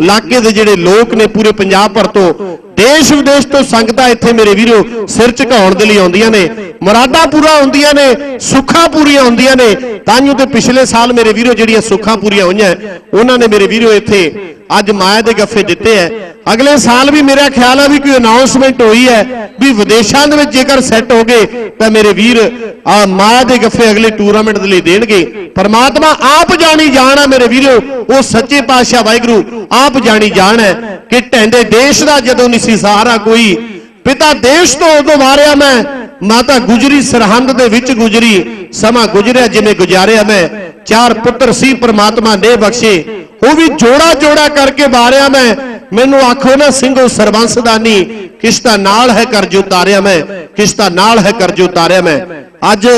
ਇਲਾਕੇ ਦੇ ਜਿਹੜੇ ਲੋਕ ਨੇ ਪੂਰੇ ਪੰਜਾਬ ਭਰ ਤੋਂ ਦੇਸ਼ ਵਿਦੇਸ਼ ਤੋਂ ਸੰਗਤਾਂ ਇੱਥੇ ਮੇਰੇ ਵੀਰੋ ਸਿਰ ਝੁਕਾਉਣ ਦੇ ਲਈ ਆਉਂਦੀਆਂ ਨੇ, ਮੁਰਾਦਾਂ ਪੂਰਾ ਹੁੰਦੀਆਂ ਨੇ, ਸੁੱਖਾਂ ਪੂਰੀਆਂ ਹੁੰਦੀਆਂ ਨੇ। ਤਾਂ ਜੋ ਤੇ ਪਿਛਲੇ ਸਾਲ ਮੇਰੇ ਵੀਰੋ ਜਿਹੜੀਆਂ ਸੁੱਖਾਂ ਪੂਰੀਆਂ ਹੋਈਆਂ, ਉਹਨਾਂ ਨੇ ਮੇਰੇ ਵੀਰੋ ਇੱਥੇ ਅੱਜ ਮਾਇਆ ਦੇ ਗੱਫੇ ਦਿੱਤੇ ਐ। ਅਗਲੇ ਸਾਲ ਵੀ ਮੇਰਾ ਖਿਆਲ ਆ ਵੀ ਕੋਈ ਅਨਾਉਂਸਮੈਂਟ ਹੋਈ ਹੈ ਵੀ ਵਿਦੇਸ਼ਾਂ ਦੇ ਵਿੱਚ ਜੇਕਰ ਸੈੱਟ ਹੋ ਗਏ, ਤਾਂ ਮੇਰੇ ਵੀਰ ਆ ਮਾਇਆ ਦੇ ਗੱਫੇ ਅਗਲੇ ਟੂਰਨਾਮੈਂਟ ਦੇ ਲਈ ਦੇਣਗੇ। ਪਰਮਾਤਮਾ ਆਪ ਜਾਣੀ ਜਾਣ ਆ ਮੇਰੇ ਵੀਰੋ, ਉਹ ਸੱਚੇ ਪਾਤਸ਼ਾਹ ਵਾਹਿਗੁਰੂ ਆਪ ਜਾਣੀ ਜਾਣ ਹੈ ਕਿ ਢੈਂਦੇ ਦੇਸ਼ ਦਾ ਜਦੋਂ ਨਹੀਂ ਸੀ ਸਹਾਰਾ ਕੋਈ, ਪਿਤਾ ਦੇਸ਼ ਤੋਂ ਉਦੋਂ ਵਾਰਿਆ ਮੈਂ, ਮਾਤਾ ਗੁਜਰੀ ਸਰਹੰਦ ਦੇ ਵਿੱਚ ਗੁਜਰੀ, ਸਮਾਂ ਗੁਜਰਿਆ ਜਿਵੇਂ ਗੁਜ਼ਾਰਿਆ ਮੈਂ, ਚਾਰ ਪੁੱਤਰ ਸੀ ਪ੍ਰਮਾਤਮਾ ਨੇ ਬਖਸ਼ੇ। ਉਹ ਵੀ ਜੋੜਾ ਜੋੜਾ ਕਰਕੇ ਵਾਰਿਆ ਮੈਂ। ਮੈਨੂੰ ਆਖੋ ਨਾ ਸਿੰਘੋ ਸਰਬੰਸ ਦਾਨੀ ਕਿਸ਼ਤਾ ਨਾਲ ਹੈ ਕਰਜ ਉਤਾਰਿਆ ਮੈਂ ਕਿਸ਼ਤਾ ਨਾਲ ਹੈ ਕਰਜ ਉਤਾਰਿਆ ਮੈਂ। ਅੱਜ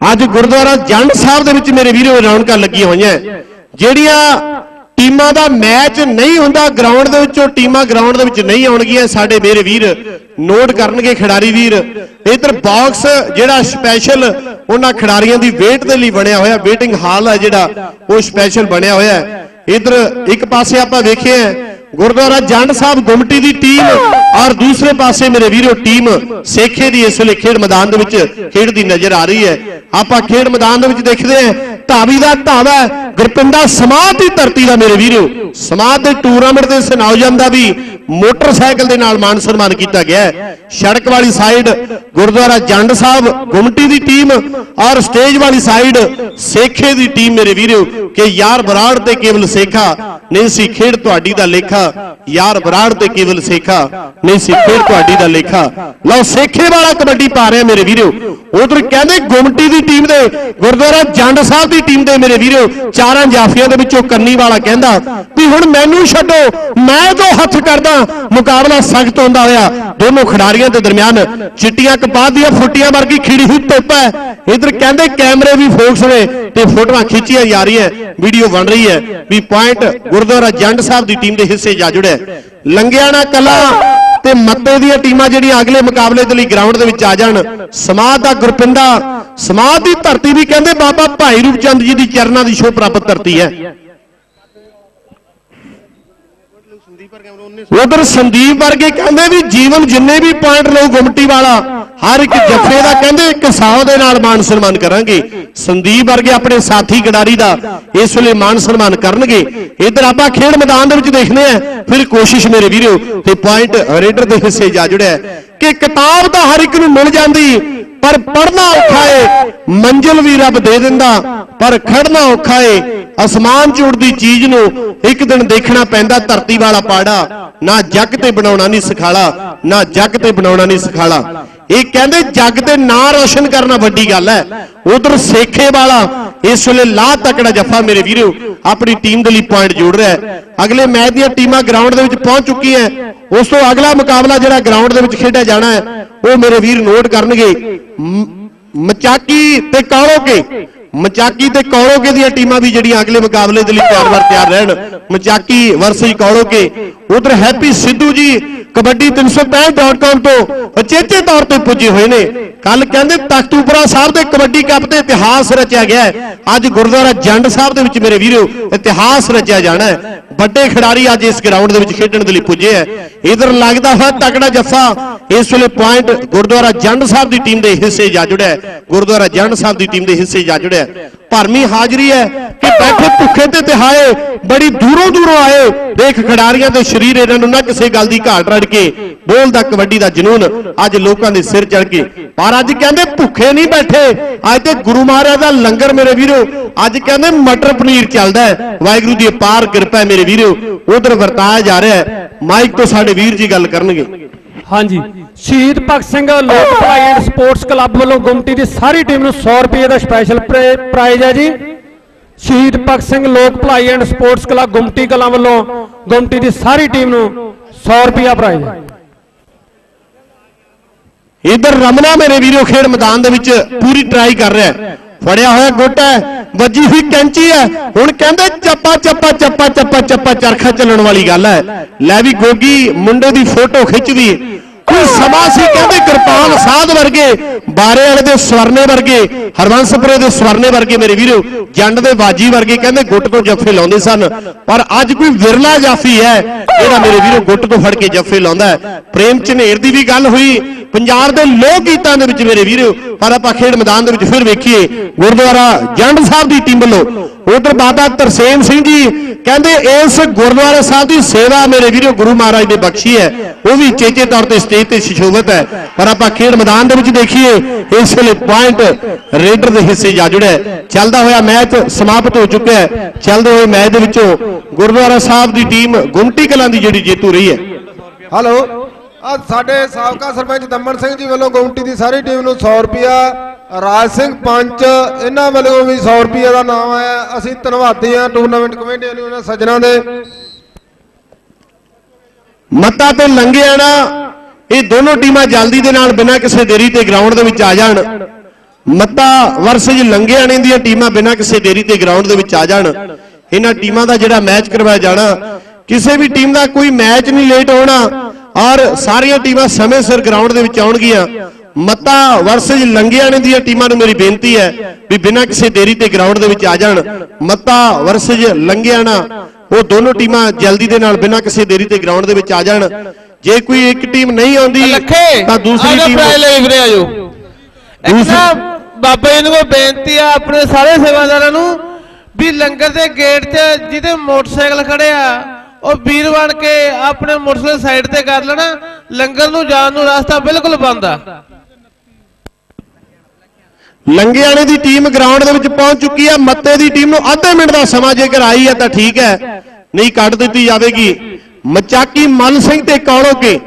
ਅੱਜ ਗੁਰਦੁਆਰਾ ਜੰਡ ਸਾਹਿਬ ਦੇ ਵਿੱਚ ਮੇਰੇ ਵੀਰੋ ਰੌਣਕਾਂ ਲੱਗੀਆਂ ਹੋਈਆਂ। ਜਿਹੜੀਆਂ ਟੀਮਾਂ ਦਾ ਮੈਚ ਨਹੀਂ ਹੁੰਦਾ ਗਰਾਊਂਡ ਦੇ ਵਿੱਚੋਂ, ਟੀਮਾਂ ਗਰਾਊਂਡ ਦੇ ਵਿੱਚ ਨਹੀਂ ਆਉਣਗੀਆਂ ਸਾਡੇ ਮੇਰੇ ਵੀਰ। ਨੋਟ ਕਰਨਗੇ ਖਿਡਾਰੀ ਵੀਰ। ਇਧਰ ਬਾਕਸ ਜਿਹੜਾ ਸਪੈਸ਼ਲ ਉਹਨਾਂ ਖਿਡਾਰੀਆਂ ਦੀ ਵੇਟ ਦੇ ਲਈ ਬਣਿਆ ਹੋਇਆ ਵੇਟਿੰਗ ਹਾਲ ਹੈ ਜਿਹੜਾ, ਉਹ ਸਪੈਸ਼ਲ ਬਣਿਆ ਹੋਇਆ ਹੈ। ਇਧਰ ਇੱਕ ਪਾਸੇ ਆਪਾਂ ਵੇਖਿਆ ਗੁਰਦੁਆਰਾ ਜੰਡ ਸਾਹਿਬ ਗੁਮਟੀ ਦੀ ਟੀਮ ਔਰ ਦੂਸਰੇ ਪਾਸੇ ਮੇਰੇ ਵੀਰੋ ਟੀਮ ਸੇਖੇ ਦੀ ਇਸ ਵੇਲੇ ਖੇਡ ਮੈਦਾਨ ਦੇ ਵਿੱਚ ਖੇਡਦੀ ਨਜ਼ਰ ਆ ਰਹੀ ਹੈ। ਆਪਾਂ ਖੇਡ ਮੈਦਾਨ ਦੇ ਵਿੱਚ ਦੇਖਦੇ ਹਾਂ ਧਾਵੀ ਦਾ ਧਾਵਾ ਹੈ, ਗੁਰਪਿੰਦਾ ਸਮਾਧ ਦੀ ਧਰਤੀ ਦਾ ਮੇਰੇ ਵੀਰੋ। ਸਮਾਧ ਦੇ ਟੂਰਨਾਮੈਂਟ ਦੇ ਇਸ ਨੌਜਵਾਨ ਦਾ ਵੀ ਮੋਟਰਸਾਈਕਲ ਦੇ ਨਾਲ ਮਾਨ ਸਨਮਾਨ ਕੀਤਾ ਗਿਆ ਹੈ। ਸੜਕ ਵਾਲੀ ਸਾਈਡ ਗੁਰਦੁਆਰਾ ਜੰਡ ਸਾਹਿਬ ਗੁਮਟੀ ਦੀ ਟੀਮ ਔਰ ਸਟੇਜ ਵਾਲੀ ਸਾਈਡ ਸੇਖੇ ਦੀ ਟੀਮ ਮੇਰੇ ਵੀਰੋ। ਕਿ ਯਾਰ ਬਰਾੜ ਤੇ ਕੇਵਲ ਸੇਖਾ ਨਹੀਂ ਸੀ ਖੇਡ ਤੁਹਾਡੀ ਦਾ ਲੇਖਾ। ਯਾਰ ਬਰਾੜ ਤੇ ਕੇਵਲ ਸੇਖਾ। ਨਹੀਂ ਸੀ ਖੇਡ ਤੁਹਾਡੀ ਦਾ ਲੇਖਾ। ਲਓ, ਸੇਖੇ ਵਾਲਾ ਕਬੱਡੀ ਪਾ ਰਿਹਾ ਮੇਰੇ ਵੀਰੋ। ਉਧਰ ਕਹਿੰਦੇ ਗੁਮਟੀ ਦੀ ਟੀਮ ਦੇ, ਗੁਰਦੁਆਰਾ ਜੰਡ ਸਾਹਿਬ ਦੀ ਟੀਮ ਦੇ ਮੇਰੇ ਵੀਰੋ। ਚਾਰਾਂ ਜਾਫੀਆਂ ਦੇ ਵਿੱਚੋਂ ਕੰਨੀ ਵਾਲਾ ਕਹਿੰਦਾ ਵੀ ਹੁਣ ਮੈਨੂੰ ਛੱਡੋ, ਮੈਂ ਤੋਂ ਹੱਥ ਕਰਦਾ, ਮੁਕਾਬਲਾ ਸਖਤ ਹੁੰਦਾ ਹੋਇਆ। ਦੋਨੋਂ ਖਿਡਾਰੀਆਂ ਦੇ ਦਰਮਿਆਨ ਚਿੱਟੀਆਂ ਕਪਾਹ ਦੀਆਂ ਫੁੱਟੀਆਂ ਵਰਗੀ ਖਿੜੀ ਹੋਈ ਧੁੱਪ ਹੈ। ਇਧਰ ਕਹਿੰਦੇ ਕੈਮਰੇ ਵੀ ਫੋਕਸ ਨੇ ਤੇ ਫੋਟੋਆਂ ਖਿੱਚੀਆਂ ਜਾ ਰਹੀਆਂ। ਵੀਡੀਓ ਬਣ ਰਹੀ ਹੈ ਵੀ ਪੁਆਇੰਟ ਗੁਰਦੁਆਰਾ ਜੰਡ ਸਾਹਿਬ ਦੀ ਟੀਮ ਦੇ ਹਿੱਸੇ ਜਾ ਜੁੜਿਆ। ਲੰਗਿਆਣਾ ਕਲਾ ਤੇ ਮੱਤੇ ਦੀਆਂ ਟੀਮਾਂ ਜਿਹੜੀਆਂ ਅਗਲੇ ਮੁਕਾਬਲੇ ਦੇ ਲਈ ਗਰਾਊਂਡ ਦੇ ਵਿੱਚ ਆ ਜਾਣ। ਸਮਾਜ ਦਾ ਗੁਰਪਿੰਦਾ ਸਮਾਜ ਦੀ ਧਰਤੀ ਵੀ ਕਹਿੰਦੇ ਬਾਬਾ ਭਾਈ ਰੂਪਚੰਦ ਜੀ ਦੀ ਚਰਨਾਂ ਦੀ ਸ਼ੋਭ ਪ੍ਰਾਪਤ ਧਰਤੀ ਹੈ। ਉਧਰ ਸੰਦੀਪ ਵਰਗੇ ਕਹਿੰਦੇ ਵੀ ਜੀਵਨ ਜਿੰਨੇ ਵੀ ਪੁਆਇੰਟ ਲਓ ਗੁਮਟੀ ਵਾਲਾ ਹਰ ਇੱਕ ਜੱਫੇ ਦਾ ਕਹਿੰਦੇ ਇੱਕ ਸਾਹ ਦੇ ਨਾਲ ਮਾਨ ਸਨਮਾਨ ਕਰਾਂਗੇ। ਸੰਦੀਪ ਵਰਗੇ ਆਪਣੇ ਸਾਥੀ ਖਿਡਾਰੀ ਦਾ ਇਸ ਵੇਲੇ ਮਾਨ ਸਨਮਾਨ ਕਰਨਗੇ। ਇਧਰ ਆਪਾਂ ਖੇਡ ਮੈਦਾਨ ਦੇ ਵਿੱਚ ਦੇਖਦੇ ਆ ਫਿਰ ਕੋਸ਼ਿਸ਼ ਮੇਰੇ ਵੀਰੋ ਤੇ ਪੁਆਇੰਟ ਰੇਡਰ ਦੇ ਹਿੱਸੇ ਜਾ ਜੁੜਿਆ ਕਿ ਕਿਤਾਬ ਤਾਂ ਹਰ ਇੱਕ ਨੂੰ ਮਿਲ ਜਾਂਦੀ, ਪਰ ਪੜਨਾ ਔਖਾ ਏ, ਮੰਜ਼ਿਲ ਵੀ ਰੱਬ ਦੇ ਦਿੰਦਾ, ਪਰ ਖੜਨਾ ਔਖਾ ਏ। ਅਸਮਾਨ ਚ ਉੜਦੀ ਚੀਜ਼ ਨੂੰ ਇੱਕ ਦਿਨ ਦੇਖਣਾ ਪੈਂਦਾ, ਧਰਤੀ ਵਾਲਾ ਪਾੜਾ। ਨਾ ਜੱਗ ਤੇ ਬਣਾਉਣਾ ਨਹੀਂ ਸਿਖਾਲਾ, ਨਾ ਜੱਗ ਤੇ ਬਣਾਉਣਾ ਨਹੀਂ ਸਿਖਾਲਾ। ਇਹ ਕਹਿੰਦੇ ਜੱਗ ਤੇ ਨਾਂ ਰੋਸ਼ਨ ਕਰਨਾ ਵੱਡੀ ਗੱਲ ਹੈ। ਉਧਰ ਸੇਖੇ ਵਾਲਾ ਇਸ ਵੇਲੇ ਲਾਹ ਤਕੜਾ ਜੱਫਾ ਮੇਰੇ ਵੀਰੋ, ਆਪਣੀ ਟੀਮ ਦੇ ਲਈ ਪੁਆਇੰਟ ਜੋੜ ਰਿਹਾ ਹੈ। ਅਗਲੇ ਮੈਚ ਦੀਆਂ ਟੀਮਾਂ ਗਰਾਊਂਡ ਦੇ ਵਿੱਚ ਪਹੁੰਚ ਚੁੱਕੀਆਂ ਉਸ ਤੋਂ ਅਗਲਾ ਮੁਕਾਬਲਾ ਜਿਹੜਾ ਗਰਾਊਂਡ ਦੇ ਵਿੱਚ ਖੇਡਿਆ ਜਾਣਾ ਹੈ, ਉਹ ਮੇਰੇ ਵੀਰ ਨੋਟ ਕਰਨਗੇ। ਮਚਾਕੀ ਤੇ ਕਾਲੋਕੇ ਮਚਾਕੀ ਤੇ ਕੌੜੋਕੇ ਦੀਆਂ ਟੀਮਾਂ ਵੀ ਜਿਹੜੀਆਂ ਅਗਲੇ ਮੁਕਾਬਲੇ ਦੇ ਲਈ ਤਿਆਰ ਵਰ ਤਿਆਰ ਰਹਿਣ। ਮਚਾਕੀ ਵਰਸਸ ਕੌਲੋਕੇ ਉਧਰ ਹੈਪੀ ਸਿੱਧੂ ਜੀ ਕਬੱਡੀ 365.com ਤੋਂ ਅਚੇਚੇ ਤੌਰ ਤੇ ਪੁੱਜੇ ਹੋਏ ਨੇ। ਕੱਲ ਕਹਿੰਦੇ ਤਖਤੂਪੁਰਾ ਸਾਹਿਬ ਦੇ ਕਬੱਡੀ ਕੱਪ ਤੇ ਇਤਿਹਾਸ ਰਚਿਆ ਗਿਆ ਹੈ। ਅੱਜ ਗੁਰਦੁਆਰਾ ਜੰਡ ਸਾਹਿਬ ਦੇ ਵਿੱਚ ਮੇਰੇ ਵੀਰੋ, ਇਤਿਹਾਸ ਰਚਿਆ ਜਾਣਾ ਹੈ। ਵੱਡੇ ਖਿਡਾਰੀ ਅੱਜ ਇਸ ਗਰਾਊਂਡ ਦੇ ਵਿੱਚ ਖੇਡਣ ਦੇ ਲਈ ਪੁੱਜੇ ਹੈ। ਇਧਰ ਲੱਗਦਾ ਹੋਇਆ ਤਕੜਾ ਜੱਫਾ, ਇਸ ਵੇਲੇ ਪੁਆਇੰਟ ਗੁਰਦੁਆਰਾ ਜੰਡ ਸਾਹਿਬ ਦੀ ਟੀਮ ਦੇ ਹਿੱਸੇ ਜਾ ਜੁੜਿਆ ਗੁਰਦੁਆਰਾ ਜੰਡ ਸਾਹਿਬ ਦੀ ਟੀਮ ਦੇ ਹਿੱਸੇ ਜਾ ਜੁੜਿਆ ਭਰਮੀ ਹਾਜ਼ਰੀ ਹੈ ਕਿ ਬੈਠੇ ਭੁੱਖੇ ਤੇ ਤਿਹਾਏ ਬੜੀ ਦੂਰੋਂ ਦੂਰੋਂ ਆਏ। ਦੇਖ ਖਿਡਾਰੀਆਂ ਦੇ ਸਰੀਰ ਇਹਨਾਂ ਨੂੰ ਨਾ ਕਿਸੇ ਗੱਲ ਦੀ ਘਾਟ ਰੜ ਕੇ। ਬੋਲਦਾ ਕਬੱਡੀ ਦਾ ਜਨੂਨ ਅੱਜ ਲੋਕਾਂ ਦੇ ਸਿਰ ਚੜ ਕੇ। ਪਰ ਅੱਜ ਕਹਿੰਦੇ ਭੁੱਖੇ ਨਹੀਂ ਬੈਠੇ। ਅੱਜ ਤੇ ਗੁਰੂ ਮਹਾਰਾਜ ਦਾ ਲੰਗਰ ਮੇਰੇ ਵੀਰੋ। ਅੱਜ ਕਹਿੰਦੇ ਮਟਰ ਪਨੀਰ ਚੱਲਦਾ ਹੈ। ਵਾਹਿਗੁਰੂ ਦੀ ਅਪਾਰ ਕਿਰਪਾ ਹੈ ਮੇਰੇ ਵੀਰੋ। ਉਧਰ ਵਰਤਾਇਆ ਜਾ ਰਿਹਾ ਹੈ। ਮਾਈਕ ਤੋਂ ਸਾਡੇ ਵੀਰ ਜੀ ਗੱਲ ਕਰਨਗੇ।
ਹਾਂਜੀ। ਸ਼ਹੀਦ ਭਗਤ ਸਿੰਘ ਲੋਕ ਭਲਾਈ ਐਂਡ ਸਪੋਰਟਸ ਕਲੱਬ ਵੱਲੋਂ ਗੁਮਟੀ ਦੀ ਸਾਰੀ ਟੀਮ ਨੂੰ 100 ਰੁਪਏ ਦਾ ਸਪੈਸ਼ਲ ਪ੍ਰਾਈਜ਼ ਹੈ ਜੀ। ਸ਼ਹੀਦ ਭਗਤ ਸਿੰਘ ਲੋਕ ਭਲਾਈ and sports club Gumti Kalan ਵੱਲੋਂ ਗੁਮਟੀ ਦੀ ਸਾਰੀ ਟੀਮ ਨੂੰ 100 ਰੁਪਿਆ ਪ੍ਰਾਈਜ਼ ਹੈ।
ਇਧਰ ਰਮਨਾ ਮੇਰੇ ਵੀਰੋ ਖੇਡ ਮੈਦਾਨ ਦੇ ਵਿੱਚ ਪੂਰੀ ਟਰਾਈ ਕਰ ਰਿਹਾ ਹੈ। ਫੜਿਆ ਹੋਇਆ ਗੁੱਟ ਹੈ ਵੱਜੀ ਹੋਈ ਕੈਂਚੀ ਹੈ। ਹੁਣ ਕਹਿੰਦੇ ਚੱਪਾ ਚੱਪਾ ਚੱਪਾ ਚੱਪਾ ਚੱਪਾ ਚਰਖਾ ਚੱਲਣ ਵਾਲੀ ਗੱਲ ਹੈ। ਲੈ ਵੀ ਗੋਗੀ ਮੁੰਡੇ ਦੀ ਫੋਟੋ ਖਿੱਚਦੀ ਕੋਈ ਸਮਾਂ ਸੀ ਕਹਿੰਦੇ ਕਿਰਪਾਨ ਸਾਧ ਵਰਗੇ, ਬਾਰੇ ਵਾਲੇ ਦੇ ਸਵਰਨੇ ਵਰਗੇ ਹਰਵੰਸਪੁਰੇ ਦੇ ਸਵਰਨੇ ਵਰਗੇ ਮੇਰੇ ਵੀਰੋ, ਜੰਡ ਦੇ ਬਾਜੀ ਵਰਗੇ ਕਹਿੰਦੇ ਗੁੱਟ ਤੋਂ ਜੱਫੇ ਲਾਉਂਦੇ ਸਨ। ਪਰ ਅੱਜ ਕੋਈ ਵਿਰਲਾ ਜਾਫੀ ਹੈ, ਜਿਹੜਾ ਮੇਰੇ ਵੀਰੋ ਗੁੱਟ ਤੋਂ ਫੜ ਕੇ ਜੱਫੇ ਲਾਉਂਦਾ ਹੈ। ਪ੍ਰੇਮ ਝਨੇਰ ਦੀ ਵੀ ਗੱਲ ਹੋਈ ਪੰਜਾਬ ਦੇ ਲੋਕ ਗੀਤਾਂ ਦੇ ਵਿੱਚ ਮੇਰੇ ਵੀਰੋ, ਪਰ ਆਪਾਂ ਖੇਡ ਮੈਦਾਨ ਦੇ ਵਿੱਚ ਫਿਰ ਵੇਖੀਏ, ਗੁਰਦੁਆਰਾ ਜੰਡ ਸਾਹਿਬ ਦੀ ਟੀਮ ਵੱਲੋਂ। ਉਧਰ ਬਾਬਾ ਤਰਸੇਮ ਸਿੰਘ ਜੀ ਕਹਿੰਦੇ, ਇਸ ਗੁਰਦੁਆਰਾ ਸਾਹਿਬ ਦੀ ਸੇਵਾ ਮੇਰੇ ਵੀਰੋ, ਗੁਰੂ ਮਹਾਰਾਜ ਨੇ ਬਖਸ਼ੀ ਹੈ। ਉਹ ਵੀ ਚੇਚੇ ਤੌਰ ਤੇ ਸਟੇਜ ਤੇ ਸ਼ਿਸ਼ੋਭਤ ਹੈ। ਪਰ ਆਪਾਂ ਖੇਡ ਮੈਦਾਨ ਦੇ ਵਿੱਚ ਦੇਖੀਏ, ਇਸ ਵੇਲੇ ਪੁਆਇੰਟ ਰੇਡਰ ਦੇ ਹਿੱਸੇ ਜਾ ਜੁੜਿਆ ਚੱਲਦਾ ਹੋਇਆ ਮੈਚ ਸਮਾਪਤ ਹੋ ਚੁੱਕਿਆ ਹੈ। ਚੱਲਦੇ ਹੋਏ ਮੈਚ ਦੇ ਵਿੱਚੋਂ ਗੁਰਦੁਆਰਾ ਸਾਹਿਬ ਦੀ ਟੀਮ ਗੁੰਮਟੀ ਕਲਾਂ ਦੀ ਜਿਹੜੀ ਜੇਤੂ ਰਹੀ ਹੈ।
ਹੈਲੋ ਆ ਸਾਡੇ ਸਾਬਕਾ ਸਰਪੰਚ ਦਮਨ ਸਿੰਘ ਜੀ ਵੱਲੋਂ ਗੌਂਟੀ ਦੀ ਸਾਰੀ ਟੀਮ ਨੂੰ 100 ਰੁਪਿਆ ਰਾਜ ਸਿੰਘ ਪੰਚ, ਇਹਨਾਂ ਵੱਲੋਂ ਵੀ 100 ਰੁਪਿਆ ਦਾ ਨਾਮ ਆਇਆ। ਅਸੀਂ ਧੰਨਵਾਦੀ ਆ ਟੂਰਨਾਮੈਂਟ ਕਮੇਟੀ ਨੂੰ, ਇਹਨਾਂ ਸੱਜਣਾ ਦੇ।
ਮੱਤਾ ਤੇ ਲੰਘਿਆਣਾ ਇਹ ਦੋਨੋਂ ਟੀਮਾਂ ਜਲਦੀ ਦੇ ਨਾਲ ਬਿਨਾਂ ਕਿਸੇ ਦੇਰੀ ਤੇ ਗਰਾਊਂਡ ਦੇ ਵਿੱਚ ਆ ਜਾਣ। ਮੱਤਾ ਵਰਸਜ ਲੰਘਿਆਣੇ ਦੀਆਂ ਟੀਮਾਂ ਬਿਨਾਂ ਕਿਸੇ ਦੇਰੀ ਤੇ ਗਰਾਊਂਡ ਦੇ ਵਿੱਚ ਆ ਜਾਣ। ਇਹਨਾਂ ਟੀਮਾਂ ਦਾ ਜਿਹੜਾ ਮੈਚ ਕਰਵਾਇਆ ਜਾਣਾ, ਕਿਸੇ ਵੀ ਟੀਮ ਦਾ ਕੋਈ ਮੈਚ ਨਹੀਂ ਲੇਟ ਹੋਣਾ। ਔਰ ਸਾਰੀਆਂ ਟੀਮਾਂ ਸਮੇਂ ਸਿਰ ਗਰਾਊਂਡ ਦੇ ਵਿੱਚ ਆਉਣਗੀਆਂ। ਮੱਤਾ ਵਰਸਜ ਲੰਗਿਆਣੇ ਦੀਆਂ ਟੀਮਾਂ ਨੂੰ ਮੇਰੀ ਬੇਨਤੀ ਹੈ ਵੀ ਬਿਨਾਂ ਕਿਸੇ ਦੇਰੀ ਤੇ ਗਰਾਊਂਡ ਦੇ ਵਿੱਚ ਆ ਜਾਣ। ਮੱਤਾ ਵਰਸਜ ਲੰਗਿਆਣਾ ਉਹ ਦੋਨੋਂ ਟੀਮਾਂ ਜਲਦੀ ਦੇ ਨਾਲ ਬਿਨਾਂ ਕਿਸੇ ਦੇਰੀ ਤੇ ਗਰਾਊਂਡ ਦੇ ਵਿੱਚ ਆ ਜਾਣ। ਜੇ ਕੋਈ ਇੱਕ ਟੀਮ ਨਹੀਂ ਆਉਂਦੀ ਤਾਂ ਦੂਸਰੀ ਟੀਮ
ਲਈ ਵੀਰੇ ਆਜੋ। ਬਾਬਾ ਜੀ ਨੂੰ ਬੇਨਤੀ ਆ ਆਪਣੇ ਸਾਰੇ ਸੇਵਾਦਾਰਾਂ ਨੂੰ ਵੀ ਲੰਗਰ ਦੇ ਗੇਟ 'ਚ ਜਿਹਦੇ ਮੋਟਰਸਾਈਕਲ ਖੜੇ ਆ ਉਹ ਵੀਰ ਬਣ ਕੇ ਆਪਣੇ ਮੋਟਰਸਾਈਕਲ ਸਾਈਡ ਤੇ ਕਰ ਲੈਣਾ, ਲੰਗਰ ਨੂੰ ਜਾਣ ਨੂੰ ਰਸਤਾ ਬਿਲਕੁਲ ਬੰਦ ਆ।
ਲੰਗਿਆਣੇ ਦੀ ਟੀਮ ਗਰਾਊਂਡ ਦੇ ਵਿੱਚ ਪਹੁੰਚ ਚੁੱਕੀ ਹੈ ਮੱਤੇ ਦੀ ਟੀਮ ਨੂੰ ਅੱਧੇ ਮਿੰਟ ਦਾ ਸਮਾਂ ਜੇਕਰ ਆਈ ਹੈ ਤਾਂ ਠੀਕ ਹੈ। ਨਹੀਂ, ਕੱਢ ਦਿੱਤੀ ਜਾਵੇਗੀ। ਮਚਾਕੀ ਮੱਲ ਸਿੰਘ ਤੇ ਕੌੜੋ ਕੇ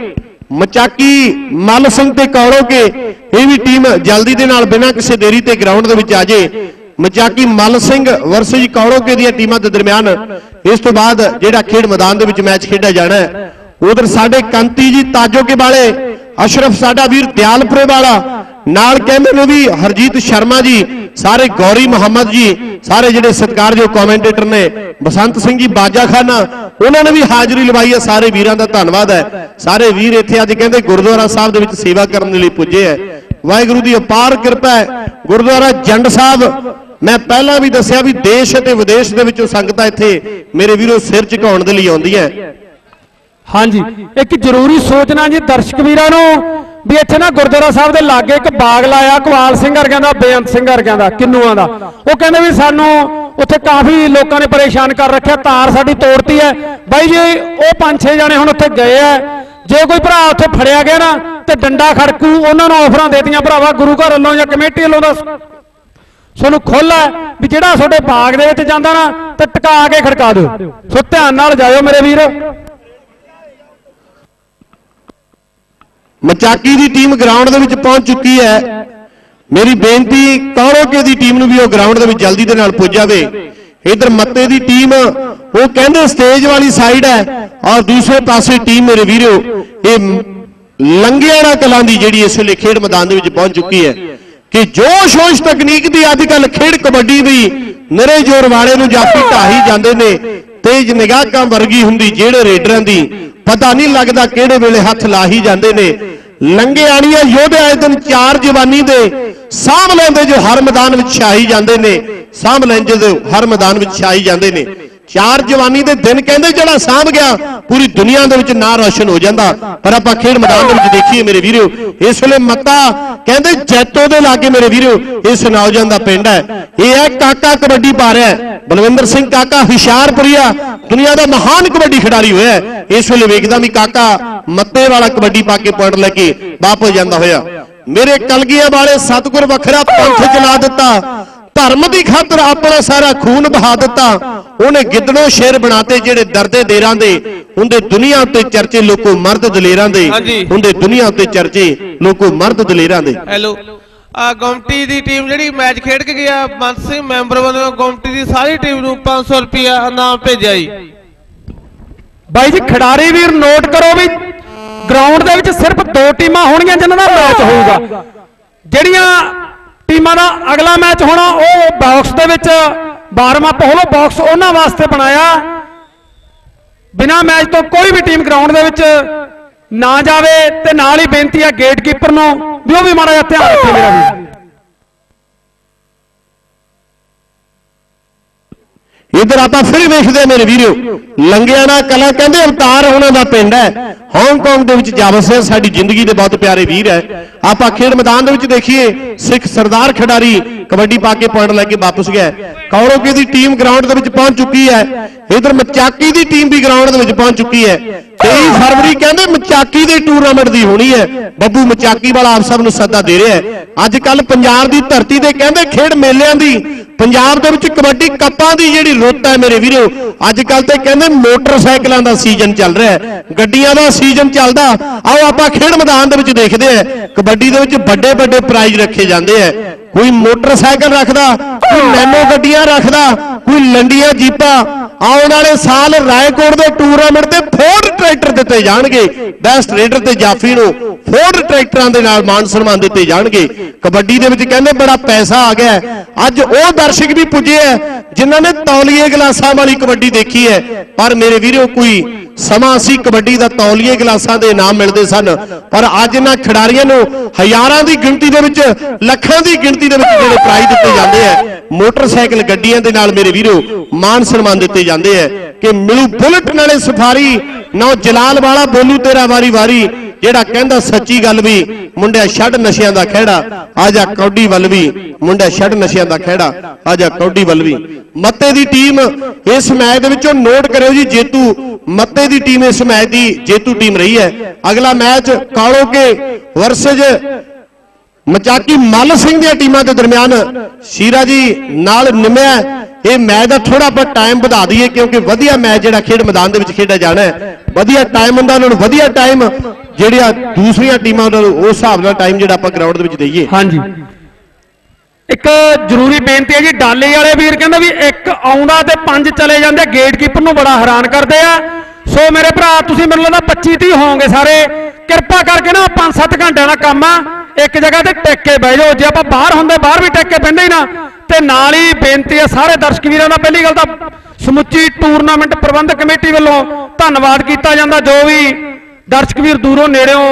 ਮਚਾਕੀ ਮਲ ਸਿੰਘ ਤੇ ਕੌੜੋ ਕੇ ਇਹ ਵੀ ਟੀਮ ਜਲਦੀ ਦੇ ਨਾਲ ਬਿਨਾਂ ਕਿਸੇ ਦੇਰੀ ਤੇ ਗਰਾਊਂਡ ਦੇ ਵਿੱਚ ਆ ਜੇ। ਮਚਾਕੀ ਮਲ ਸਿੰਘ ਵਰਸਜ ਕੌੜੋ ਕੇ ਦੀਆਂ ਟੀਮਾਂ ਦੇ ਦਰਮਿਆਨ ਇਸ ਤੋਂ ਬਾਅਦ ਜਿਹੜਾ ਖੇਡ ਮੈਦਾਨ ਦੇ ਵਿੱਚ ਮੈਚ ਖੇਡਿਆ ਜਾਣਾ ਹੈ, ਉਧਰ ਸਾਡੇ ਕੰਤੀ ਜੀ ਤਾਜੋਕੇ ਵਾਲੇ, ਅਸ਼ਰਫ ਸਾਡਾ ਵੀਰ ਦਿਆਲਪੁਰੇ ਵਾਲਾ, ਨਾਲ ਕਹਿੰਦੇ ਨੇ ਵੀ ਹਰਜੀਤ ਸ਼ਰਮਾ ਜੀ, ਸਾਰੇ ਗੌਰੀ ਮੁਹੰਮਦ ਜੀ, ਸਾਰੇ ਜਿਹੜੇ ਸਤਿਕਾਰਯੋਗ ਕਮੈਂਟੇਟਰ ਨੇ, ਬਸੰਤ ਸਿੰਘ ਜੀ ਬਾਜਾਖਾਨਾ ਉਹਨਾਂ ਨੇ ਵੀ ਹਾਜ਼ਰੀ ਲਵਾਈ ਹੈ, ਸਾਰੇ ਵੀਰਾਂ ਦਾ ਧੰਨਵਾਦ ਹੈ। ਸਾਰੇ ਵੀਰ ਇੱਥੇ ਅੱਜ ਕਹਿੰਦੇ ਗੁਰਦੁਆਰਾ ਸਾਹਿਬ ਦੇ ਵਿੱਚ ਸੇਵਾ ਕਰਨ ਦੇ ਲਈ ਪੁੱਜੇ ਹੈ। ਵਾਹਿਗੁਰੂ ਦੀ ਅਪਾਰ ਕਿਰਪਾ ਹੈ। ਗੁਰਦੁਆਰਾ ਜੰਡ ਸਾਹਿਬ ਮੈਂ ਪਹਿਲਾਂ ਵੀ ਦੱਸਿਆ ਵੀ ਦੇਸ਼ ਅਤੇ ਵਿਦੇਸ਼ ਦੇ ਵਿੱਚੋਂ ਸੰਗਤਾਂ ਇੱਥੇ ਮੇਰੇ ਵੀਰੋ ਸਿਰ ਝੁਕਾਉਣ ਦੇ ਲਈ ਆਉਂਦੀਆਂ।
ਹਾਂਜੀ, ਇੱਕ ਜ਼ਰੂਰੀ ਸੋਚਣਾ ਜੀ ਦਰਸ਼ਕ ਵੀਰਾਂ ਨੂੰ ਵੀ ਇੱਥੇ ਨਾ ਗੁਰਦੁਆਰਾ ਸਾਹਿਬ ਦੇ ਲਾਗੇ ਇੱਕ ਬਾਗ ਲਾਇਆ ਕੁਵਾਲ ਸਿੰਘ ਵਰਗਿਆਂ ਦਾ, ਬੇਅੰਤ ਸਿੰਘ ਵਰਗਿਆਂ ਦਾ, ਕਿੰਨੂਆਂ ਦਾ। ਉਹ ਕਹਿੰਦੇ ਵੀ ਸਾਨੂੰ ਉੱਥੇ ਕਾਫੀ ਲੋਕਾਂ ਨੇ ਪਰੇਸ਼ਾਨ ਕਰ ਰੱਖਿਆ, ਤਾਰ ਸਾਡੀ ਤੋੜਤੀ ਹੈ। ਬਾਈ ਜੀ, ਉਹ ਪੰਜ ਛੇ ਜਾਣੇ ਹੁਣ ਉੱਥੇ ਗਏ ਆ ਜੇ ਕੋਈ ਭਰਾ ਉੱਥੇ ਫੜਿਆ ਗਿਆ ਨਾ ਤੇ ਡੰਡਾ ਖੜਕੂ, ਉਹਨਾਂ ਨੂੰ ਆਫਰਾਂ ਦੇਤੀਆਂ, ਭਰਾਵਾ ਗੁਰੂ ਘਰ ਵੱਲੋਂ ਜਾਂ ਕਮੇਟੀ ਵੱਲੋਂ ਦਾ ਤੁਹਾਨੂੰ ਖੁੱਲ ਹੈ ਵੀ ਜਿਹੜਾ ਤੁਹਾਡੇ ਬਾਗ ਦੇ ਵਿੱਚ ਜਾਂਦਾ ਨਾ, ਤੇ ਟਿਕਾ ਕੇ ਖੜਕਾ ਦਿਓ। ਸੋ ਧਿਆਨ ਨਾਲ ਜਾਇਓ ਮੇਰੇ ਵੀਰ।
ਮਚਾਕੀ ਦੀ ਟੀਮ ਗਰਾਊਂਡ ਦੇ ਵਿੱਚ ਪਹੁੰਚ ਚੁੱਕੀ ਹੈ। ਮੇਰੀ ਬੇਨਤੀ ਕੌਰੋਕੇ ਦੀ ਟੀਮ ਨੂੰ ਵੀ ਉਹ ਗਰਾਊਂਡ ਦੇ ਵਿੱਚ ਜਲਦੀ ਦੇ ਨਾਲ ਪੁੱਜ ਜਾਵੇ ਇਧਰ ਮੱਤੇ ਦੀ ਟੀਮ, ਉਹ ਕਹਿੰਦੇ ਸਟੇਜ ਵਾਲੀ ਸਾਈਡ ਹੈ। ਔਰ ਦੂਸਰੇ ਪਾਸੇ ਟੀਮ ਮੇਰੇ ਵੀਰੋ, ਇਹ ਲੰਗਿਆਣਾ ਕਲਾਂ ਦੀ ਜਿਹੜੀ ਇਸ ਵੇਲੇ ਖੇਡ ਮੈਦਾਨ ਦੇ ਵਿੱਚ ਪਹੁੰਚ ਚੁੱਕੀ ਹੈ। ਕਿ ਜੋਸ਼ ਹੋਸ਼ ਤਕਨੀਕ ਦੀ ਅੱਜ ਕੱਲ ਖੇਡ ਕਬੱਡੀ ਦੀ ਨਰੇ ਜੋਰ ਵਾਲੇ ਨੂੰ ਜਾਫੀ ਢਾਹੀ ਜਾਂਦੇ ਨੇ, ਤੇਜ ਨਿਗਾਹਾਂ ਵਰਗੀ ਹੁੰਦੀ ਜਿਹੜੇ ਰੇਡਰਾਂ ਦੀ ਪਤਾ ਨਹੀਂ ਲੱਗਦਾ ਕਿਹੜੇ ਵੇਲੇ ਹੱਥ ਲਾਹੀ ਜਾਂਦੇ ਨੇ। ਲੰਗੇ ਆਣੀਆਂ ਯੋਧੇ ਆਏ ਦਿਨ ਚਾਰ ਜਵਾਨੀ ਦੇ ਸਾਂਭ ਲੈਂਦੇ ਜੋ ਹਰ ਮੈਦਾਨ ਵਿੱਚ ਛਾਈ ਜਾਂਦੇ ਨੇ, ਸਾਂਭ ਲੈਂਦੇ ਜੋ ਹਰ ਮੈਦਾਨ ਵਿੱਚ ਛਾਈ ਜਾਂਦੇ ਨੇ। ਚਾਰ ਜਵਾਨੀ ਦੇ ਦਿਨ ਕਹਿੰਦੇ ਜਿਹੜਾ ਸਾਂਭ ਗਿਆ, ਪੂਰੀ ਦੁਨੀਆ ਦੇ ਵਿੱਚ ਨਾਂ ਰੋਸ਼ਨ ਹੋ ਜਾਂਦਾ। ਪਰ ਆਪਾਂ ਖੇਡ ਮੈਦਾਨ ਦੇ ਵਿੱਚ ਦੇਖੀਏ ਮੇਰੇ ਵੀਰੋ, ਇਸ ਵੇਲੇ ਮੱਤਾ ਕਹਿੰਦੇ ਜੈਤੋ ਦੇ ਲਾਗੇ ਮੇਰੇ ਵੀਰੋ, ਇਸ ਨੌਜਵਾਨ ਦਾ ਪਿੰਡ ਹੈ। ਇਹ ਹੈ ਕਾਕਾ ਕਬੱਡੀ ਪਾ ਰਿਹਾ ਬਲਵਿੰਦਰ ਸਿੰਘ ਕਾਕਾ ਹੁਸ਼ਿਆਰਪੁਰੀਆ, ਦੁਨੀਆ ਦਾ ਮਹਾਨ ਕਬੱਡੀ ਖਿਡਾਰੀ ਹੋਇਆ ਇਸ ਵੇਲੇ ਵੇਖਦਾ ਵੀ ਕਾਕਾ ਮੱਤੇ ਵਾਲਾ ਕਬੱਡੀ ਪਾ ਕੇ ਪੁਆਇੰਟ ਲੈ ਕੇ ਵਾਪਸ ਜਾਂਦਾ ਹੋਇਆ। ਮੇਰੇ ਕਲਗੀਆਂ ਵਾਲੇ ਸਤਿਗੁਰ ਵੱਖਰਾ ਪੰਥ ਚਲਾ ਦਿੱਤਾ। ਧਰਮ ਦੀ ਖਾਤਰ ਆਪਣਾ ਸਾਰਾ ਖੂਨ ਬਹਾ ਦਿੱਤਾ। ਉਹਨੇ ਗਿੱਦੜੋਂ ਸ਼ੇਰ ਬਣਾਤੇ ਜਿਹੜੇ ਦਰਦੇ ਦੇਰਾਂ ਦੇ ਹੁੰਦੇ ਦੁਨੀਆ ਉੱਤੇ ਚਰਚੇ ਲੋਕੋ ਮਰਦ ਦਲੇਰਾਂ ਦੇ। ਹੁੰਦੇ ਦੁਨੀਆ ਉੱਤੇ ਚਰਚੇ ਲੋਕੋ ਮਰਦ ਦਲੇਰਾਂ ਦੇ।
ਹੈਲੋ। ਆ ਗੌਮਟੀ ਦੀ ਟੀਮ ਜਿਹੜੀ ਮੈਚ ਖੇਡ ਕੇ ਗਿਆ ਬੰਤ ਸਿੰਘ ਮੈਂਬਰ ਵੱਲੋਂ ਗੌਮਟੀ ਦੀ ਸਾਰੀ ਟੀਮ ਨੂੰ 500 ਰੁਪਿਆ ਇਨਾਮ ਭੇਜਿਆ ਜੀ।
ਬਾਈ ਜੀ ਖਿਡਾਰੀ ਵੀਰ ਨੋਟ ਕਰੋ ਵੀ ਗਰਾਊਂਡ ਦੇ ਵਿੱਚ ਸਿਰਫ ਦੋ ਟੀਮਾਂ ਹੋਣਗੀਆਂ ਜਿਨ੍ਹਾਂ ਦਾ ਮੈਚ ਹੋਊਗਾ। ਜਿਹੜੀਆਂ ਟੀਮਾਂ ਦਾ ਅਗਲਾ ਮੈਚ ਹੋਣਾ ਉਹ ਬਾਕਸ ਦੇ ਵਿੱਚ 12ਵਾਂ ਪੋਲੋ ਬਾਕਸ ਉਹਨਾਂ ਵਾਸਤੇ ਬਣਾਇਆ। ਬਿਨਾ ਮੈਚ ਤੋਂ ਕੋਈ ਵੀ ਟੀਮ ਗਰਾਊਂਡ ਦੇ ਵਿੱਚ ਨਾ ਜਾਵੇ ਤੇ ਨਾਲ ਹੀ ਬੇਨਤੀ ਹੈ ਗੇਟਕੀਪਰ ਨੂੰ ਵੀ ਉਹ ਵੀ ਮਾੜਾ ਜਿਹਾ ਧਿਆਨ ਰੱਖੇ ਮੇਰਾ ਵੀਰ।
ਇਧਰ ਆਪਾਂ ਫਿਰ ਵੇਖਦੇ ਹਾਂ ਮੇਰੇ ਵੀਰੋ। ਲੰਗਿਆਣਾ ਕਲਾ ਕਹਿੰਦੇ ਅਵਤਾਰ ਉਹਨਾਂ ਦਾ ਪਿੰਡ ਹੈ। ਹਾਂਗਕਾਂਗ ਦੇ ਵਿੱਚ ਜਾ ਵਸਿਆ ਸਾਡੀ ਜ਼ਿੰਦਗੀ ਦੇ ਬਹੁਤ ਪਿਆਰੇ ਵੀਰ ਹੈ। ਆਪਾਂ ਖੇਡ ਮੈਦਾਨ ਦੇ ਵਿੱਚ ਦੇਖੀਏ, ਸਿੱਖ ਸਰਦਾਰ ਖਿਡਾਰੀ ਕਬੱਡੀ ਪਾ ਕੇ ਪੁਆਇੰਟ ਲੈ ਕੇ ਵਾਪਸ ਗਿਆ ਕੌਰੋਕੇ ਦੀ ਟੀਮ ਗਰਾਊਂਡ ਦੇ ਵਿੱਚ ਪਹੁੰਚ ਚੁੱਕੀ ਹੈ। ਇਧਰ ਮਚਾਕੀ ਦੀ ਟੀਮ ਵੀ ਗਰਾਊਂਡ ਦੇ ਵਿੱਚ ਪਹੁੰਚ ਚੁੱਕੀ ਹੈ। 23 ਫਰਵਰੀ ਕਹਿੰਦੇ ਮਚਾਕੀ ਦੇ ਟੂਰਨਾਮੈਂਟ ਦੀ ਹੋਣੀ ਹੈ। ਬੱਬੂ ਮਚਾਕੀ ਵਾਲਾ ਆਪ ਸਭ ਨੂੰ ਸੱਦਾ ਦੇ ਰਿਹਾ ਹੈ। ਅੱਜ ਕੱਲ ਪੰਜਾਬ ਦੀ ਧਰਤੀ ਤੇ ਕਹਿੰਦੇ ਖੇਡ ਮੇਲਿਆਂ ਦੀ, ਪੰਜਾਬ ਦੇ ਵਿੱਚ ਕਬੱਡੀ ਕੱਪਾਂ ਦੀ ਜਿਹੜੀ ਰੁੱਤ ਹੈ ਮੇਰੇ ਵੀਰੋ ਅੱਜ ਕੱਲ ਤੇ ਕਹਿੰਦੇ ਮੋਟਰਸਾਈਕਲਾਂ ਦਾ ਸੀਜ਼ਨ ਚੱਲ ਰਿਹਾ ਹੈ, ਗੱਡੀਆਂ ਦਾ ਸੀਜ਼ਨ ਚੱਲਦਾ, ਆਓ ਆਪਾਂ ਖੇਡ ਮੈਦਾਨ ਦੇ ਵਿੱਚ ਦੇਖਦੇ ਆ ਕਬੱਡੀ ਦੇ ਵਿੱਚ ਵੱਡੇ ਵੱਡੇ ਪ੍ਰਾਈਜ਼ ਰੱਖੇ ਜਾਂਦੇ ਆ ਕੋਈ ਮੋਟਰਸਾਈਕਲ ਰੱਖਦਾ, ਕੋਈ ਨੈਨੋ ਗੱਡੀਆਂ ਰੱਖਦਾ, ਕੋਈ ਲੰਡੀਆਂ ਜੀਪਾਂ, ਆਉਣ ਵਾਲੇ ਸਾਲ ਰਾਏਕੋਟ ਦੇ ਟੂਰਨਾਮੈਂਟ ਤੇ ਫੋਰਡ ਟਰੈਕਟਰ ਦਿੱਤੇ ਜਾਣਗੇ। ਬੈਸਟ ਰੇਡਰ ਤੇ ਜਾਫੀ ਨੂੰ ਫੋਰਡ ਟਰੈਕਟਰਾਂ ਦੇ ਨਾਲ ਮਾਨ ਸਨਮਾਨ ਦਿੱਤੇ ਜਾਣਗੇ। ਕਬੱਡੀ ਦੇ ਵਿੱਚ ਕਹਿੰਦੇ ਬੜਾ ਪੈਸਾ ਆ ਗਿਆ ਅੱਜ ਉਹ ਦਰਸ਼ਕ ਵੀ ਪੁੱਜੇ ਹੈ, ਜਿਨ੍ਹਾਂ ਨੇ ਤੌਲੀਏ ਗਲਾਸਾਂ ਵਾਲੀ ਕਬੱਡੀ ਦੇਖੀ ਹੈ। ਪਰ ਮੇਰੇ ਵੀਰੋ, ਕੋਈ ਸਮਾਂ ਅਸੀਂ ਕਬੱਡੀ ਦਾ ਤੌਲੀਏ ਗਲਾਸਾਂ ਦੇ ਇਨਾਮ ਮਿਲਦੇ ਸਨ, ਪਰ ਅੱਜ ਇਹਨਾਂ ਖਿਡਾਰੀਆਂ ਨੂੰ ਹਜ਼ਾਰਾਂ ਦੀ ਗਿਣਤੀ ਦੇ ਵਿੱਚ, ਲੱਖਾਂ ਦੀ ਗਿਣਤੀ ਦੇ ਵਿੱਚ ਜਿਹੜੇ ਪ੍ਰਾਈਜ਼ ਦਿੱਤੇ ਜਾਂਦੇ ਆ, ਮੋਟਰਸਾਈਕਲ ਗੱਡੀਆਂ ਦੇ ਨਾਲ ਮੇਰੇ ਵੀਰੋ ਮਾਨ ਸਨਮਾਨ ਦਿੱਤੇ ਜਾਂਦੇ ਆ ਕਿ ਮਿਲੂ ਬੁਲਟ ਨਾਲੇ ਸਫਾਰੀ, ਨੌ ਜਲਾਲ ਵਾਲਾ ਬੋਲੂ ਤੇਰਾ ਵਾਰੀ ਵਾਰੀ ਜਿਹੜਾ ਕਹਿੰਦਾ ਸੱਚੀ ਗੱਲ ਵੀ, ਮੁੰਡਿਆ ਛੱਡ ਨਸ਼ਿਆਂ ਦਾ ਖਹਿੜਾ, ਆ ਜਾ ਕੌਡੀ ਵੱਲ ਵੀ, ਮੁੰਡਿਆ ਛੱਡ ਨਸ਼ਿਆਂ ਦਾ ਖਹਿੜਾ, ਆ ਜਾ ਕੌਡੀ ਵੱਲ ਵੀ। ਮੱਤੇ ਦੀ ਟੀਮ ਇਸ ਮੈਚ ਦੇ ਵਿੱਚੋਂ ਨੋਟ ਕਰਿਓ ਜੀ, ਜੇਤੂ, ਮੱਤੇ ਦੀ ਟੀਮ ਇਸ ਮੈਚ ਦੀ ਜੇਤੂ ਟੀਮ ਰਹੀ ਹੈ। ਅਗਲਾ ਮੈਚ ਕਾਲੋ ਕੇ ਵਰਸਜ ਮਚਾਕੀ ਮੱਲ ਸਿੰਘ ਦੀਆਂ ਟੀਮਾਂ ਦੇ ਦਰਮਿਆਨ, ਸ਼ੀਰਾ ਜੀ ਨਾਲ ਨਿਮਿਆ ਇਹ ਮੈਚ ਦਾ ਥੋੜਾ ਆਪਾਂ ਟਾਈਮ ਵਧਾ ਦਈਏ ਕਿਉਂਕਿ ਵਧੀਆ ਮੈਚ ਜਿਹੜਾ ਖੇਡ ਮੈਦਾਨ ਦੇ ਵਿੱਚ ਖੇਡਿਆ ਜਾਣਾ ਹੈ। ਵਧੀਆ ਟਾਈਮ ਹੁੰਦਾ ਉਹਨਾਂ ਨੂੰ, ਵਧੀਆ ਟਾਈਮ ਜਿਹੜੀਆਂ ਦੂਸਰੀਆਂ ਟੀਮਾਂ ਉਹਨਾਂ ਨੂੰ, ਉਸ ਹਿਸਾਬ ਨਾਲ ਟਾਈਮ ਜਿਹੜਾ ਆਪਾਂ ਗਰਾਊਂਡ ਦੇ ਵਿੱਚ ਦਈਏ।
ਹਾਂਜੀ। ਇੱਕ ਜ਼ਰੂਰੀ ਬੇਨਤੀ ਹੈ ਜੀ, ਡਾਲੇ ਵਾਲੇ ਵੀਰ ਕਹਿੰਦਾ ਵੀ ਇੱਕ ਆਉਂਦਾ ਤੇ ਪੰਜ ਚਲੇ ਜਾਂਦੇ ਗੇਟਕੀਪਰ ਨੂੰ ਬੜਾ ਹੈਰਾਨ ਕਰਦੇ ਆ। ਸੋ ਮੇਰੇ ਭਰਾ, ਤੁਸੀਂ ਮੈਨੂੰ ਲੱਗਦਾ 25 30 ਹੋਵੋਗੇ ਸਾਰੇ। ਕਿਰਪਾ ਕਰਕੇ ਨਾ 5-7 ਘੰਟਿਆਂ ਦਾ ਕੰਮ ਆ। ਇੱਕ ਜਗ੍ਹਾ ਤੇ ਟਿਕ ਕੇ ਬਹਿ ਜਾਓ। ਜੇ ਆਪਾਂ ਬਾਹਰ ਹੁੰਦੇ, ਬਾਹਰ ਵੀ ਟਿਕ ਕੇ ਬਹਿੰਦੇ ਹੀ ਨਾ। ਤੇ ਨਾਲ ਹੀ ਬੇਨਤੀ ਹੈ ਸਾਰੇ ਦਰਸ਼ਕ ਵੀਰਾਂ ਦਾ ਪਹਿਲੀ ਗੱਲ ਤਾਂ ਸਮੁੱਚੀ ਟੂਰਨਾਮੈਂਟ ਪ੍ਰਬੰਧਕ ਕਮੇਟੀ ਵੱਲੋਂ ਧੰਨਵਾਦ ਕੀਤਾ ਜਾਂਦਾ। ਜੋ ਵੀ ਦਰਸ਼ਕ ਵੀਰ ਦੂਰੋਂ ਨੇੜਿਓਂ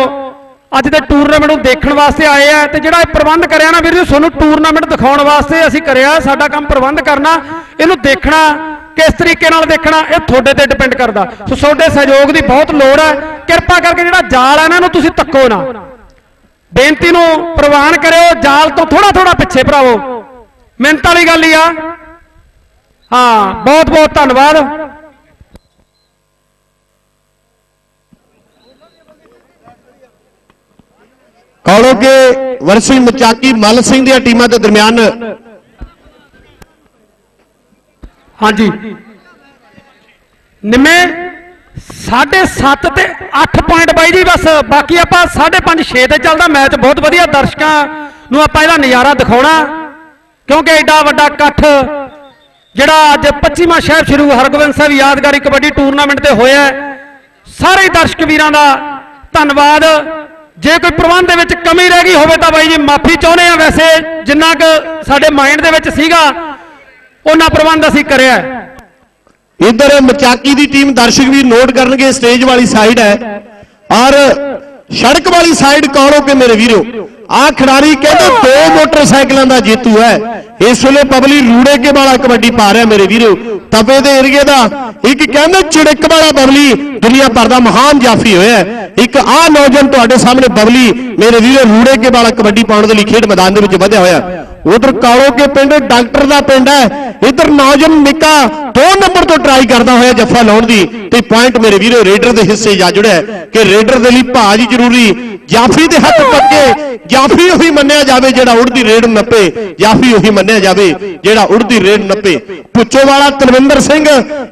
ਅੱਜ ਦੇ ਟੂਰਨਾਮੈਂਟ ਨੂੰ ਦੇਖਣ ਵਾਸਤੇ ਆਏ ਆ ਤੇ ਜਿਹੜਾ ਇਹ ਪ੍ਰਬੰਧ ਕਰਿਆ ਨਾ ਵੀਰ ਜੀ, ਤੁਹਾਨੂੰ ਟੂਰਨਾਮੈਂਟ ਦਿਖਾਉਣ ਵਾਸਤੇ ਅਸੀਂ ਕਰਿਆ। ਸਾਡਾ ਕੰਮ ਪ੍ਰਬੰਧ ਕਰਨਾ। ਇਹਨੂੰ ਦੇਖਣਾ ਕਿਸ ਤਰੀਕੇ ਨਾਲ ਦੇਖਣਾ, ਇਹ ਤੁਹਾਡੇ ਤੇ ਡਿਪੈਂਡ ਕਰਦਾ। ਸੋ ਤੁਹਾਡੇ ਸਹਿਯੋਗ ਦੀ ਬਹੁਤ ਲੋੜ ਹੈ। ਕਿਰਪਾ ਕਰਕੇ ਜਿਹੜਾ ਜਾਲ ਹੈ ਨਾ, ਇਹਨੂੰ ਤੁਸੀਂ ਤੱਕੋ ਨਾ। ਬੇਨਤੀ ਨੂੰ ਪ੍ਰਵਾਨ ਕਰਿਓ, ਜਾਲ ਤੋਂ ਥੋੜਾ ਥੋੜਾ ਪਿੱਛੇ ਭਰਾਵੋ। ਮਿਹਨਤ ਵਾਲੀ ਗੱਲ ਹੀ ਆ। ਹਾਂ ਬਹੁਤ ਬਹੁਤ ਧੰਨਵਾਦ।
ਕਾਲੋ ਕੇ ਮਚਾਕੀ ਮਲ ਸਿੰਘ ਦੀਆਂ ਟੀਮਾਂ ਦੇ ਦਰਮਿਆਨ
ਹਾਂਜੀ। ਨਿੰਮੇ 7.5 ਤੇ 8 ਪੁਆਇੰਟ ਬਾਈ ਜੀ ਬਸ। ਬਾਕੀ ਆਪਾਂ 5.5 6 ਤੇ ਚੱਲਦਾ ਮੈਚ। ਬਹੁਤ ਵਧੀਆ ਦਰਸ਼ਕਾਂ ਨੂੰ ਆਪਾਂ ਇਹਦਾ ਨਜ਼ਾਰਾ ਦਿਖਾਉਣਾ। ਕਿਉਂਕਿ ਐਡਾ ਵੱਡਾ ਇਕੱਠ, ਜਿਹੜਾ ਅੱਜ 25ਵਾਂ ਸ਼ਹਿਰ ਸ਼੍ਰੀ ਹਰਗੋਬਿੰਦ ਸਾਹਿਬ ਯਾਦਗਾਰੀ ਕਬੱਡੀ ਟੂਰਨਾਮੈਂਟ ਤੇ ਹੋਇਆ ਸਾਰੇ ਦਰਸ਼ਕ ਵੀਰਾਂ ਦਾ ਧੰਨਵਾਦ। ਜੇ ਕੋਈ ਪ੍ਰਬੰਧ ਦੇ ਵਿੱਚ ਕਮੀ ਰਹਿ ਗਈ ਹੋਵੇ ਤਾਂ ਬਾਈ ਜੀ ਮਾਫੀ ਚਾਹੁੰਦੇ ਆ ਵੈਸੇ, ਜਿੰਨਾ ਕੁ ਸਾਡੇ ਮਾਈਂਡ ਦੇ ਵਿੱਚ ਸੀਗਾ। ਉਹਨਾਂ ਪ੍ਰਬੰਧ ਅਸੀਂ ਕਰਿਆ ਹੈ।
ਇੱਧਰ ਮਚਾਕੀ ਦੀ ਟੀਮ ਦਰਸ਼ਕ ਵੀ ਨੋਟ ਕਰਨਗੇ, ਸਟੇਜ ਵਾਲੀ ਸਾਈਡ ਹੈ। ਔਰ ਸੜਕ ਵਾਲੀ ਸਾਈਡ ਕੌਣੋ ਕੇ ਮੇਰੇ ਵੀਰੋ? ਆ ਖਿਡਾਰੀ ਕਹਿੰਦੇ ਦੋ ਮੋਟਰਸਾਈਕਲਾਂ ਦਾ ਜੇਤੂ ਹੈ। ਇਸ ਵੇਲੇ ਪਬਲੀ ਰੂੜੇ ਕੇ ਵਾਲਾ ਕਬੱਡੀ ਪਾ ਰਿਹਾ ਮੇਰੇ ਵੀਰੋ। ਤਪੇ ਦੇ ਏਰੀਏ ਦਾ ਇੱਕ ਕਹਿੰਦੇ ਚਿੜਕ ਵਾਲਾ ਬਬਲੀ ਦੁਨੀਆ ਭਰ ਦਾ ਮਹਾਨ ਜਾਫੀ ਹੋਇਆ ਇੱਕ ਆ ਨੌਜਵਾਨ ਤੁਹਾਡੇ ਸਾਹਮਣੇ ਬਬਲੀ ਮੇਰੇ ਵੀਰੋ ਰੂੜੇ ਕੇ ਵਾਲਾ ਕਬੱਡੀ ਪਾਉਣ ਦੇ ਲਈ ਖੇਡ ਮੈਦਾਨ ਦੇ ਵਿੱਚ ਵਧਿਆ ਹੋਇਆ। ਉਧਰ ਕਾਲੋ ਕੇ ਪਿੰਡ, ਡਾਕਟਰ ਦਾ ਪਿੰਡ ਹੈ। ਇਧਰ ਨੌਜਵਾਨ ਨਿੱਕਾ ਦੋ ਨੰਬਰ ਤੋਂ ਟਰਾਈ ਕਰਦਾ ਹੋਇਆ ਜੱਫਾ ਲਾਉਣ ਦੀ ਤੇ ਪੁਆਇੰਟ ਮੇਰੇ ਵੀਰੋ, ਰੇਡਰ ਦੇ ਹਿੱਸੇ ਜਾ ਜੁੜਿਆ ਕਿ ਰੇਡਰ ਦੇ ਲਈ ਭਾਜ ਜ਼ਰੂਰੀ, ਜਾਫੀ ਦੇ ਹੱਥ ਪੱਕੇ, ਜਾਫੀ ਉਹੀ ਮੰਨਿਆ ਜਾਵੇ ਜਿਹੜਾ ਉੜਦੀ ਰੇਡ ਨੂੰ ਨੱਪੇ, ਜਾਫੀ ਉਹੀ ਮੰਨਿਆ ਜਾਵੇ ਜਿਹੜਾ ਉੜਦੀ ਰੇਡ ਨੱਪੇ। ਪੁੱਚੋ ਵਾਲਾ ਤਲਵਿੰਦਰ ਸਿੰਘ,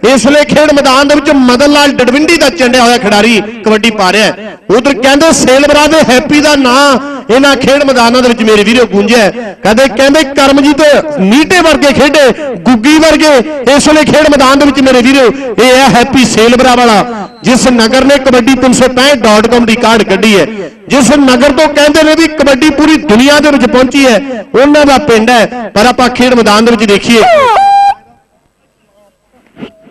ਇਸ ਵੇਲੇ ਖੇਡ ਮੈਦਾਨ ਦੇ ਵਿੱਚ ਮਦਨ ਲਾਲ ਡਡਵਿੰਡੀ ਦਾ ਚੰਡਿਆ ਹੋਇਆ ਖਿਡਾਰੀ ਕਬੱਡੀ ਪਾ ਰਿਹਾ ਉਧਰ ਕਹਿੰਦੇ ਸੇਲਵਰਾ ਦੇ ਹੈਪੀ ਦਾ ਨਾਂ ਇਹਨਾਂ ਖੇਡ ਮੈਦਾਨਾਂ ਦੇ ਵਿੱਚ ਮੇਰੇ ਵੀਰੋ ਗੂੰਜਿਆ ਹੈ। ਕਹਿੰਦੇ ਕਰਮਜੀਤ ਨੀਟੇ ਵਰਗੇ ਖੇਡੇ, ਗੁੱਗੀ ਵਰਗੇ, ਇਸ ਵੇਲੇ ਖੇਡ ਮੈਦਾਨ ਦੇ ਵਿੱਚ ਮੇਰੇ ਵੀਰੋ, ਇਹ ਹੈ ਹੈਪੀ ਸੇਲਵਰਾ ਵਾਲਾ, ਜਿਸ ਨਗਰ ਨੇ ਕਬੱਡੀ 365.com ਦੀ ਕਾਰਡ ਕੱਢੀ ਹੈ ਜਿਸ ਨਗਰ ਤੋਂ ਕਹਿੰਦੇ ਨੇ ਵੀ ਕਬੱਡੀ ਪੂਰੀ ਦੁਨੀਆ ਦੇ ਵਿੱਚ ਪਹੁੰਚੀ ਹੈ, ਉਹਨਾਂ ਦਾ ਪਿੰਡ ਹੈ, ਪਰ ਆਪਾਂ ਖੇਡ ਮੈਦਾਨ ਦੇ ਵਿੱਚ ਦੇਖੀਏ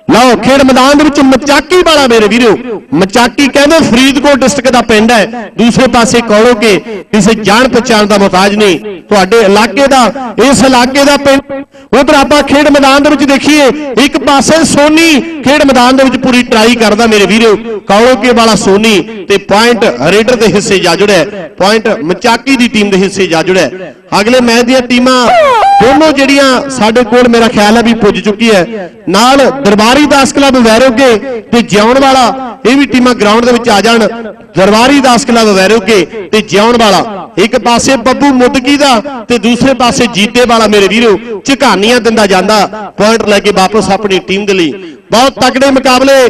ਲਓ, ਖੇਡ ਮੈਦਾਨ ਦੇ ਵਿੱਚ ਮਚਾਕੀ ਵਾਲਾ ਮੇਰੇ ਵੀਰੋ। ਮਚਾਕੀ ਕਹਿੰਦੇ ਫਰੀਦਕੋਟ ਡਿਸਟ੍ਰਿਕਟ ਦਾ ਪਿੰਡ ਹੈ। ਦੂਸਰੇ ਪਾਸੇ ਕਹੋ ਕਿ ਕਿਸੇ ਜਾਣ ਪਛਾਣ ਦਾ ਮੁਹਤਾਜ ਨਹੀਂ। ਤੁਹਾਡੇ ਇਲਾਕੇ ਦਾ, ਇਸ ਇਲਾਕੇ ਦਾ ਪਿੰਡ ਉਧਰ ਆਪਾਂ ਖੇਡ ਮੈਦਾਨ ਦੇ ਵਿੱਚ ਦੇਖੀਏ। ਇੱਕ ਪਾਸੇ ਸੋਨੀ ਖੇਡ ਮੈਦਾਨ ਦੇ ਵਿੱਚ ਪੂਰੀ ਟਰਾਈ ਕਰਦਾ ਮੇਰੇ ਵੀਰੋ। ਕਹੋ ਕੇ ਵਾਲਾ ਸੋਨੀ ਤੇ ਪੁਆਇੰਟ ਰੇਡਰ ਦੇ ਹਿੱਸੇ ਜਾ ਜੁੜਿਆ ਪੁਆਇੰਟ ਮਚਾਕੀ ਦੀ ਟੀਮ ਦੇ ਹਿੱਸੇ ਜਾ ਜੁੜਿਆ ਅਗਲੇ ਮੈਚ ਦੀਆਂ ਟੀਮਾਂ ਦੋਨੋਂ ਜਿਹੜੀਆਂ ਸਾਡੇ ਕੋਲ ਮੇਰਾ ਖਿਆਲ ਹੈ ਵੀ ਪੁੱਜ ਚੁੱਕੀ ਹੈ। ਨਾਲ ਦਰਬਾਰੀ ਦਾਸ ਕਲੱਬ ਵੈਰੋਗੇ ਤੇ ਜਿਉਣ ਵਾਲਾ ਇਹ ਵੀ ਟੀਮਾਂ ਗਰਾਊਂਡ ਦੇ ਵਿੱਚ ਆ ਜਾਣ। ਦਰਬਾਰੀ ਦਾਸ ਕਲੱਬ ਵੈਰੋਗੇ ਤੇ ਜਿਉਣ ਵਾਲਾ ਇੱਕ ਪਾਸੇ ਬੱਬੂ ਮੁੱਦਕੀ ਦਾ ਤੇ ਦੂਸਰੇ ਪਾਸੇ ਜੀਤੇ ਵਾਲਾ ਮੇਰੇ ਵੀਰੋ, ਝਕਾਨੀਆਂ ਦਿੰਦਾ ਜਾਂਦਾ ਪੁਆਇੰਟ ਲੈ ਕੇ ਵਾਪਸ ਆਪਣੀ ਟੀਮ ਦੇ ਲਈ। ਬਹੁਤ ਤਕੜੇ ਮੁਕਾਬਲੇ।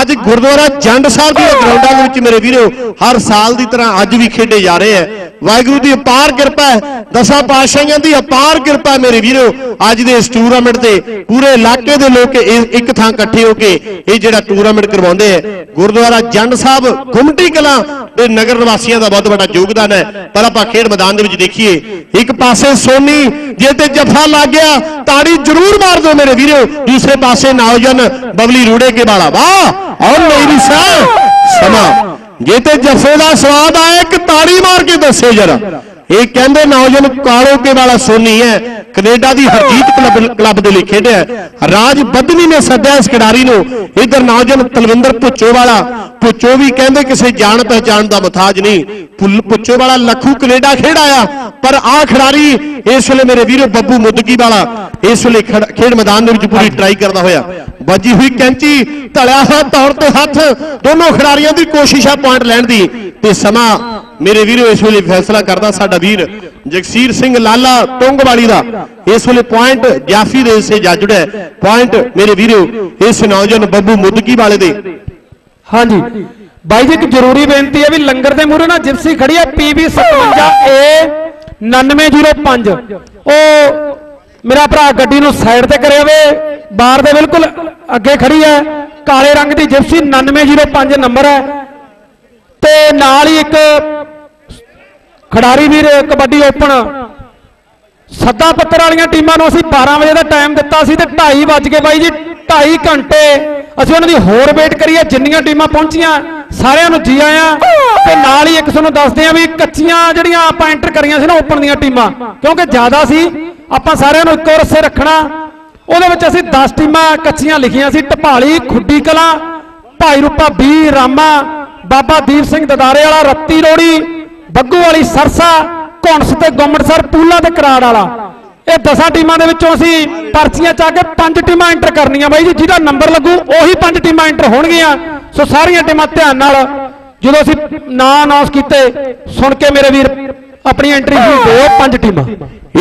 ਅੱਜ ਗੁਰਦੁਆਰਾ ਜੰਡ ਸਾਹਿਬ ਦੀਆਂ ਗਰਾਊਂਡਾਂ ਦੇ ਵਿੱਚ ਮੇਰੇ ਵੀਰੋ, ਹਰ ਸਾਲ ਦੀ ਤਰ੍ਹਾਂ ਅੱਜ ਵੀ ਖੇਡੇ ਜਾ ਰਹੇ ਹੈ। ਵਾਹਿਗੁਰੂ ਦੀ ਅਪਾਰ ਕਿਰਪਾ ਹੈ। ਦਸਾਂ ਪਾਤਸ਼ਾਹੀਆਂ ਦੀ ਅਪਾਰ ਕਿਰਪਾ ਹੈ ਮੇਰੇ ਵੀਰੋ। ਅੱਜ ਦੇ ਇਸ ਟੂਰਨਾਮੈਂਟ ਤੇ ਪੂਰੇ ਇਲਾਕੇ ਦੇ ਲੋਕ ਇੱਕ ਥਾਂ ਇਕੱਠੇ ਹੋ ਕੇ ਇਹ ਜਿਹੜਾ ਟੂਰਨਾਮੈਂਟ ਕਰਵਾਉਂਦੇ ਹੈ ਗੁਰਦੁਆਰਾ ਜੰਡ ਸਾਹਿਬ, ਗੁਮਟੀ ਕਲਾਂ ਦੇ ਨਗਰ ਨਿਵਾਸੀਆਂ ਦਾ ਬਹੁਤ ਵੱਡਾ ਯੋਗਦਾਨ ਹੈ। ਪਰ ਆਪਾਂ ਖੇਡ ਮੈਦਾਨ ਦੇ ਵਿੱਚ ਦੇਖੀਏ, ਇੱਕ ਪਾਸੇ ਸੋਨੀ, ਜੇ ਤੇ ਜਫਾ ਲੱਗ ਗਿਆ, ਤਾੜੀ ਜ਼ਰੂਰ ਮਾਰ ਦਿਓ ਮੇਰੇ ਵੀਰੋ। ਦੂਸਰੇ ਪਾਸੇ ਨੌਜਨ ਬਬਲੀ ਰੂੜੇ ਕੇ ਵਾਲਾ। ਵਾਹ! ਔਰ ਮੇਰੀ ਸਾਹ, ਸਮਾਂ। ਜੇ ਤੇ ਜੱਫੇ ਦਾ ਸਵਾਦ ਆਇਆ, ਇੱਕ ਤਾੜੀ ਮਾਰ ਕੇ ਦੱਸਿਓ ਜਰਾ। ਇਹ ਕਹਿੰਦੇ, ਨੌਜਵਾਨ ਕਾਲੋ ਕੇ ਵਾਲਾ ਸੋਨੀ ਹੈ। ਕੈਨੇਡਾ ਦੀ ਹਰਜੀਤ ਕਲੱਬ ਕਲੱਬ ਦੇ ਲਈ ਖੇਡਿਆ ਰਾਜ ਬੱਧਨੀ ਨੇ ਸੱਦਿਆ ਇਸ ਖਿਡਾਰੀ ਨੂੰ। ਇਧਰ ਨੌਜਵਾਨ ਤਲਵਿੰਦਰ ਪੁੱਚੋ ਵਾਲਾ ਪੁੱਚੋ ਵੀ ਕਹਿੰਦੇ ਕਿਸੇ ਜਾਣ ਪਹਿਚਾਣ ਦਾ ਮੁਤਾਜ ਨਹੀਂ। ਪੁੱਚੋ ਵਾਲਾ ਲੱਖੂ ਕੈਨੇਡਾ ਖੇਡ ਆਇਆ। ਪਰ ਆ ਖਿਡਾਰੀ ਇਸ ਵੇਲੇ ਮੇਰੇ ਵੀਰੋ ਬੱਬੂ ਮੁੱਦਗੀ ਵਾਲਾ ਇਸ ਵੇਲੇ ਖੇਡ ਮੈਦਾਨ ਦੇ ਵਿੱਚ ਪੂਰੀ ਟਰਾਈ ਕਰਦਾ ਹੋਇਆ। ਵੱਜੀ ਹੋਈ ਕੈਂਚੀ, ਧੜਿਆ ਹੋਇਆ ਤੌਰ ਤੇ ਹੱਥ। ਦੋਨੋਂ ਖਿਡਾਰੀਆਂ ਦੀ ਕੋਸ਼ਿਸ਼ ਆ ਪੁਆਇੰਟ ਲੈਣ ਦੀ। ਤੇ ਸਮਾਂ ਮੇਰੇ ਵੀਰੋ, ਇਸ ਵੇਲੇ ਫੈਸਲਾ ਕਰਦਾ ਸਾਡਾ ਵੀਰ ਜਗਸੀਰ ਸਿੰਘ ਲਾਲਾ ਟੁੰਗਵਾਲੀ ਦਾ। ਇਸ ਵੇਲੇ ਪੁਆਇੰਟ ਜਾਫੀ ਦੇ ਸੇ ਜਾ ਜੁੜਿਆ ਪੁਆਇੰਟ ਮੇਰੇ ਵੀਰੋ, ਇਸ ਨੌਜਵਾਨ ਬੱਬੂ ਮੁੱਦਕੀ ਵਾਲੇ ਦੇ।
ਹਾਂਜੀ। ਬਾਈ ਜੀ, ਇੱਕ ਜ਼ਰੂਰੀ ਬੇਨਤੀ ਹੈ ਵੀ ਲੰਗਰ ਦੇ ਮੂਹਰੇ ਨਾ ਜਿਪਸੀ ਖੜੀ ਹੈ PB 57A 9905 ਉਹ ਮੇਰਾ ਭਰਾ ਗੱਡੀ ਨੂੰ ਸਾਈਡ ਤੇ ਕਰਿਆ ਵੇ ਬਾਰ ਦੇ ਬਿਲਕੁਲ ਅੱਗੇ ਖੜੀ ਹੈ। ਕਾਲੇ ਰੰਗ ਦੀ ਜਿਪਸੀ 9905 ਨੰਬਰ ਹੈ। ਤੇ ਨਾਲ ਹੀ ਇੱਕ ਖਿਡਾਰੀ ਵੀਰ, ਕਬੱਡੀ ਓਪਨ। ਸੱਦਾ ਪੱਤਰ ਵਾਲੀਆਂ ਟੀਮਾਂ ਨੂੰ ਅਸੀਂ 12 ਵਜੇ ਦਾ ਟਾਈਮ ਦਿੱਤਾ ਸੀ ਤੇ 2:30 ਵੱਜ ਕੇ ਬਾਈ ਜੀ 2.5 ਘੰਟੇ। ਅਸੀਂ ਉਹਨਾਂ ਦੀ ਹੋਰ ਵੇਟ ਕਰੀਏ ਜਿੰਨੀਆਂ ਟੀਮਾਂ ਪਹੁੰਚੀਆਂ, ਸਾਰਿਆਂ ਨੂੰ ਜੀ ਆਇਆਂ। ਤੇ ਨਾਲ ਹੀ ਇੱਕ ਤੁਹਾਨੂੰ ਦੱਸਦੇ ਆ ਵੀ ਕੱਚੀਆਂ ਜਿਹੜੀਆਂ ਆਪਾਂ ਐਂਟਰ ਕਰੀਆਂ ਸੀ ਨਾ ਓਪਨ ਦੀਆਂ ਟੀਮਾਂ, ਕਿਉਂਕਿ ਜ਼ਿਆਦਾ ਸੀ, ਆਪਾਂ ਸਾਰਿਆਂ ਨੂੰ ਇੱਕੋ ਰਸੇ ਰੱਖਣਾ। ਉਹਦੇ ਵਿੱਚ ਅਸੀਂ 10 ਟੀਮਾਂ ਕੱਚੀਆਂ ਲਿਖੀਆਂ ਸੀ, ਢਪਾਲੀ, ਖੁੱਡੀ ਕਲਾ, ਭਾਈ ਰੂਪਾ ਬੀ, ਰਾਮਾ, ਬਾਬਾ ਦੀਪ ਸਿੰਘ ਦਦਾਰੇ ਵਾਲਾ, ਰੱਤੀ ਰੋੜੀ ਬੱਗੂ ਵਾਲੀ ਸਰਸਾ ਘੁੰਸ ਤੇ ਗੁੰਮਟਸਰ ਪੂਲਾ ਤੇ ਕਰਾੜ ਵਾਲਾ। ਇਹ 10 ਟੀਮਾਂ ਦੇ ਵਿੱਚੋਂ ਅਸੀਂ ਪਰਚੀਆਂ ਚਾ ਕੇ ਪੰਜ ਟੀਮਾਂ ਐਂਟਰ ਕਰਨੀਆਂ ਬਾਈ ਜੀ, ਜਿਹਦਾ ਨੰਬਰ ਲੱਗੂ, ਉਹੀ ਪੰਜ ਟੀਮਾਂ ਐਂਟਰ ਹੋਣਗੀਆਂ। ਸੋ ਸਾਰੀਆਂ ਟੀਮਾਂ ਧਿਆਨ ਨਾਲ ਜਦੋਂ ਅਸੀਂ ਨਾਂ ਅਨਾਉਂਸ ਕੀਤੇ, ਸੁਣ ਕੇ ਮੇਰੇ ਵੀਰ ਆਪਣੀ ਐਂਟਰੀ ਸ਼ੁਰੂ ਦਿਓ ਪੰਜ ਟੀਮਾਂ।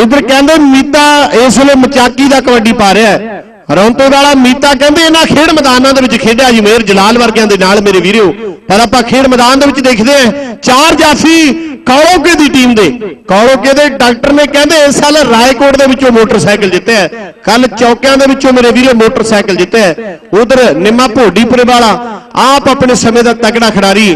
ਇਧਰ ਕਹਿੰਦੇ ਮੀਤਾ ਇਸ ਵੇਲੇ ਮਚਾਕੀ ਦਾ ਕਬੱਡੀ ਪਾ ਰਿਹਾ ਹੈ। ਰੌਂਤੇ ਵਾਲਾ ਮੀਤਾ ਕਹਿੰਦੇ ਇਹਨਾਂ ਖੇਡ ਮੈਦਾਨਾਂ ਦੇ ਵਿੱਚ ਖੇਡਿਆ ਜੀ ਮੇਰ ਜਲਾਲ ਵਰਗਿਆਂ ਦੇ ਨਾਲ ਮੇਰੇ ਵੀਰਿਓ ਪਰ ਆਪਾਂ ਖੇਡ ਮੈਦਾਨ ਦੇ ਵਿੱਚ ਦੇਖਦੇ ਹਾਂ, ਚਾਰ ਜਾਫੀ ਕੌਲੋਕੇ ਦੀ ਟੀਮ ਦੇ। ਕੌਲੋਕੇ ਦੇ ਡਾਕਟਰ ਨੇ ਕਹਿੰਦੇ ਇਸ ਸਾਲ ਰਾਏਕੋਟ ਦੇ ਵਿੱਚੋਂ ਮੋਟਰਸਾਈਕਲ ਜਿੱਤਿਆ ਕੱਲ ਚੌਕਿਆਂ ਦੇ ਵਿੱਚੋਂ ਮੇਰੇ ਵੀਰੋ ਮੋਟਰਸਾਈਕਲ ਜਿੱਤਿਆ ਉਧਰ ਨਿੰਮਾ ਭੋਡੀਪੁਰੇ ਵਾਲਾ, ਆਪ ਆਪਣੇ ਸਮੇਂ ਦਾ ਤਗੜਾ ਖਿਡਾਰੀ।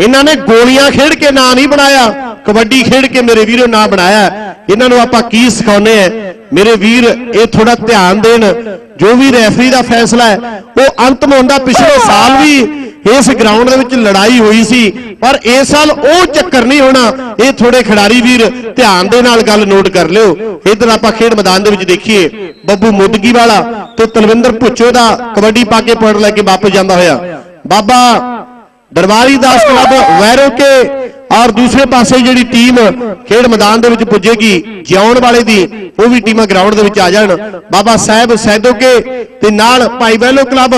ਇਹਨਾਂ ਨੇ ਗੋਲੀਆਂ ਖੇਡ ਕੇ ਨਾਂ ਨਹੀਂ ਬਣਾਇਆ, ਕਬੱਡੀ ਖੇਡ ਕੇ ਮੇਰੇ ਵੀਰੋ ਨਾਂ ਬਣਾਇਆ ਇਹਨਾਂ ਨੂੰ ਆਪਾਂ ਕੀ ਸਿਖਾਉਨੇ ਆ ਮੇਰੇ ਵੀਰ, ਇਹ ਥੋੜਾ ਧਿਆਨ ਦੇਣ। ਜੋ ਵੀ ਰੈਫਰੀ ਦਾ ਫੈਸਲਾ ਹੈ, ਉਹ ਅੰਤਮ ਹੁੰਦਾ, ਪਿਛਲੇ ਸਾਲ ਵੀ ਇਸ ਗਰਾਊਂਡ ਦੇ ਵਿੱਚ ਲੜਾਈ ਹੋਈ ਸੀ। ਪਰ ਇਸ ਸਾਲ ਉਹ ਚੱਕਰ ਨਹੀਂ ਹੋਣਾ। ਇਹ ਥੋੜੇ ਖਿਡਾਰੀ ਵੀਰ, ਧਿਆਨ ਦੇ ਨਾਲ ਗੱਲ ਨੋਟ ਕਰ ਲਿਓ। ਇਧਰ ਆਪਾਂ ਖੇਡ ਮੈਦਾਨ ਦੇ ਵਿੱਚ ਦੇਖੀਏ। ਬੱਬੂ ਮੁੱਦਗੀ ਵਾਲਾ ਤੇ ਤਲਵਿੰਦਰ ਭੁੱਚੋ ਦਾ ਕਬੱਡੀ ਪਾ ਕੇ ਪੁਆਇੰਟ ਲੈ ਕੇ ਵਾਪਸ ਜਾਂਦਾ ਹੋਇਆ। ਬਾਬਾ ਦਰਬਾਰੀ ਦਾਸ ਕਲੱਬ ਵੈਰੋ ਕੇ ਔਰ ਦੂਸਰੇ ਪਾਸੇ ਜਿਹੜੀ ਟੀਮ ਖੇਡ ਮੈਦਾਨ ਦੇ ਵਿੱਚ ਪੁੱਜੇਗੀ, ਜਿਉਣ ਵਾਲੇ ਦੀ, ਉਹ ਵੀ ਟੀਮਾਂ ਗਰਾਊਂਡ ਦੇ ਵਿੱਚ ਆ ਜਾਣ। ਬਾਬਾ ਸਾਹਿਬ ਸੈਦੋਕੇ ਤੇ ਨਾਲ ਭਾਈ ਬਹਿਲੋ ਕਲੱਬ,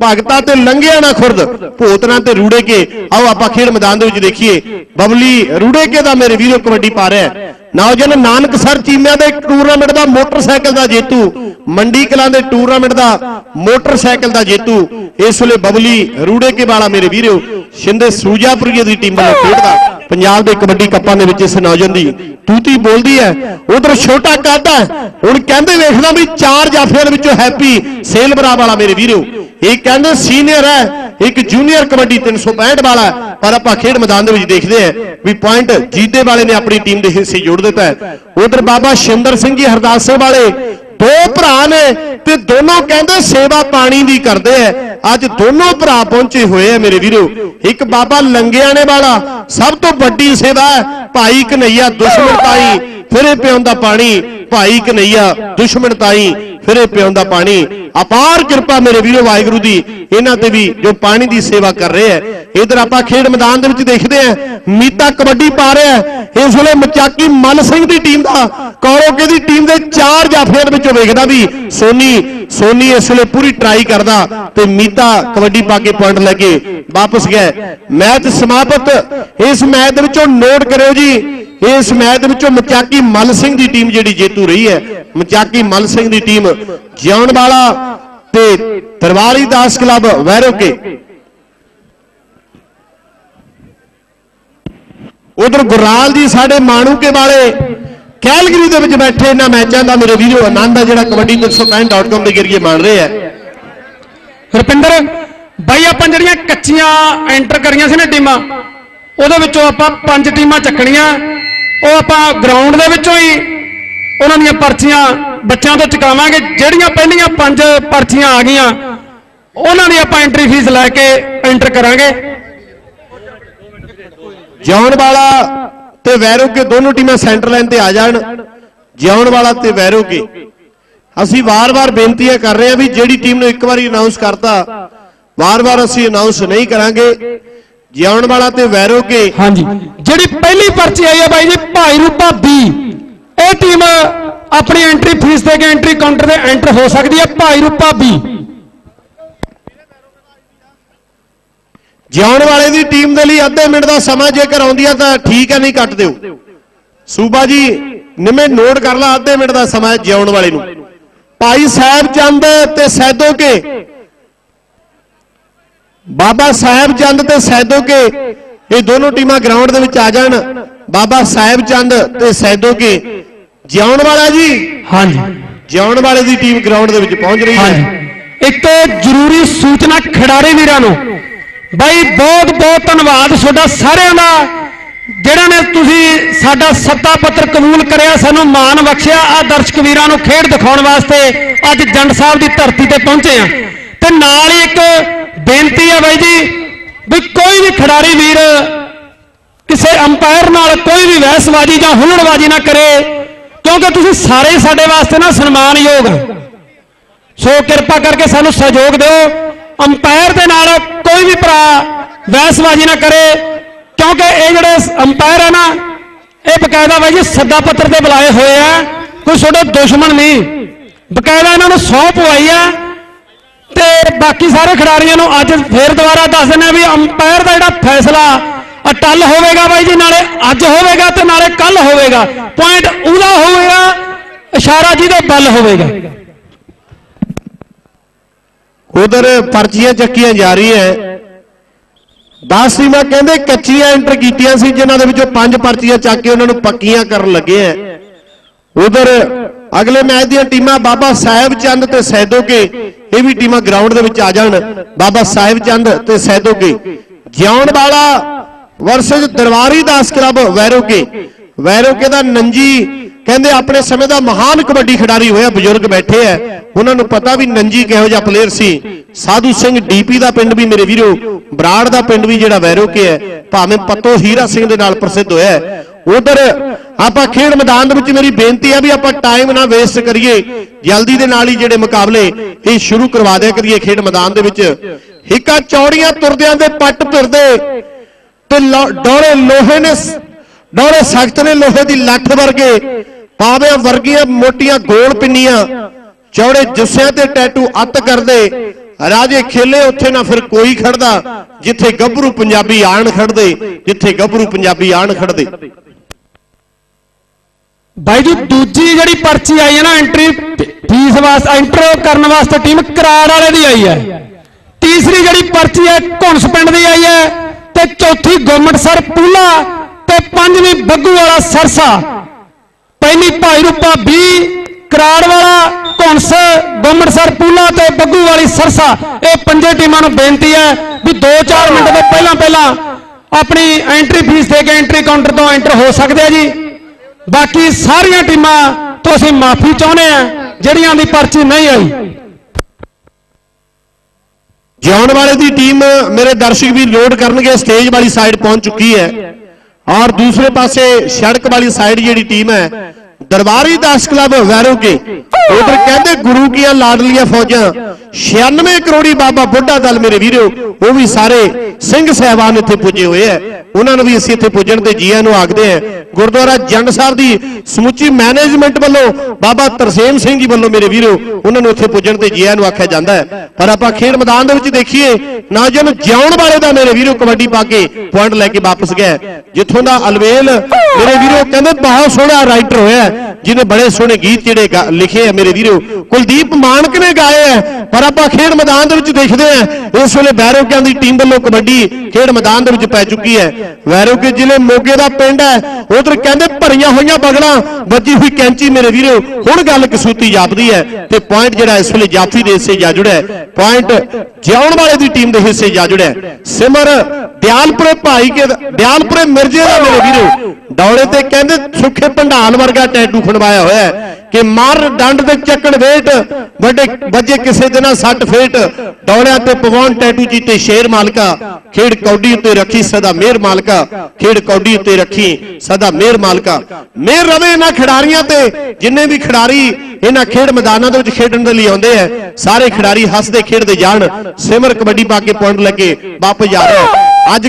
ਭਗਤਾ ਤੇ ਲੰਘਿਆ ਨਾ ਖੁਰਦ, ਭੂਤਨਾ ਤੇ ਰੂੜੇ ਕੇ ਆਓ ਆਪਾਂ ਖੇਡ ਮੈਦਾਨ ਦੇ ਵਿੱਚ ਦੇਖੀਏ। ਬਬਲੀ ਰੂੜੇ ਕੇ ਦਾ ਮੇਰੇ ਵੀਰੋ ਕਬੱਡੀ ਪਾ ਰਿਹਾ ਨੌਜਵਾਨ ਨਾਨਕ ਸਰ ਚੀਮਿਆਂ ਦੇ ਟੂਰਨਾਮੈਂਟ ਦਾ ਮੋਟਰਸਾਈਕਲ ਦਾ ਜੇਤੂ, ਮੰਡੀ ਕਲਾਂ ਦੇ ਟੂਰਨਾਮੈਂਟ ਦਾ ਮੋਟਰਸਾਈਕਲ ਦਾ ਜੇਤੂ। ਇਸ ਵੇਲੇ ਬਬਲੀ ਰੂੜੇ ਕੇ ਵਾਲਾ ਮੇਰੇ ਵੀਰੋ, ਸ਼ਿੰਦੇ ਸੂਜਾਪੁਰੀਏ ਦੀ ਟੀਮ ਵੱਲੋਂ ਖੇਡਦਾ। ਪੰਜਾਬ ਦੇ ਕਬੱਡੀ ਕੱਪਾਂ ਦੇ ਵਿੱਚ ਇਸ ਨੌਜਵਾਨ ਦੀ ਤੂਤੀ ਬੋਲਦੀ ਹੈ। ਉਧਰ ਛੋਟਾ ਕੱਦ ਹੁਣ ਕਹਿੰਦੇ ਵੇਖਦਾ ਵੀ ਚਾਰ ਜਾਫਿਆਂ ਦੇ ਵਿੱਚੋਂ ਹੈਪੀ ਸੇਲਬਰਾ ਵਾਲਾ ਮੇਰੇ ਵੀਰੋ। ਇਹ ਕਹਿੰਦੇ ਸੀਨੀਅਰ ਹੈ, ਇੱਕ ਜੂਨੀਅਰ ਕਬੱਡੀ 365 ਵਾਲਾ ਪਰ ਆਪਾਂ ਖੇਡ ਮੈਦਾਨ ਦੇ ਵਿੱਚ ਦੇਖਦੇ ਹਾਂ ਵੀ ਪੁਆਇੰਟ ਜੀਤੇ ਵਾਲੇ ਨੇ ਆਪਣੀ ਟੀਮ ਦੇ ਹਿੱਸੇ ਜੋੜ ਦਿੱਤਾ ਉਧਰ ਬਾਬਾ ਸ਼ਿੰਦਰ ਸਿੰਘ ਜੀ ਹਰਦਾਸੇ ਵਾਲੇ ਦੋ ਭਰਾ ਨੇ ਤੇ ਦੋਨੋਂ ਕਹਿੰਦੇ ਸੇਵਾ ਪਾਣੀ ਦੀ ਕਰਦੇ ਐ। ਅੱਜ ਦੋਨੋਂ ਭਰਾ ਪਹੁੰਚੇ ਹੋਏ ਆ ਮੇਰੇ ਵੀਰੋ। ਇੱਕ ਬਾਬਾ ਲੰਗਿਆਣੇ ਵਾਲਾ, ਸਭ ਤੋਂ ਵੱਡੀ ਸੇਵਾ ਹੈ ਭਾਈ ਕਨਈਆ ਦੁਸ਼ਮਣ ਤਾਈ ਫਿਰੇ ਪਿਆਉਂਦਾ ਪਾਣੀ। ਭਾਈ ਕਨਈਆ, ਦੁਸ਼ਮਣ ਤਾਈ, ਫਿਰੇ ਪਿਆਉਂਦਾ ਪਾਣੀ। ਅਪਾਰ ਕਿਰਪਾ ਮੇਰੇ ਵੀਰੋ ਵਾਹਿਗੁਰੂ ਦੀ। ਇਹਨਾਂ ਤੇ ਵੀ ਜੋ ਪਾਣੀ ਦੀ ਸੇਵਾ ਕਰ ਰਹੇ ਐ ਇਧਰ ਆਪਾਂ ਖੇਡ ਮੈਦਾਨ ਦੇ ਵਿੱਚ ਦੇਖਦੇ ਆ ਮੀਤਾ ਕਬੱਡੀ ਪਾ ਰਿਹਾ ਇਸ ਵੇਲੇ ਮਚਾਕੀ ਮਲ ਸਿੰਘ ਦੀ ਟੀਮ ਦਾ ਕੌਰੋਕੇ ਦੀ ਟੀਮ ਦੇ ਚਾਰ ਜਾਫਿਆਂ ਦੇ ਵਿੱਚੋਂ ਵੇਖਦਾ ਵੀ ਸੋਨੀ ਸੋਨੀ ਇਸ ਵੇਲੇ ਪੂਰੀ ਟਰਾਈ ਕਰਦਾ ਤੇ ਮੀਤਾ ਕਬੱਡੀ ਪਾ ਕੇ ਪੁਆਇੰਟ ਲੈ ਕੇ ਵਾਪਸ ਗਏ ਮੈਚ ਸਮਾਪਤ। ਇਸ ਮੈਚ ਦੇ ਵਿੱਚੋਂ ਨੋਟ ਕਰਿਓ ਜੀ। ਇਸ ਮੈਚ ਦੇ ਵਿੱਚੋਂ ਮਚਾਕੀ ਮਲ ਸਿੰਘ ਦੀ ਟੀਮ ਜਿਹੜੀ ਜੇਤੂ ਰਹੀ ਹੈ, ਮਚਾਕੀ ਮਲ ਸਿੰਘ ਦੀ ਟੀਮ ਜਿਉਣ ਵਾਲਾ ਤੇ ਦਰਬਾਰੀ ਦਾਸ ਕਲੱਬ ਵੈਰੋਕੇ ਉਧਰ ਗੁਰਾਲ ਜੀ ਸਾਡੇ ਮਾਣੂਕੇ ਵਾਲੇ ਕੈਲਗਰੀ ਦੇ ਵਿੱਚ ਬੈਠੇ ਇਹਨਾਂ ਮੈਚਾਂ ਦਾ ਮੇਰੇ ਵੀਰੋ ਆਨੰਦ ਆ, ਜਿਹੜਾ ਕਬੱਡੀ 365.com ਦੇ ਜਰੀਏ ਮਾਣ ਰਹੇ ਆ
ਰੁਪਿੰਦਰ, ਬਾਈ ਆਪਾਂ ਜਿਹੜੀਆਂ ਕੱਚੀਆਂ ਐਂਟਰ ਕਰੀਆਂ ਸੀ ਨਾ ਟੀਮਾਂ, ਉਹਦੇ ਵਿੱਚੋਂ ਆਪਾਂ ਪੰਜ ਟੀਮਾਂ ਚੱਕਣੀਆਂ। ਉਹ ਆਪਾਂ ਗਰਾਊਂਡ ਦੇ ਵਿੱਚੋਂ ਹੀ ਉਹਨਾਂ ਦੀਆਂ ਪਰਚੀਆਂ ਬੱਚਿਆਂ ਤੋਂ ਚੁਕਾਵਾਂਗੇ। ਜਿਹੜੀਆਂ ਪਹਿਲੀਆਂ ਪੰਜ ਪਰਚੀਆਂ ਆ ਗਈਆਂ, ਉਹਨਾਂ ਦੀ ਆਪਾਂ ਐਂਟਰੀ ਫੀਸ ਲੈ ਕੇ ਐਂਟਰ ਕਰਾਂਗੇ।
ਜਿਉਣ ਵਾਲਾ ਤੇ ਵੈਰੋਗੇ ਦੋਨੋਂ ਟੀਮਾਂ ਸੈਂਟਰ ਲਾਈਨ ਤੇ ਆ ਜਾਣ। ਜਿਉਣ ਵਾਲਾ ਤੇ ਵੈਰੋਗੇ। ਅਸੀਂ ਵਾਰ-ਵਾਰ ਬੇਨਤੀਆਂ ਕਰ ਰਹੇ ਹਾਂ ਵੀ ਜਿਹੜੀ ਟੀਮ ਨੂੰ ਇੱਕ ਵਾਰੀ ਅਨਾਉਂਸ ਕਰਤਾ, ਵਾਰ-ਵਾਰ ਅਸੀਂ ਅਨਾਉਂਸ ਨਹੀਂ ਕਰਾਂਗੇ। ਜਿਉਣ ਵਾਲਾ ਤੇ ਵੈਰੋ ਕੇ
ਹਾਂਜੀ। ਜਿਹੜੀ ਪਹਿਲੀ ਪਰਚੀ ਆਈ ਹੈ ਬਾਈ ਜੀ ਭਾਈ ਰੂਪਾ ਬੀ ਇਹ ਟੀਮ ਆਪਣੀ ਐਂਟਰੀ ਫੀਸ ਦੇ ਕੇ ਐਂਟਰੀ ਕਾਊਂਟਰ ਤੇ ਐਂਟਰ ਹੋ ਸਕਦੀ ਹੈ ਭਾਈ ਰੂਪਾ ਬੀ
ਜਿਉਣ ਵਾਲੇ ਦੀ ਟੀਮ ਦੇ ਲਈ ਅੱਧੇ ਮਿੰਟ ਦਾ ਸਮਾਂ ਜੇਕਰ ਆਉਂਦੀ ਆ ਤਾਂ ਠੀਕ ਹੈ ਨਹੀਂ ਕੱਟ ਦਿਓ। ਸੂਬਾ ਜੀ ਨਿਮੇ ਨੋਟ ਕਰ ਲਾ ਅੱਧੇ ਮਿੰਟ ਦਾ ਸਮਾਂ ਹੈ ਜਿਉਣ ਵਾਲੇ ਨੂੰ। ਭਾਈ ਸਾਹਿਬ ਚੰਦ ਤੇ ਸੈਦੋ ਕੇ ਬਾਬਾ ਸਾਹਿਬ ਚੰਦ ਤੇ ਸੈਦੋ ਕੇ ਇਹ ਦੋਨੋਂ ਟੀਮਾਂ ਗਰਾਊਂਡ ਦੇ ਵਿੱਚ ਆ ਜਾਣ। ਬਾਬਾ ਸਾਹਿਬ ਚੰਦ ਤੇ ਸੈਦੋ ਕੇ। ਜਿਉਣ ਵਾਲਾ ਜੀ?
ਹਾਂਜੀ।
ਜਿਉਣ ਵਾਲੇ ਦੀ ਟੀਮ ਗਰਾਊਂਡ ਦੇ ਵਿੱਚ ਪਹੁੰਚ ਰਹੀ ਹੈ।
ਇੱਕ ਜ਼ਰੂਰੀ ਸੂਚਨਾ ਖਿਡਾਰੀ ਵੀਰਾਂ ਨੂੰ। ਬਾਈ ਬਹੁਤ ਬਹੁਤ ਧੰਨਵਾਦ ਤੁਹਾਡਾ ਸਾਰਿਆਂ ਦਾ ਜਿਹੜਾ ਨੇ ਤੁਸੀਂ ਸਾਡਾ ਸੱਤਾ ਪੱਤਰ ਕਬੂਲ ਕਰਿਆ ਸਾਨੂੰ ਮਾਣ ਬਖਸ਼ਿਆ। ਆ ਦਰਸ਼ਕ ਵੀਰਾਂ ਨੂੰ ਖੇਡ ਦਿਖਾਉਣ ਵਾਸਤੇ ਅੱਜ ਜੰਡ ਸਾਹਿਬ ਦੀ ਧਰਤੀ ਤੇ ਪਹੁੰਚੇ ਆ ਤੇ ਨਾਲ ਹੀ ਇੱਕ ਬੇਨਤੀ ਹੈ ਬਾਈ ਜੀ ਵੀ ਕੋਈ ਵੀ ਖਿਡਾਰੀ ਵੀਰ ਕਿਸੇ ਅੰਪਾਇਰ ਨਾਲ ਕੋਈ ਵੀ ਵਹਿਸਬਾਜ਼ੀ ਜਾਂ ਹੁਲੜਬਾਜ਼ੀ ਨਾ ਕਰੇ, ਕਿਉਂਕਿ ਤੁਸੀਂ ਸਾਰੇ ਸਾਡੇ ਵਾਸਤੇ ਨਾ ਸਨਮਾਨਯੋਗ ਸੋ ਕਿਰਪਾ ਕਰਕੇ ਸਾਨੂੰ ਸਹਿਯੋਗ ਦਿਓ। ਅੰਪਾਇਰ ਦੇ ਨਾਲ ਕੋਈ ਵੀ ਭਰਾ ਬਹਿਸਬਾਜ਼ੀ ਨਾ ਕਰੇ, ਕਿਉਂਕਿ ਇਹ ਜਿਹੜੇ ਅੰਪਾਇਰ ਹੈ ਨਾ, ਇਹ ਬਕਾਇਦਾ ਬਾਈ ਜੀ ਸੱਦਾ ਪੱਤਰ ਤੇ ਬੁਲਾਏ ਹੋਏ ਆ। ਕੋਈ ਤੁਹਾਡੇ ਦੁਸ਼ਮਣ ਨਹੀਂ। ਬਕਾਇਦਾ ਇਹਨਾਂ ਨੂੰ ਸੌਂ ਪਵਾਈ ਆ। ਤੇ ਬਾਕੀ ਸਾਰੇ ਖਿਡਾਰੀਆਂ ਨੂੰ ਅੱਜ ਫੇਰ ਦੁਬਾਰਾ ਦੱਸ ਦਿੰਦੇ ਆ ਵੀ ਅੰਪਾਇਰ ਦਾ ਜਿਹੜਾ ਫੈਸਲਾ ਅਟਲ ਹੋਵੇਗਾ ਬਾਈ ਜੀ, ਨਾਲੇ ਅੱਜ ਹੋਵੇਗਾ ਤੇ ਨਾਲੇ ਕੱਲ ਹੋਵੇਗਾ। ਪੁਆਇੰਟ ਉਹਦਾ ਹੋਵੇਗਾ, ਇਸ਼ਾਰਾ ਜਿਹਦੇ ਬਲ ਹੋਵੇਗਾ।
ਉਧਰ ਪਰਚੀਆਂ ਚੱਕੀਆਂ ਜਾ ਰਹੀ ਹੈ। 10 ਟੀਮਾਂ ਕਹਿੰਦੇ ਕੱਚੀਆਂ ਐਂਟਰ ਕੀਤੀਆਂ ਸੀ, ਜਿਨ੍ਹਾਂ ਦੇ ਵਿੱਚੋਂ ਪੰਜ ਪਰਚੀਆਂ ਚੱਕ ਕੇ ਉਹਨਾਂ ਨੂੰ ਪੱਕੀਆਂ ਕਰਨ ਲੱਗੇ ਐ ਉਧਰ ਅਗਲੇ ਮੈਚ ਦੀਆਂ ਟੀਮਾਂ ਬਾਬਾ ਸਾਹਿਬ ਚੰਦ ਤੇ ਸੈਦੋਕੇ ਇਹ ਵੀ ਟੀਮਾਂ ਗਰਾਊਂਡ ਦੇ ਵਿੱਚ ਆ ਜਾਣ। ਬਾਬਾ ਸਾਹਿਬ ਚੰਦ ਤੇ ਸੈਦੋਕੇ ਜਿਉਣ ਵਾਲਾ ਵਰਸਸ ਦਰਬਾਰੀ ਦਾਸ ਕਲੱਬ ਵੈਰੋਕੇ ਵੈਰੋਕੇ ਦਾ ਨੰਜੀ ਕਹਿੰਦੇ ਆਪਣੇ ਸਮੇਂ ਦਾ ਮਹਾਨ ਕਬੱਡੀ ਖਿਡਾਰੀ ਹੋਇਆ, ਬਜ਼ੁਰਗ ਬੈਠੇ ਐ। ਉਹਨਾਂ ਨੂੰ ਪਤਾ ਵੀ ਨੰਜੀ ਕਿਹੋ ਜਿਹਾ ਪਲੇਅਰ ਸੀ। ਸਾਧੂ ਸਿੰਘ ਡੀਪੀ ਦਾ ਪਿੰਡ ਵੀ ਮੇਰੇ ਵੀਰੋ, ਬਰਾੜ ਦਾ ਪਿੰਡ ਵੀ ਜਿਹੜਾ ਵੈਰੋਕੇ ਹੈ ਭਾਵੇਂ ਪੱਤੋ ਹੀਰਾ ਸਿੰਘ ਦੇ ਨਾਲ ਪ੍ਰਸਿੱਧ ਹੋਇਆ ਹੈ ਉਧਰ ਆਪਾਂ ਖੇਡ ਮੈਦਾਨ ਦੇ ਵਿੱਚ ਮੇਰੀ ਬੇਨਤੀ ਹੈ ਵੀ ਆਪਾਂ ਟਾਈਮ ਨਾ ਵੇਸਟ ਕਰੀਏ। ਜਲਦੀ ਦੇ ਨਾਲ ਹੀ ਜਿਹੜੇ ਮੁਕਾਬਲੇ ਇਹ ਸ਼ੁਰੂ ਕਰਵਾ ਦਿਆ ਕਰੀਏ ਖੇਡ ਮੈਦਾਨ ਦੇ ਵਿੱਚ। ਹਿੱਕਾ ਚੌੜੀਆਂ ਤੁਰਦਿਆਂ ਦੇ ਪੱਟ ਤੁਰਦੇ। ਤੇ ਡੋਲੇ ਲੋਹੇ ਨੇ ਡੋਲੇ ਸਖਤ ਨੇ ਲੋਹੇ ਦੀ ਲੱਠ ਵਰਗੇ। ਪਾਵਿਆਂ ਵਰਗੀਆਂ ਮੋਟੀਆਂ ਗੋਲ ਪਿੰਨੀਆਂ, ਚੌੜੇ ਜੁੱਸਿਆਂ ਤੇ ਟੈਟੂ ਅੱਤ ਕਰਦੇ। ਰਾਜੇ ਖੇਲੇ, ਉੱਥੇ ਨਾ ਫਿਰ ਕੋਈ ਖੜਦਾ, ਜਿੱਥੇ ਗੱਭਰੂ ਪੰਜਾਬੀ ਆਣ ਖੜਦੇ, ਜਿੱਥੇ ਗੱਭਰੂ ਪੰਜਾਬੀ ਆਣ ਖੜਦੇ।
ਬਾਈ ਜੀ, ਦੂਜੀ ਜਿਹੜੀ ਪਰਚੀ ਆਈ ਹੈ ਨਾ ਐਂਟਰੀ ਫੀਸ ਵਾਸਤੇ ਐਂਟਰ ਕਰਨ ਵਾਸਤੇ ਟੀਮ ਕਰਾੜ ਵਾਲੇ ਦੀ ਆਈ ਹੈ। ਤੀਸਰੀ ਜਿਹੜੀ ਪਰਚੀ ਹੈ, ਘੁੰਸ ਪਿੰਡ ਦੀ ਆਈ ਹੈ ਤੇ ਚੌਥੀ ਗਵਰਨਮੈਂਟ ਸਰ ਪੂਲਾ ਤੇ ਪੰਜਵੀਂ ਬੱਗੂ ਵਾਲਾ ਸਰਸਾ। ਪਹਿਲੀ ਭਾਈ ਰੂਪਾ 20 ਕਰਾੜ ਵਾਲਾ, ਘੁੰਸ ਗਵਰਨਮੈਂਟ ਸਰ ਪੂਲਾ ਤੇ ਬੱਗੂ ਵਾਲੀ ਸਰਸਾ। ਇਹ ਪੰਜੇ ਟੀਮਾਂ ਨੂੰ ਬੇਨਤੀ ਹੈ ਵੀ 2-4 ਮਿੰਟ ਤੋਂ ਪਹਿਲਾਂ ਪਹਿਲਾਂ ਆਪਣੀ ਐਂਟਰੀ ਫੀਸ ਦੇ ਕੇ ਐਂਟਰੀ ਕਾਊਂਟਰ ਤੋਂ ਐਂਟਰ ਹੋ ਸਕਦੇ ਆ ਜੀ। ਬਾਕੀ ਸਾਰੀਆਂ ਟੀਮਾਂ ਤੋਂ ਅਸੀਂ ਮਾਫੀ ਚਾਹੁੰਦੇ ਆ ਜਿਹੜੀਆਂ ਦੀ ਪਰਚੀ ਨਹੀਂ ਆਈ।
ਜਿਉਣ ਵਾਲੇ ਦੀ ਟੀਮ ਮੇਰੇ ਦਰਸ਼ਕ ਵੀ ਲੋਡ ਕਰਨਗੇ, ਸਟੇਜ ਵਾਲੀ ਸਾਈਡ ਪਹੁੰਚ ਚੁੱਕੀ ਹੈ। ਔਰ ਦੂਸਰੇ ਪਾਸੇ ਸੜਕ ਵਾਲੀ ਸਾਈਡ ਜਿਹੜੀ ਟੀਮ ਹੈ, ਦਰਬਾਰੀ ਦਾਸ ਕਲੱਬ ਵੈਰੋਕੇ ਉਧਰ ਕਹਿੰਦੇ ਗੁਰੂ ਕੀਆਂ ਲਾਡਲੀਆਂ ਫੌਜਾਂ 96 ਕਰੋੜੀ ਬਾਬਾ ਬੁੱਢਾ ਦਲ ਮੇਰੇ ਵੀਰੋ ਉਹ ਵੀ ਸਾਰੇ ਸਿੰਘ ਸਹਿਬਾਨ ਇੱਥੇ ਪੁੱਜੇ ਹੋਏ ਐ ਉਹਨਾਂ ਨੂੰ ਵੀ ਅਸੀਂ ਇੱਥੇ ਪੁੱਜਣ ਤੇ ਜੀਆਂ ਨੂੰ ਆਖਦੇ ਆ ਗੁਰਦੁਆਰਾ ਜੰਡ ਸਾਹਿਬ ਦੀ ਸਮੁੱਚੀ ਮੈਨੇਜਮੈਂਟ ਵੱਲੋਂ ਬਾਬਾ ਤਰਸੇਮ ਸਿੰਘ ਜੀ ਵੱਲੋਂ ਮੇਰੇ ਵੀਰੋ ਉਹਨਾਂ ਨੂੰ ਇੱਥੇ ਪੁੱਜਣ ਤੇ ਜੀਆਂ ਨੂੰ ਆਖਿਆ ਜਾਂਦਾ ਹੈ ਪਰ ਆਪਾਂ ਖੇਡ ਮੈਦਾਨ ਦੇ ਵਿੱਚ ਦੇਖੀਏ ਨੌਜਵਾਨ ਜਿਉਣ ਵਾਲੇ ਦਾ ਮੇਰੇ ਵੀਰੋ ਕਬੱਡੀ ਪਾ ਕੇ ਪੁਆਇੰਟ ਲੈ ਕੇ ਵਾਪਸ ਗਿਆ ਜਿੱਥੋਂ ਦਾ ਅਲਵੇਲ ਮੇਰੇ ਵੀਰੋ ਕਹਿੰਦੇ ਬਹੁਤ ਸੋਹਣਾ ਰਾਈਟਰ ਹੋਇਆ ਹੈ। ਜਿਹਨੇ ਬੜੇ ਸੋਹਣੇ ਗੀਤ ਜਿਹੜੇ ਲਿਖੇ ਆ ਮੇਰੇ ਵੀਰੋ, ਕੁਲਦੀਪ ਮਾਨਕ ਨੇ ਗਾਏ ਆ, ਪਰ ਆਪਾਂ ਖੇਡ ਮੈਦਾਨ ਦੇ ਵਿੱਚ ਦੇਖਦੇ ਆ, ਇਸ ਵੇਲੇ ਵੈਰੋਕਿਆਂ ਦੀ ਟੀਮ ਵੱਲੋਂ ਕਬੱਡੀ ਖੇਡ ਮੈਦਾਨ ਦੇ ਵਿੱਚ ਪੈ ਚੁੱਕੀ ਹੈ। ਵੈਰੋਕੇ ਜ਼ਿਲ੍ਹੇ ਮੋਗੇ ਦਾ ਪਿੰਡ ਹੈ, ਉਧਰ ਕਹਿੰਦੇ ਭਰੀਆਂ ਹੋਈਆਂ ਬਗਲਾਂ, ਵੱਜੀ ਹੋਈ ਕੈਂਚੀ ਮੇਰੇ ਵੀਰੋ, ਹੁਣ ਗੱਲ ਕਸੂਤੀ ਜਾਪਦੀ ਹੈ ਤੇ ਪੁਆਇੰਟ ਜਿਹੜਾ ਇਸ ਵੇਲੇ ਜਾਫੀ ਦੇ ਹਿੱਸੇ ਜਾ ਜੁੜਿਆ ਪੁਆਇੰਟ ਜਿਉਣ ਵਾਲੇ ਦੀ ਟੀਮ ਦੇ ਹਿੱਸੇ ਜਾ ਜੁੜਿਆ ਸਿਮਰ ਦਿਆਲਪੁਰੇ ਭਾਈ ਕੇ ਦਿਆਲਪੁਰੇ ਮਿਰਜੇ ਦਾ ਮੇਰੇ ਵੀਰੋ ਦੌੜੇ ਤੇ ਕਹਿੰਦੇ ਸੁੱਖੇ ਭੰਡਾਲ ਵਰਗਾ ਟੈਟੂ ਖਣਵਾਇਆ ਹੋਇਆ ਕਿ ਮਰ ਡੰਡ ਤੇ ਚੱਕਣ ਵੇਟ, ਵੱਡੇ ਵੱਜੇ ਕਿਸੇ ਦੇ ਨਾਲ ਸੱਟ ਫੇਟ ਦੌੜਿਆਂ ਤੇ ਪਵਾਉਣ ਟੈਟੂ ਜੀਤੇ ਸ਼ੇਰ ਮਾਲਕਾ, ਖੇਡ ਕੌਡੀ ਉੱਤੇ ਰੱਖੀ ਸਦਾ ਮਿਹਰ ਮਾਲਕਾ, ਖੇਡ ਕੌਡੀ ਉੱਤੇ ਰੱਖੀ ਸਦਾ ਮਿਹਰ ਮਾਲਕਾ। ਮਿਹਰ ਰਵੇ ਇਹਨਾਂ ਖਿਡਾਰੀਆਂ ਤੇ, ਜਿੰਨੇ ਵੀ ਖਿਡਾਰੀ ਇਹਨਾਂ ਖੇਡ ਮੈਦਾਨਾਂ ਦੇ ਵਿੱਚ ਖੇਡਣ ਦੇ ਲਈ ਆਉਂਦੇ ਆ ਸਾਰੇ ਖਿਡਾਰੀ ਹੱਸਦੇ ਖੇਡਦੇ ਜਾਣ, ਸਿਮਰ ਕਬੱਡੀ ਪਾ ਕੇ ਪੁਆਇੰਟ ਲੈ ਕੇ ਵਾਪਸ ਜਾ ਰਹੇ ਅੱਜ